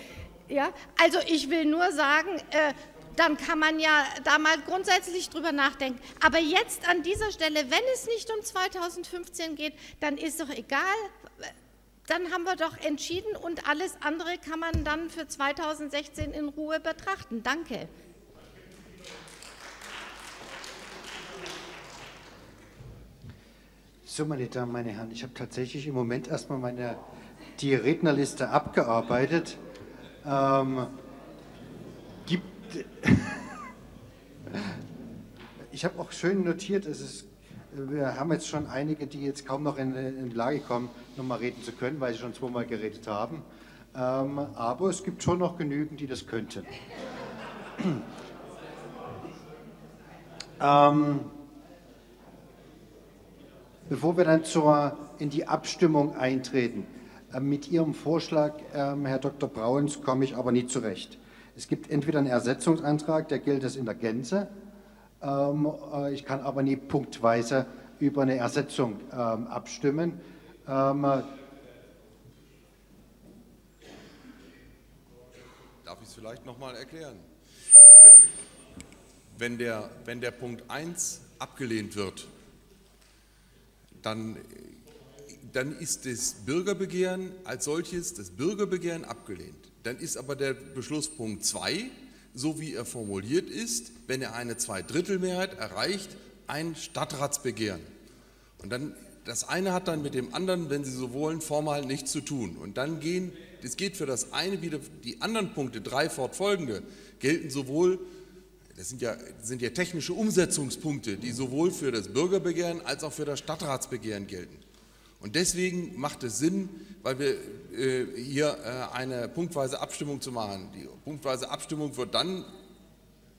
ja, also ich will nur sagen, äh, dann kann man ja da mal grundsätzlich drüber nachdenken. Aber jetzt an dieser Stelle, wenn es nicht um 2015 geht, dann ist doch egal, dann haben wir doch entschieden und alles andere kann man dann für 2016 in Ruhe betrachten. Danke. So, meine Damen, meine Herren, ich habe tatsächlich im Moment erstmal meine, die Rednerliste abgearbeitet. Ähm, ich habe auch schön notiert, es ist, wir haben jetzt schon einige, die jetzt kaum noch in, in Lage kommen, nochmal reden zu können, weil sie schon zweimal geredet haben. Ähm, aber es gibt schon noch genügend, die das könnten. [clears throat] ähm, bevor wir dann zur, in die Abstimmung eintreten, äh, mit Ihrem Vorschlag, äh, Herr Dr. Brauns, komme ich aber nicht zurecht. Es gibt entweder einen Ersetzungsantrag, der gilt es in der Gänze. Ähm, äh, ich kann aber nie punktweise über eine Ersetzung ähm, abstimmen. Ähm, Darf ich es vielleicht noch mal erklären? Wenn der, wenn der Punkt 1 abgelehnt wird, dann, dann ist das Bürgerbegehren als solches, das Bürgerbegehren abgelehnt. Dann ist aber der Beschlusspunkt 2, so wie er formuliert ist, wenn er eine Zweidrittelmehrheit erreicht, ein Stadtratsbegehren. Und dann das eine hat dann mit dem anderen, wenn Sie so wollen, formal nichts zu tun. Und dann gehen, es geht für das eine wieder, die anderen Punkte, drei fortfolgende, gelten sowohl, das sind ja, sind ja technische Umsetzungspunkte, die sowohl für das Bürgerbegehren als auch für das Stadtratsbegehren gelten. Und deswegen macht es Sinn, weil wir äh, hier äh, eine punktweise Abstimmung zu machen. Die punktweise Abstimmung wird dann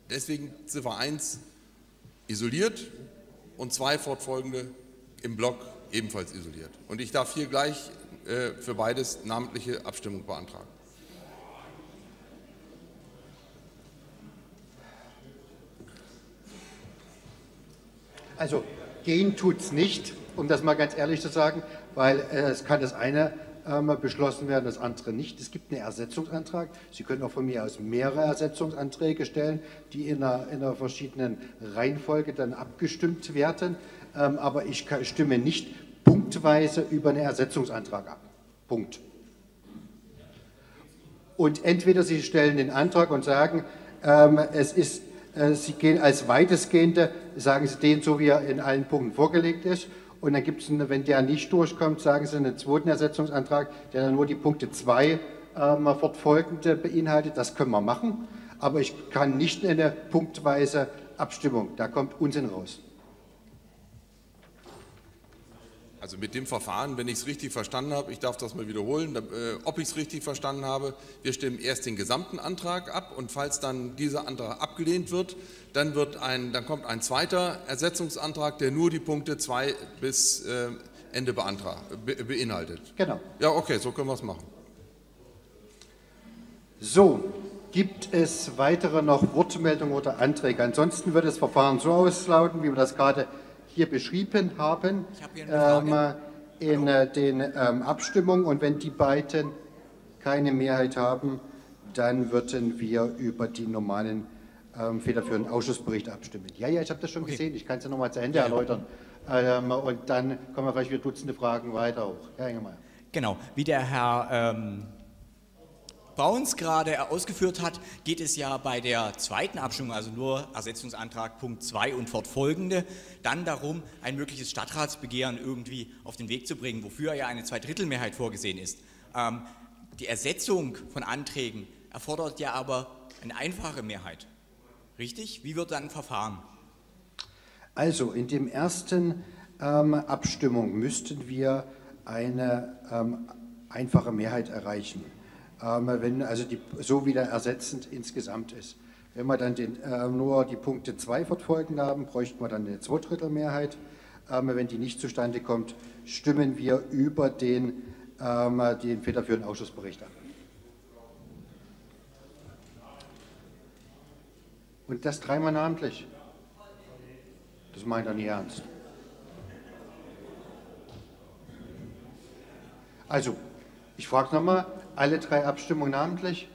deswegen Ziffer 1 isoliert und zwei fortfolgende im Block ebenfalls isoliert. Und ich darf hier gleich äh, für beides namentliche Abstimmung beantragen. Also gehen tut es nicht, um das mal ganz ehrlich zu sagen, weil äh, es kann das eine ähm, beschlossen werden, das andere nicht. Es gibt einen Ersetzungsantrag. Sie können auch von mir aus mehrere Ersetzungsanträge stellen, die in einer, in einer verschiedenen Reihenfolge dann abgestimmt werden. Ähm, aber ich stimme nicht punktweise über einen Ersetzungsantrag ab. Punkt. Und entweder Sie stellen den Antrag und sagen, ähm, es ist, äh, Sie gehen als weitestgehende, sagen Sie den so, wie er in allen Punkten vorgelegt ist. Und dann gibt es, wenn der nicht durchkommt, sagen Sie einen zweiten Ersetzungsantrag, der dann nur die Punkte 2 ähm, fortfolgende beinhaltet. Das können wir machen. Aber ich kann nicht eine punktweise Abstimmung. Da kommt Unsinn raus. Also mit dem Verfahren, wenn ich es richtig verstanden habe, ich darf das mal wiederholen, äh, ob ich es richtig verstanden habe, wir stimmen erst den gesamten Antrag ab und falls dann dieser Antrag abgelehnt wird, dann, wird ein, dann kommt ein zweiter Ersetzungsantrag, der nur die Punkte 2 bis äh, Ende be, beinhaltet. Genau. Ja, okay, so können wir es machen. So, gibt es weitere noch Wortmeldungen oder Anträge? Ansonsten wird das Verfahren so auslauten, wie wir das gerade hier beschrieben haben ähm, in äh, den ähm, Abstimmungen. Und wenn die beiden keine Mehrheit haben, dann würden wir über die normalen ähm, federführenden Ausschussbericht abstimmen. Ja, ja, ich habe das schon okay. gesehen. Ich kann es ja noch mal zu Ende ja, erläutern. Ähm, und dann kommen wir vielleicht wieder Dutzende Fragen weiter hoch. Herr Engelmeier. Genau, wie der Herr ähm, Brauns gerade ausgeführt hat, geht es ja bei der zweiten Abstimmung, also nur Ersetzungsantrag Punkt 2 und fortfolgende, dann darum, ein mögliches Stadtratsbegehren irgendwie auf den Weg zu bringen, wofür ja eine Zweidrittelmehrheit vorgesehen ist. Ähm, die Ersetzung von Anträgen erfordert ja aber eine einfache Mehrheit. Richtig? Wie wird dann verfahren? Also in dem ersten ähm, Abstimmung müssten wir eine ähm, einfache Mehrheit erreichen wenn also die, so wieder ersetzend insgesamt ist. Wenn wir dann den, äh, nur die Punkte 2 fortfolgend haben, bräuchten wir dann eine Zweidrittelmehrheit. Wenn die nicht zustande kommt, stimmen wir über den, ähm, den federführenden Ausschussbericht ab. Und das dreimal namentlich. Das meint er nie ernst. Also, ich frage nochmal, alle drei Abstimmungen namentlich?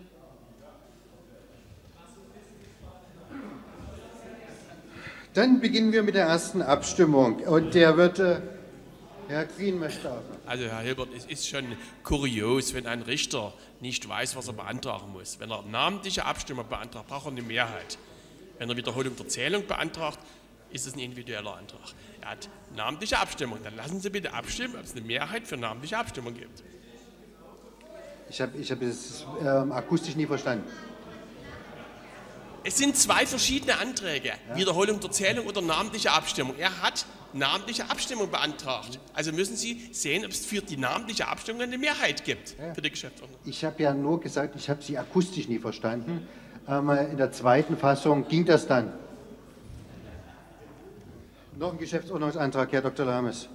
Dann beginnen wir mit der ersten Abstimmung. Und der wird, äh, Herr Green möchte auch. Also Herr Hilbert, es ist schon kurios, wenn ein Richter nicht weiß, was er beantragen muss. Wenn er namentliche Abstimmung beantragt, braucht er eine Mehrheit. Wenn er Wiederholung der Zählung beantragt, ist es ein individueller Antrag. Er hat namentliche Abstimmung. Dann lassen Sie bitte abstimmen, ob es eine Mehrheit für namentliche Abstimmung gibt. Ich habe ich hab es ähm, akustisch nie verstanden. Es sind zwei verschiedene Anträge, ja. Wiederholung der Zählung oder namentliche Abstimmung. Er hat namentliche Abstimmung beantragt. Also müssen Sie sehen, ob es für die namentliche Abstimmung eine Mehrheit gibt ja. für die Geschäftsordnung. Ich habe ja nur gesagt, ich habe Sie akustisch nie verstanden. Ähm, in der zweiten Fassung ging das dann. Noch ein Geschäftsordnungsantrag, Herr Dr. Lames.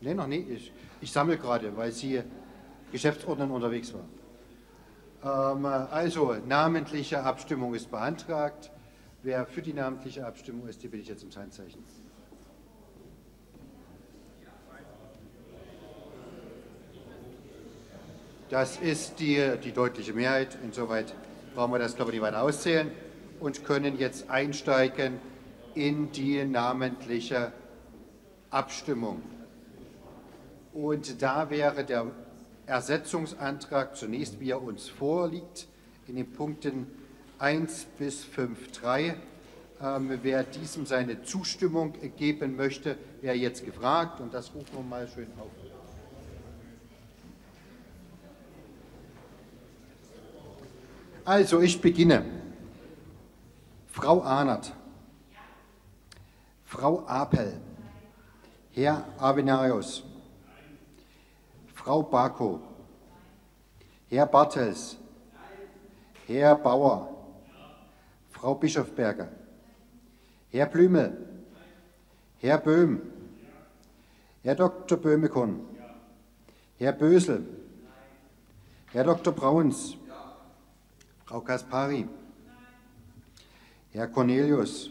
Nee, noch nie. Ich, ich sammle gerade, weil Sie Geschäftsordnung unterwegs waren. Ähm, also, namentliche Abstimmung ist beantragt. Wer für die namentliche Abstimmung ist, die bitte ich jetzt ums Handzeichen. Das ist die, die deutliche Mehrheit. Insoweit brauchen wir das, glaube ich, nicht weiter auszählen und können jetzt einsteigen in die namentliche Abstimmung. Und da wäre der Ersetzungsantrag zunächst, wie er uns vorliegt, in den Punkten 1 bis 5.3. Ähm, wer diesem seine Zustimmung geben möchte, wäre jetzt gefragt und das rufen wir mal schön auf. Also, ich beginne. Frau Ahnert, Frau Apel, Herr Avenarius, Frau Bako, Herr Bartels, Herr Bauer, Frau Bischofberger, Herr Blümel, Herr Böhm, Herr Dr. Böhmekon, Herr Bösel, Herr Dr. Brauns, Frau Kaspari, Herr Cornelius,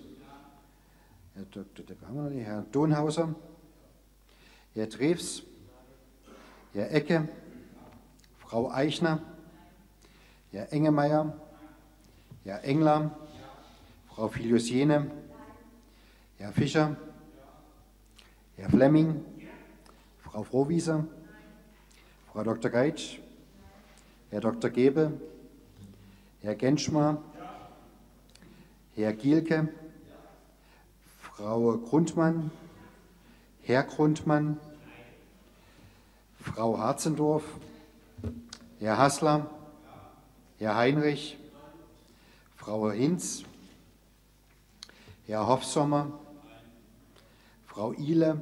Herr Dr. Herr Donhauser, Herr Treves, Herr Ecke, Frau Eichner, Herr Engemeyer, Herr Engler, Frau Filius-Jene, Herr Fischer, Herr Flemming, Frau Frohwieser, Frau Dr. Geitsch, Herr Dr. Gebel, Herr Genschmar, Herr Gielke, Frau Grundmann, Herr Grundmann, Frau Harzendorf, Herr Hassler, Herr Heinrich, Frau Hinz, Herr Hoffsommer, Frau Ihle,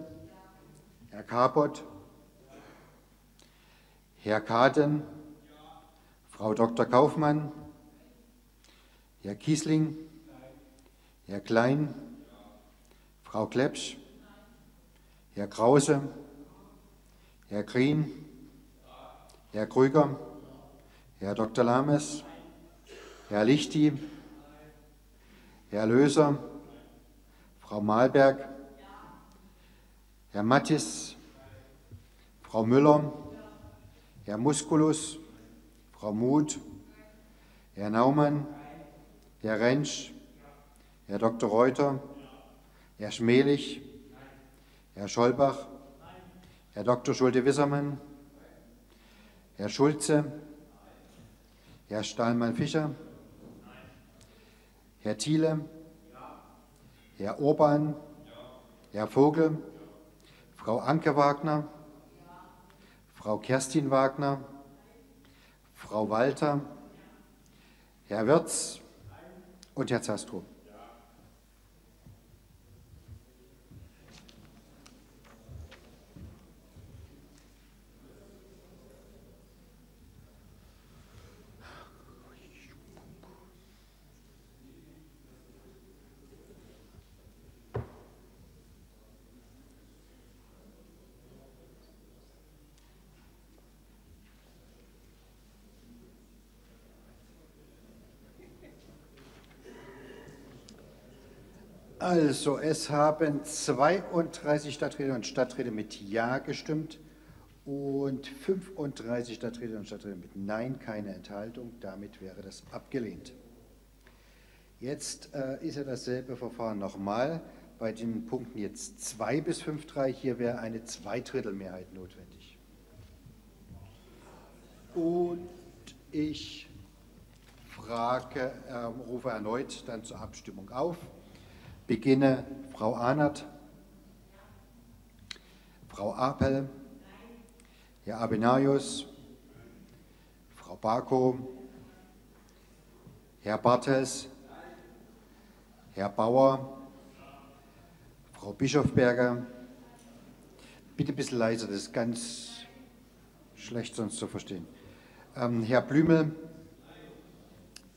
Herr Kapott, Herr Kaden, Frau Dr. Kaufmann, Herr Kiesling, Herr Klein, Frau Klepsch, Herr Krause, Herr Green, Herr Krüger, Herr Dr. Lames, Herr Lichti, Herr Löser, Frau Malberg, Herr Mattis, Frau Müller, Herr Musculus, Frau Muth, Herr Naumann, Herr Rentsch, Herr Dr. Reuter, Herr Schmelig, Herr Scholbach, Herr Dr. Schulte-Wissermann, Herr Schulze, Herr Stahlmann-Fischer, Herr Thiele, Herr Urban, Herr Vogel, Frau Anke Wagner, Frau Kerstin Wagner, Frau Walter, Herr Wirz, und Herr Zastrow. Also, es haben 32 Stadträte und Stadträte mit Ja gestimmt und 35 Stadträte und Stadträte mit Nein, keine Enthaltung. Damit wäre das abgelehnt. Jetzt äh, ist ja dasselbe Verfahren nochmal. bei den Punkten jetzt 2 bis 5.3, hier wäre eine Zweidrittelmehrheit notwendig. Und ich frage, äh, rufe erneut dann zur Abstimmung auf. Beginne Frau Ahnert, Frau Apel, Herr Abenarius, Frau Barko, Herr Bartels, Herr Bauer, Frau Bischofberger. Bitte ein bisschen leiser, das ist ganz schlecht sonst zu verstehen. Ähm, Herr Blümel,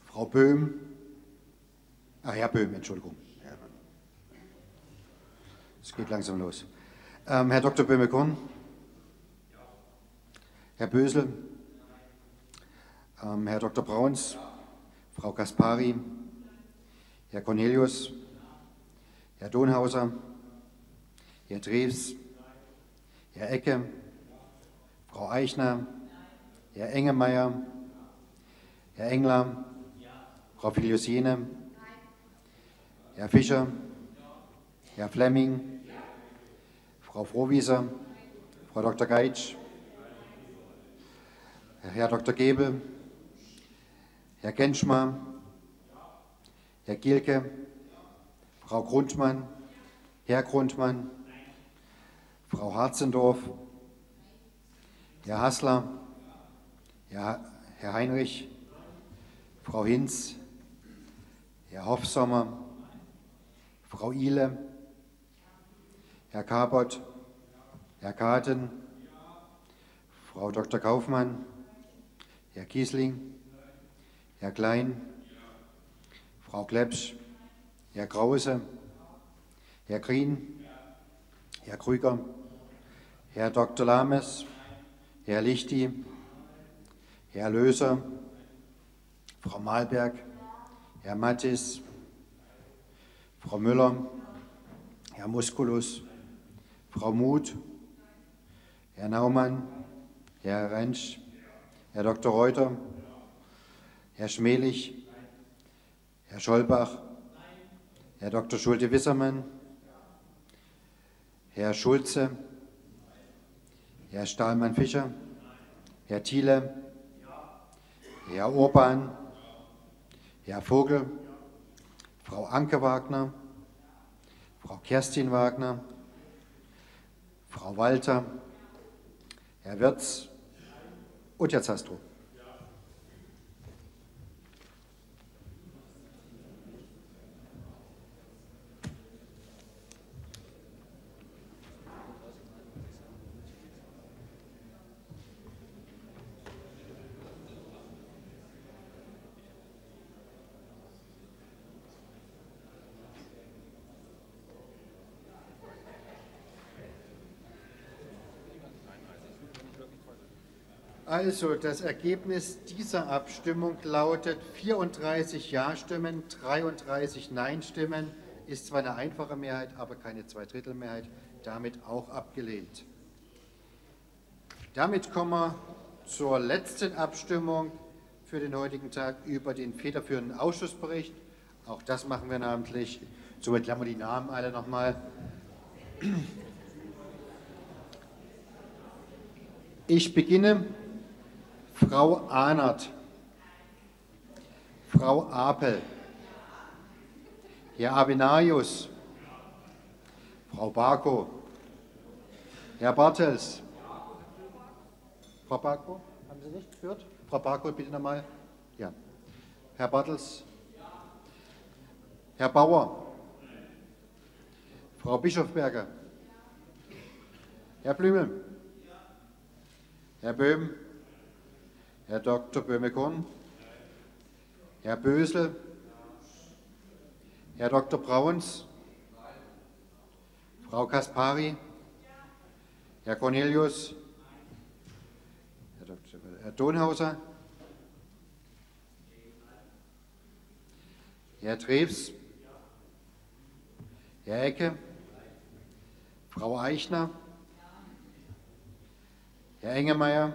Frau Böhm, ah, Herr Böhm, Entschuldigung. Geht langsam los. Ähm, Herr Dr. Böhme-Korn, Herr Bösel, ähm, Herr Dr. Brauns, Frau Kaspari, Herr Cornelius, Herr Donhauser, Herr Drews, Herr Ecke, Frau Eichner, Herr Engemeyer, Herr Engler, Frau Filiusine, Herr Fischer, Herr Flemming, Frau Frohwieser, Frau Dr. Geitsch, Herr Dr. Gebel, Herr Genschmer, Herr Gielke, Frau Grundmann, Herr Grundmann, Frau Harzendorf, Herr Hassler, Herr, Heinrich, Frau Hinz, Herr Hoffsommer, Frau Ihle, Herr Kabot, Herr Katen, Frau Dr. Kaufmann, Herr Kiesling, Herr Klein, Frau Klepsch, Herr Krause, Herr Green, Herr Krüger, Herr Dr. Lames, Herr Lichti, Herr Löser, Frau Malberg, Herr Mattis, Frau Müller, Herr Musculus, Frau Muth, Herr Naumann, Herr Rentsch, Herr Dr. Reuter, Herr Schmelich, Herr Scholbach, Herr Dr. Schulte-Wissermann, Herr Schulze, Herr Stahlmann-Fischer, Herr Thiele, Herr Urban, Herr Vogel, Frau Anke Wagner, Frau Kerstin Wagner, Frau Walter, Herr Wirz und Herr Zastro. Also, das Ergebnis dieser Abstimmung lautet 34 Ja-Stimmen, 33 Nein-Stimmen. Ist zwar eine einfache Mehrheit, aber keine Zweidrittelmehrheit. Damit auch abgelehnt. Damit kommen wir zur letzten Abstimmung für den heutigen Tag über den federführenden Ausschussbericht. Auch das machen wir namentlich. Somit lernen wir die Namen alle nochmal. Ich beginne Frau Ahnert, Frau Apel, Herr Avenarius, Frau Barko, Herr Bartels, Frau Barko, haben Sie nicht gehört? Frau Barko, bitte nochmal. Ja. Herr Bartels, Herr Bauer, Frau Bischofberger, Herr Blümel, Herr Böhm, Herr Dr. Böhme-Korn, Herr Bösel, Herr Dr. Brauns, Frau Kaspari, Herr Cornelius, Herr, Donhauser, Herr Treves, Herr Ecke, Frau Eichner, Herr Engemeyer,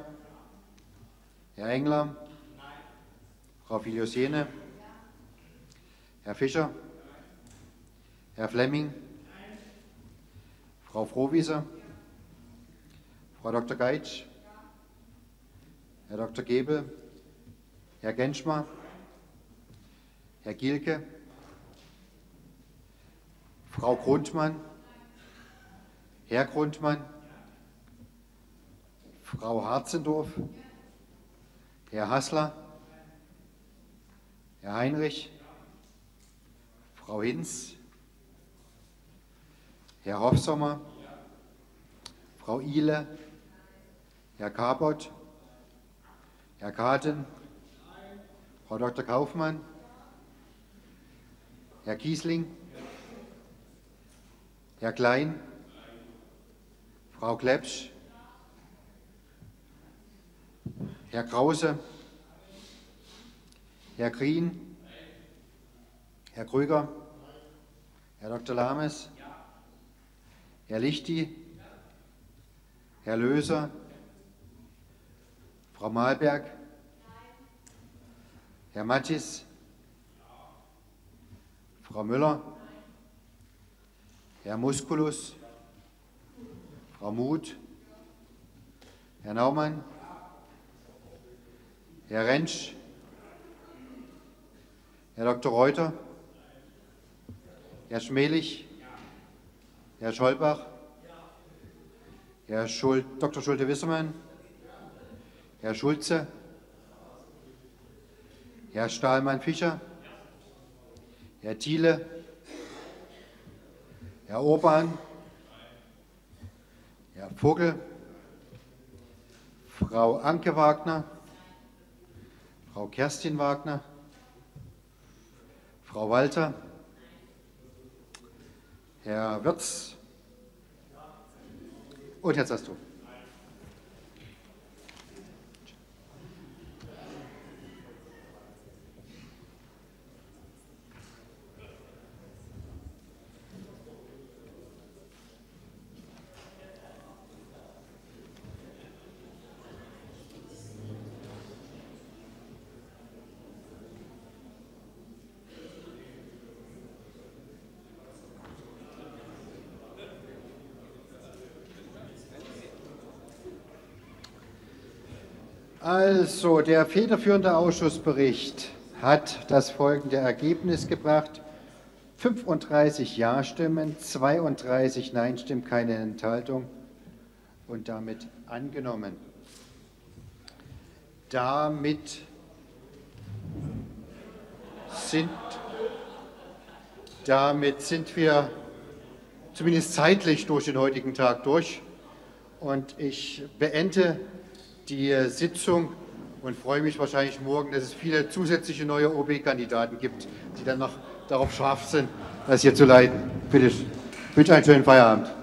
Herr Engler? Frau Filiosene? Herr Fischer? Herr Flemming? Frau Frohwieser, Frau Dr. Geitsch, Herr Dr. Gebel, Herr Genschmer, Herr Gielke, Frau Grundmann, Herr Grundmann, Frau Harzendorf, Herr Hassler, Herr Heinrich, Frau Hinz, Herr Hoffsommer, Frau Ihle, Herr Kabot, Herr Katen, Frau Dr. Kaufmann, Herr Kiesling, Herr Klein, Frau Klepsch, Herr Krause, Herr Green, Herr Krüger, Herr Dr. Lames, Herr Lichti, Herr Löser, Frau Malberg, Herr Mattis, Frau Müller, Herr Musculus, Frau Muth, Herr Naumann, Herr Rentsch, Herr Dr. Reuter, Herr Schmelich, Herr Scholbach, Herr Schul Dr. Schulte-Wissermann, Herr Schulze, Herr Stahlmann-Fischer, Herr Thiele, Herr Urban, Herr Vogel, Frau Anke Wagner, Frau Kerstin Wagner, Frau Walter, Herr Wirz und Herr Zastow. Also, der federführende Ausschussbericht hat das folgende Ergebnis gebracht. 35 Ja-Stimmen, 32 Nein-Stimmen, keine Enthaltung und damit angenommen. Damit sind, damit sind wir zumindest zeitlich durch den heutigen Tag durch und ich beende die Sitzung und freue mich wahrscheinlich morgen, dass es viele zusätzliche neue OB-Kandidaten gibt, die dann noch darauf scharf sind, das hier zu leiten. Bitte, ich wünsche einen schönen Feierabend.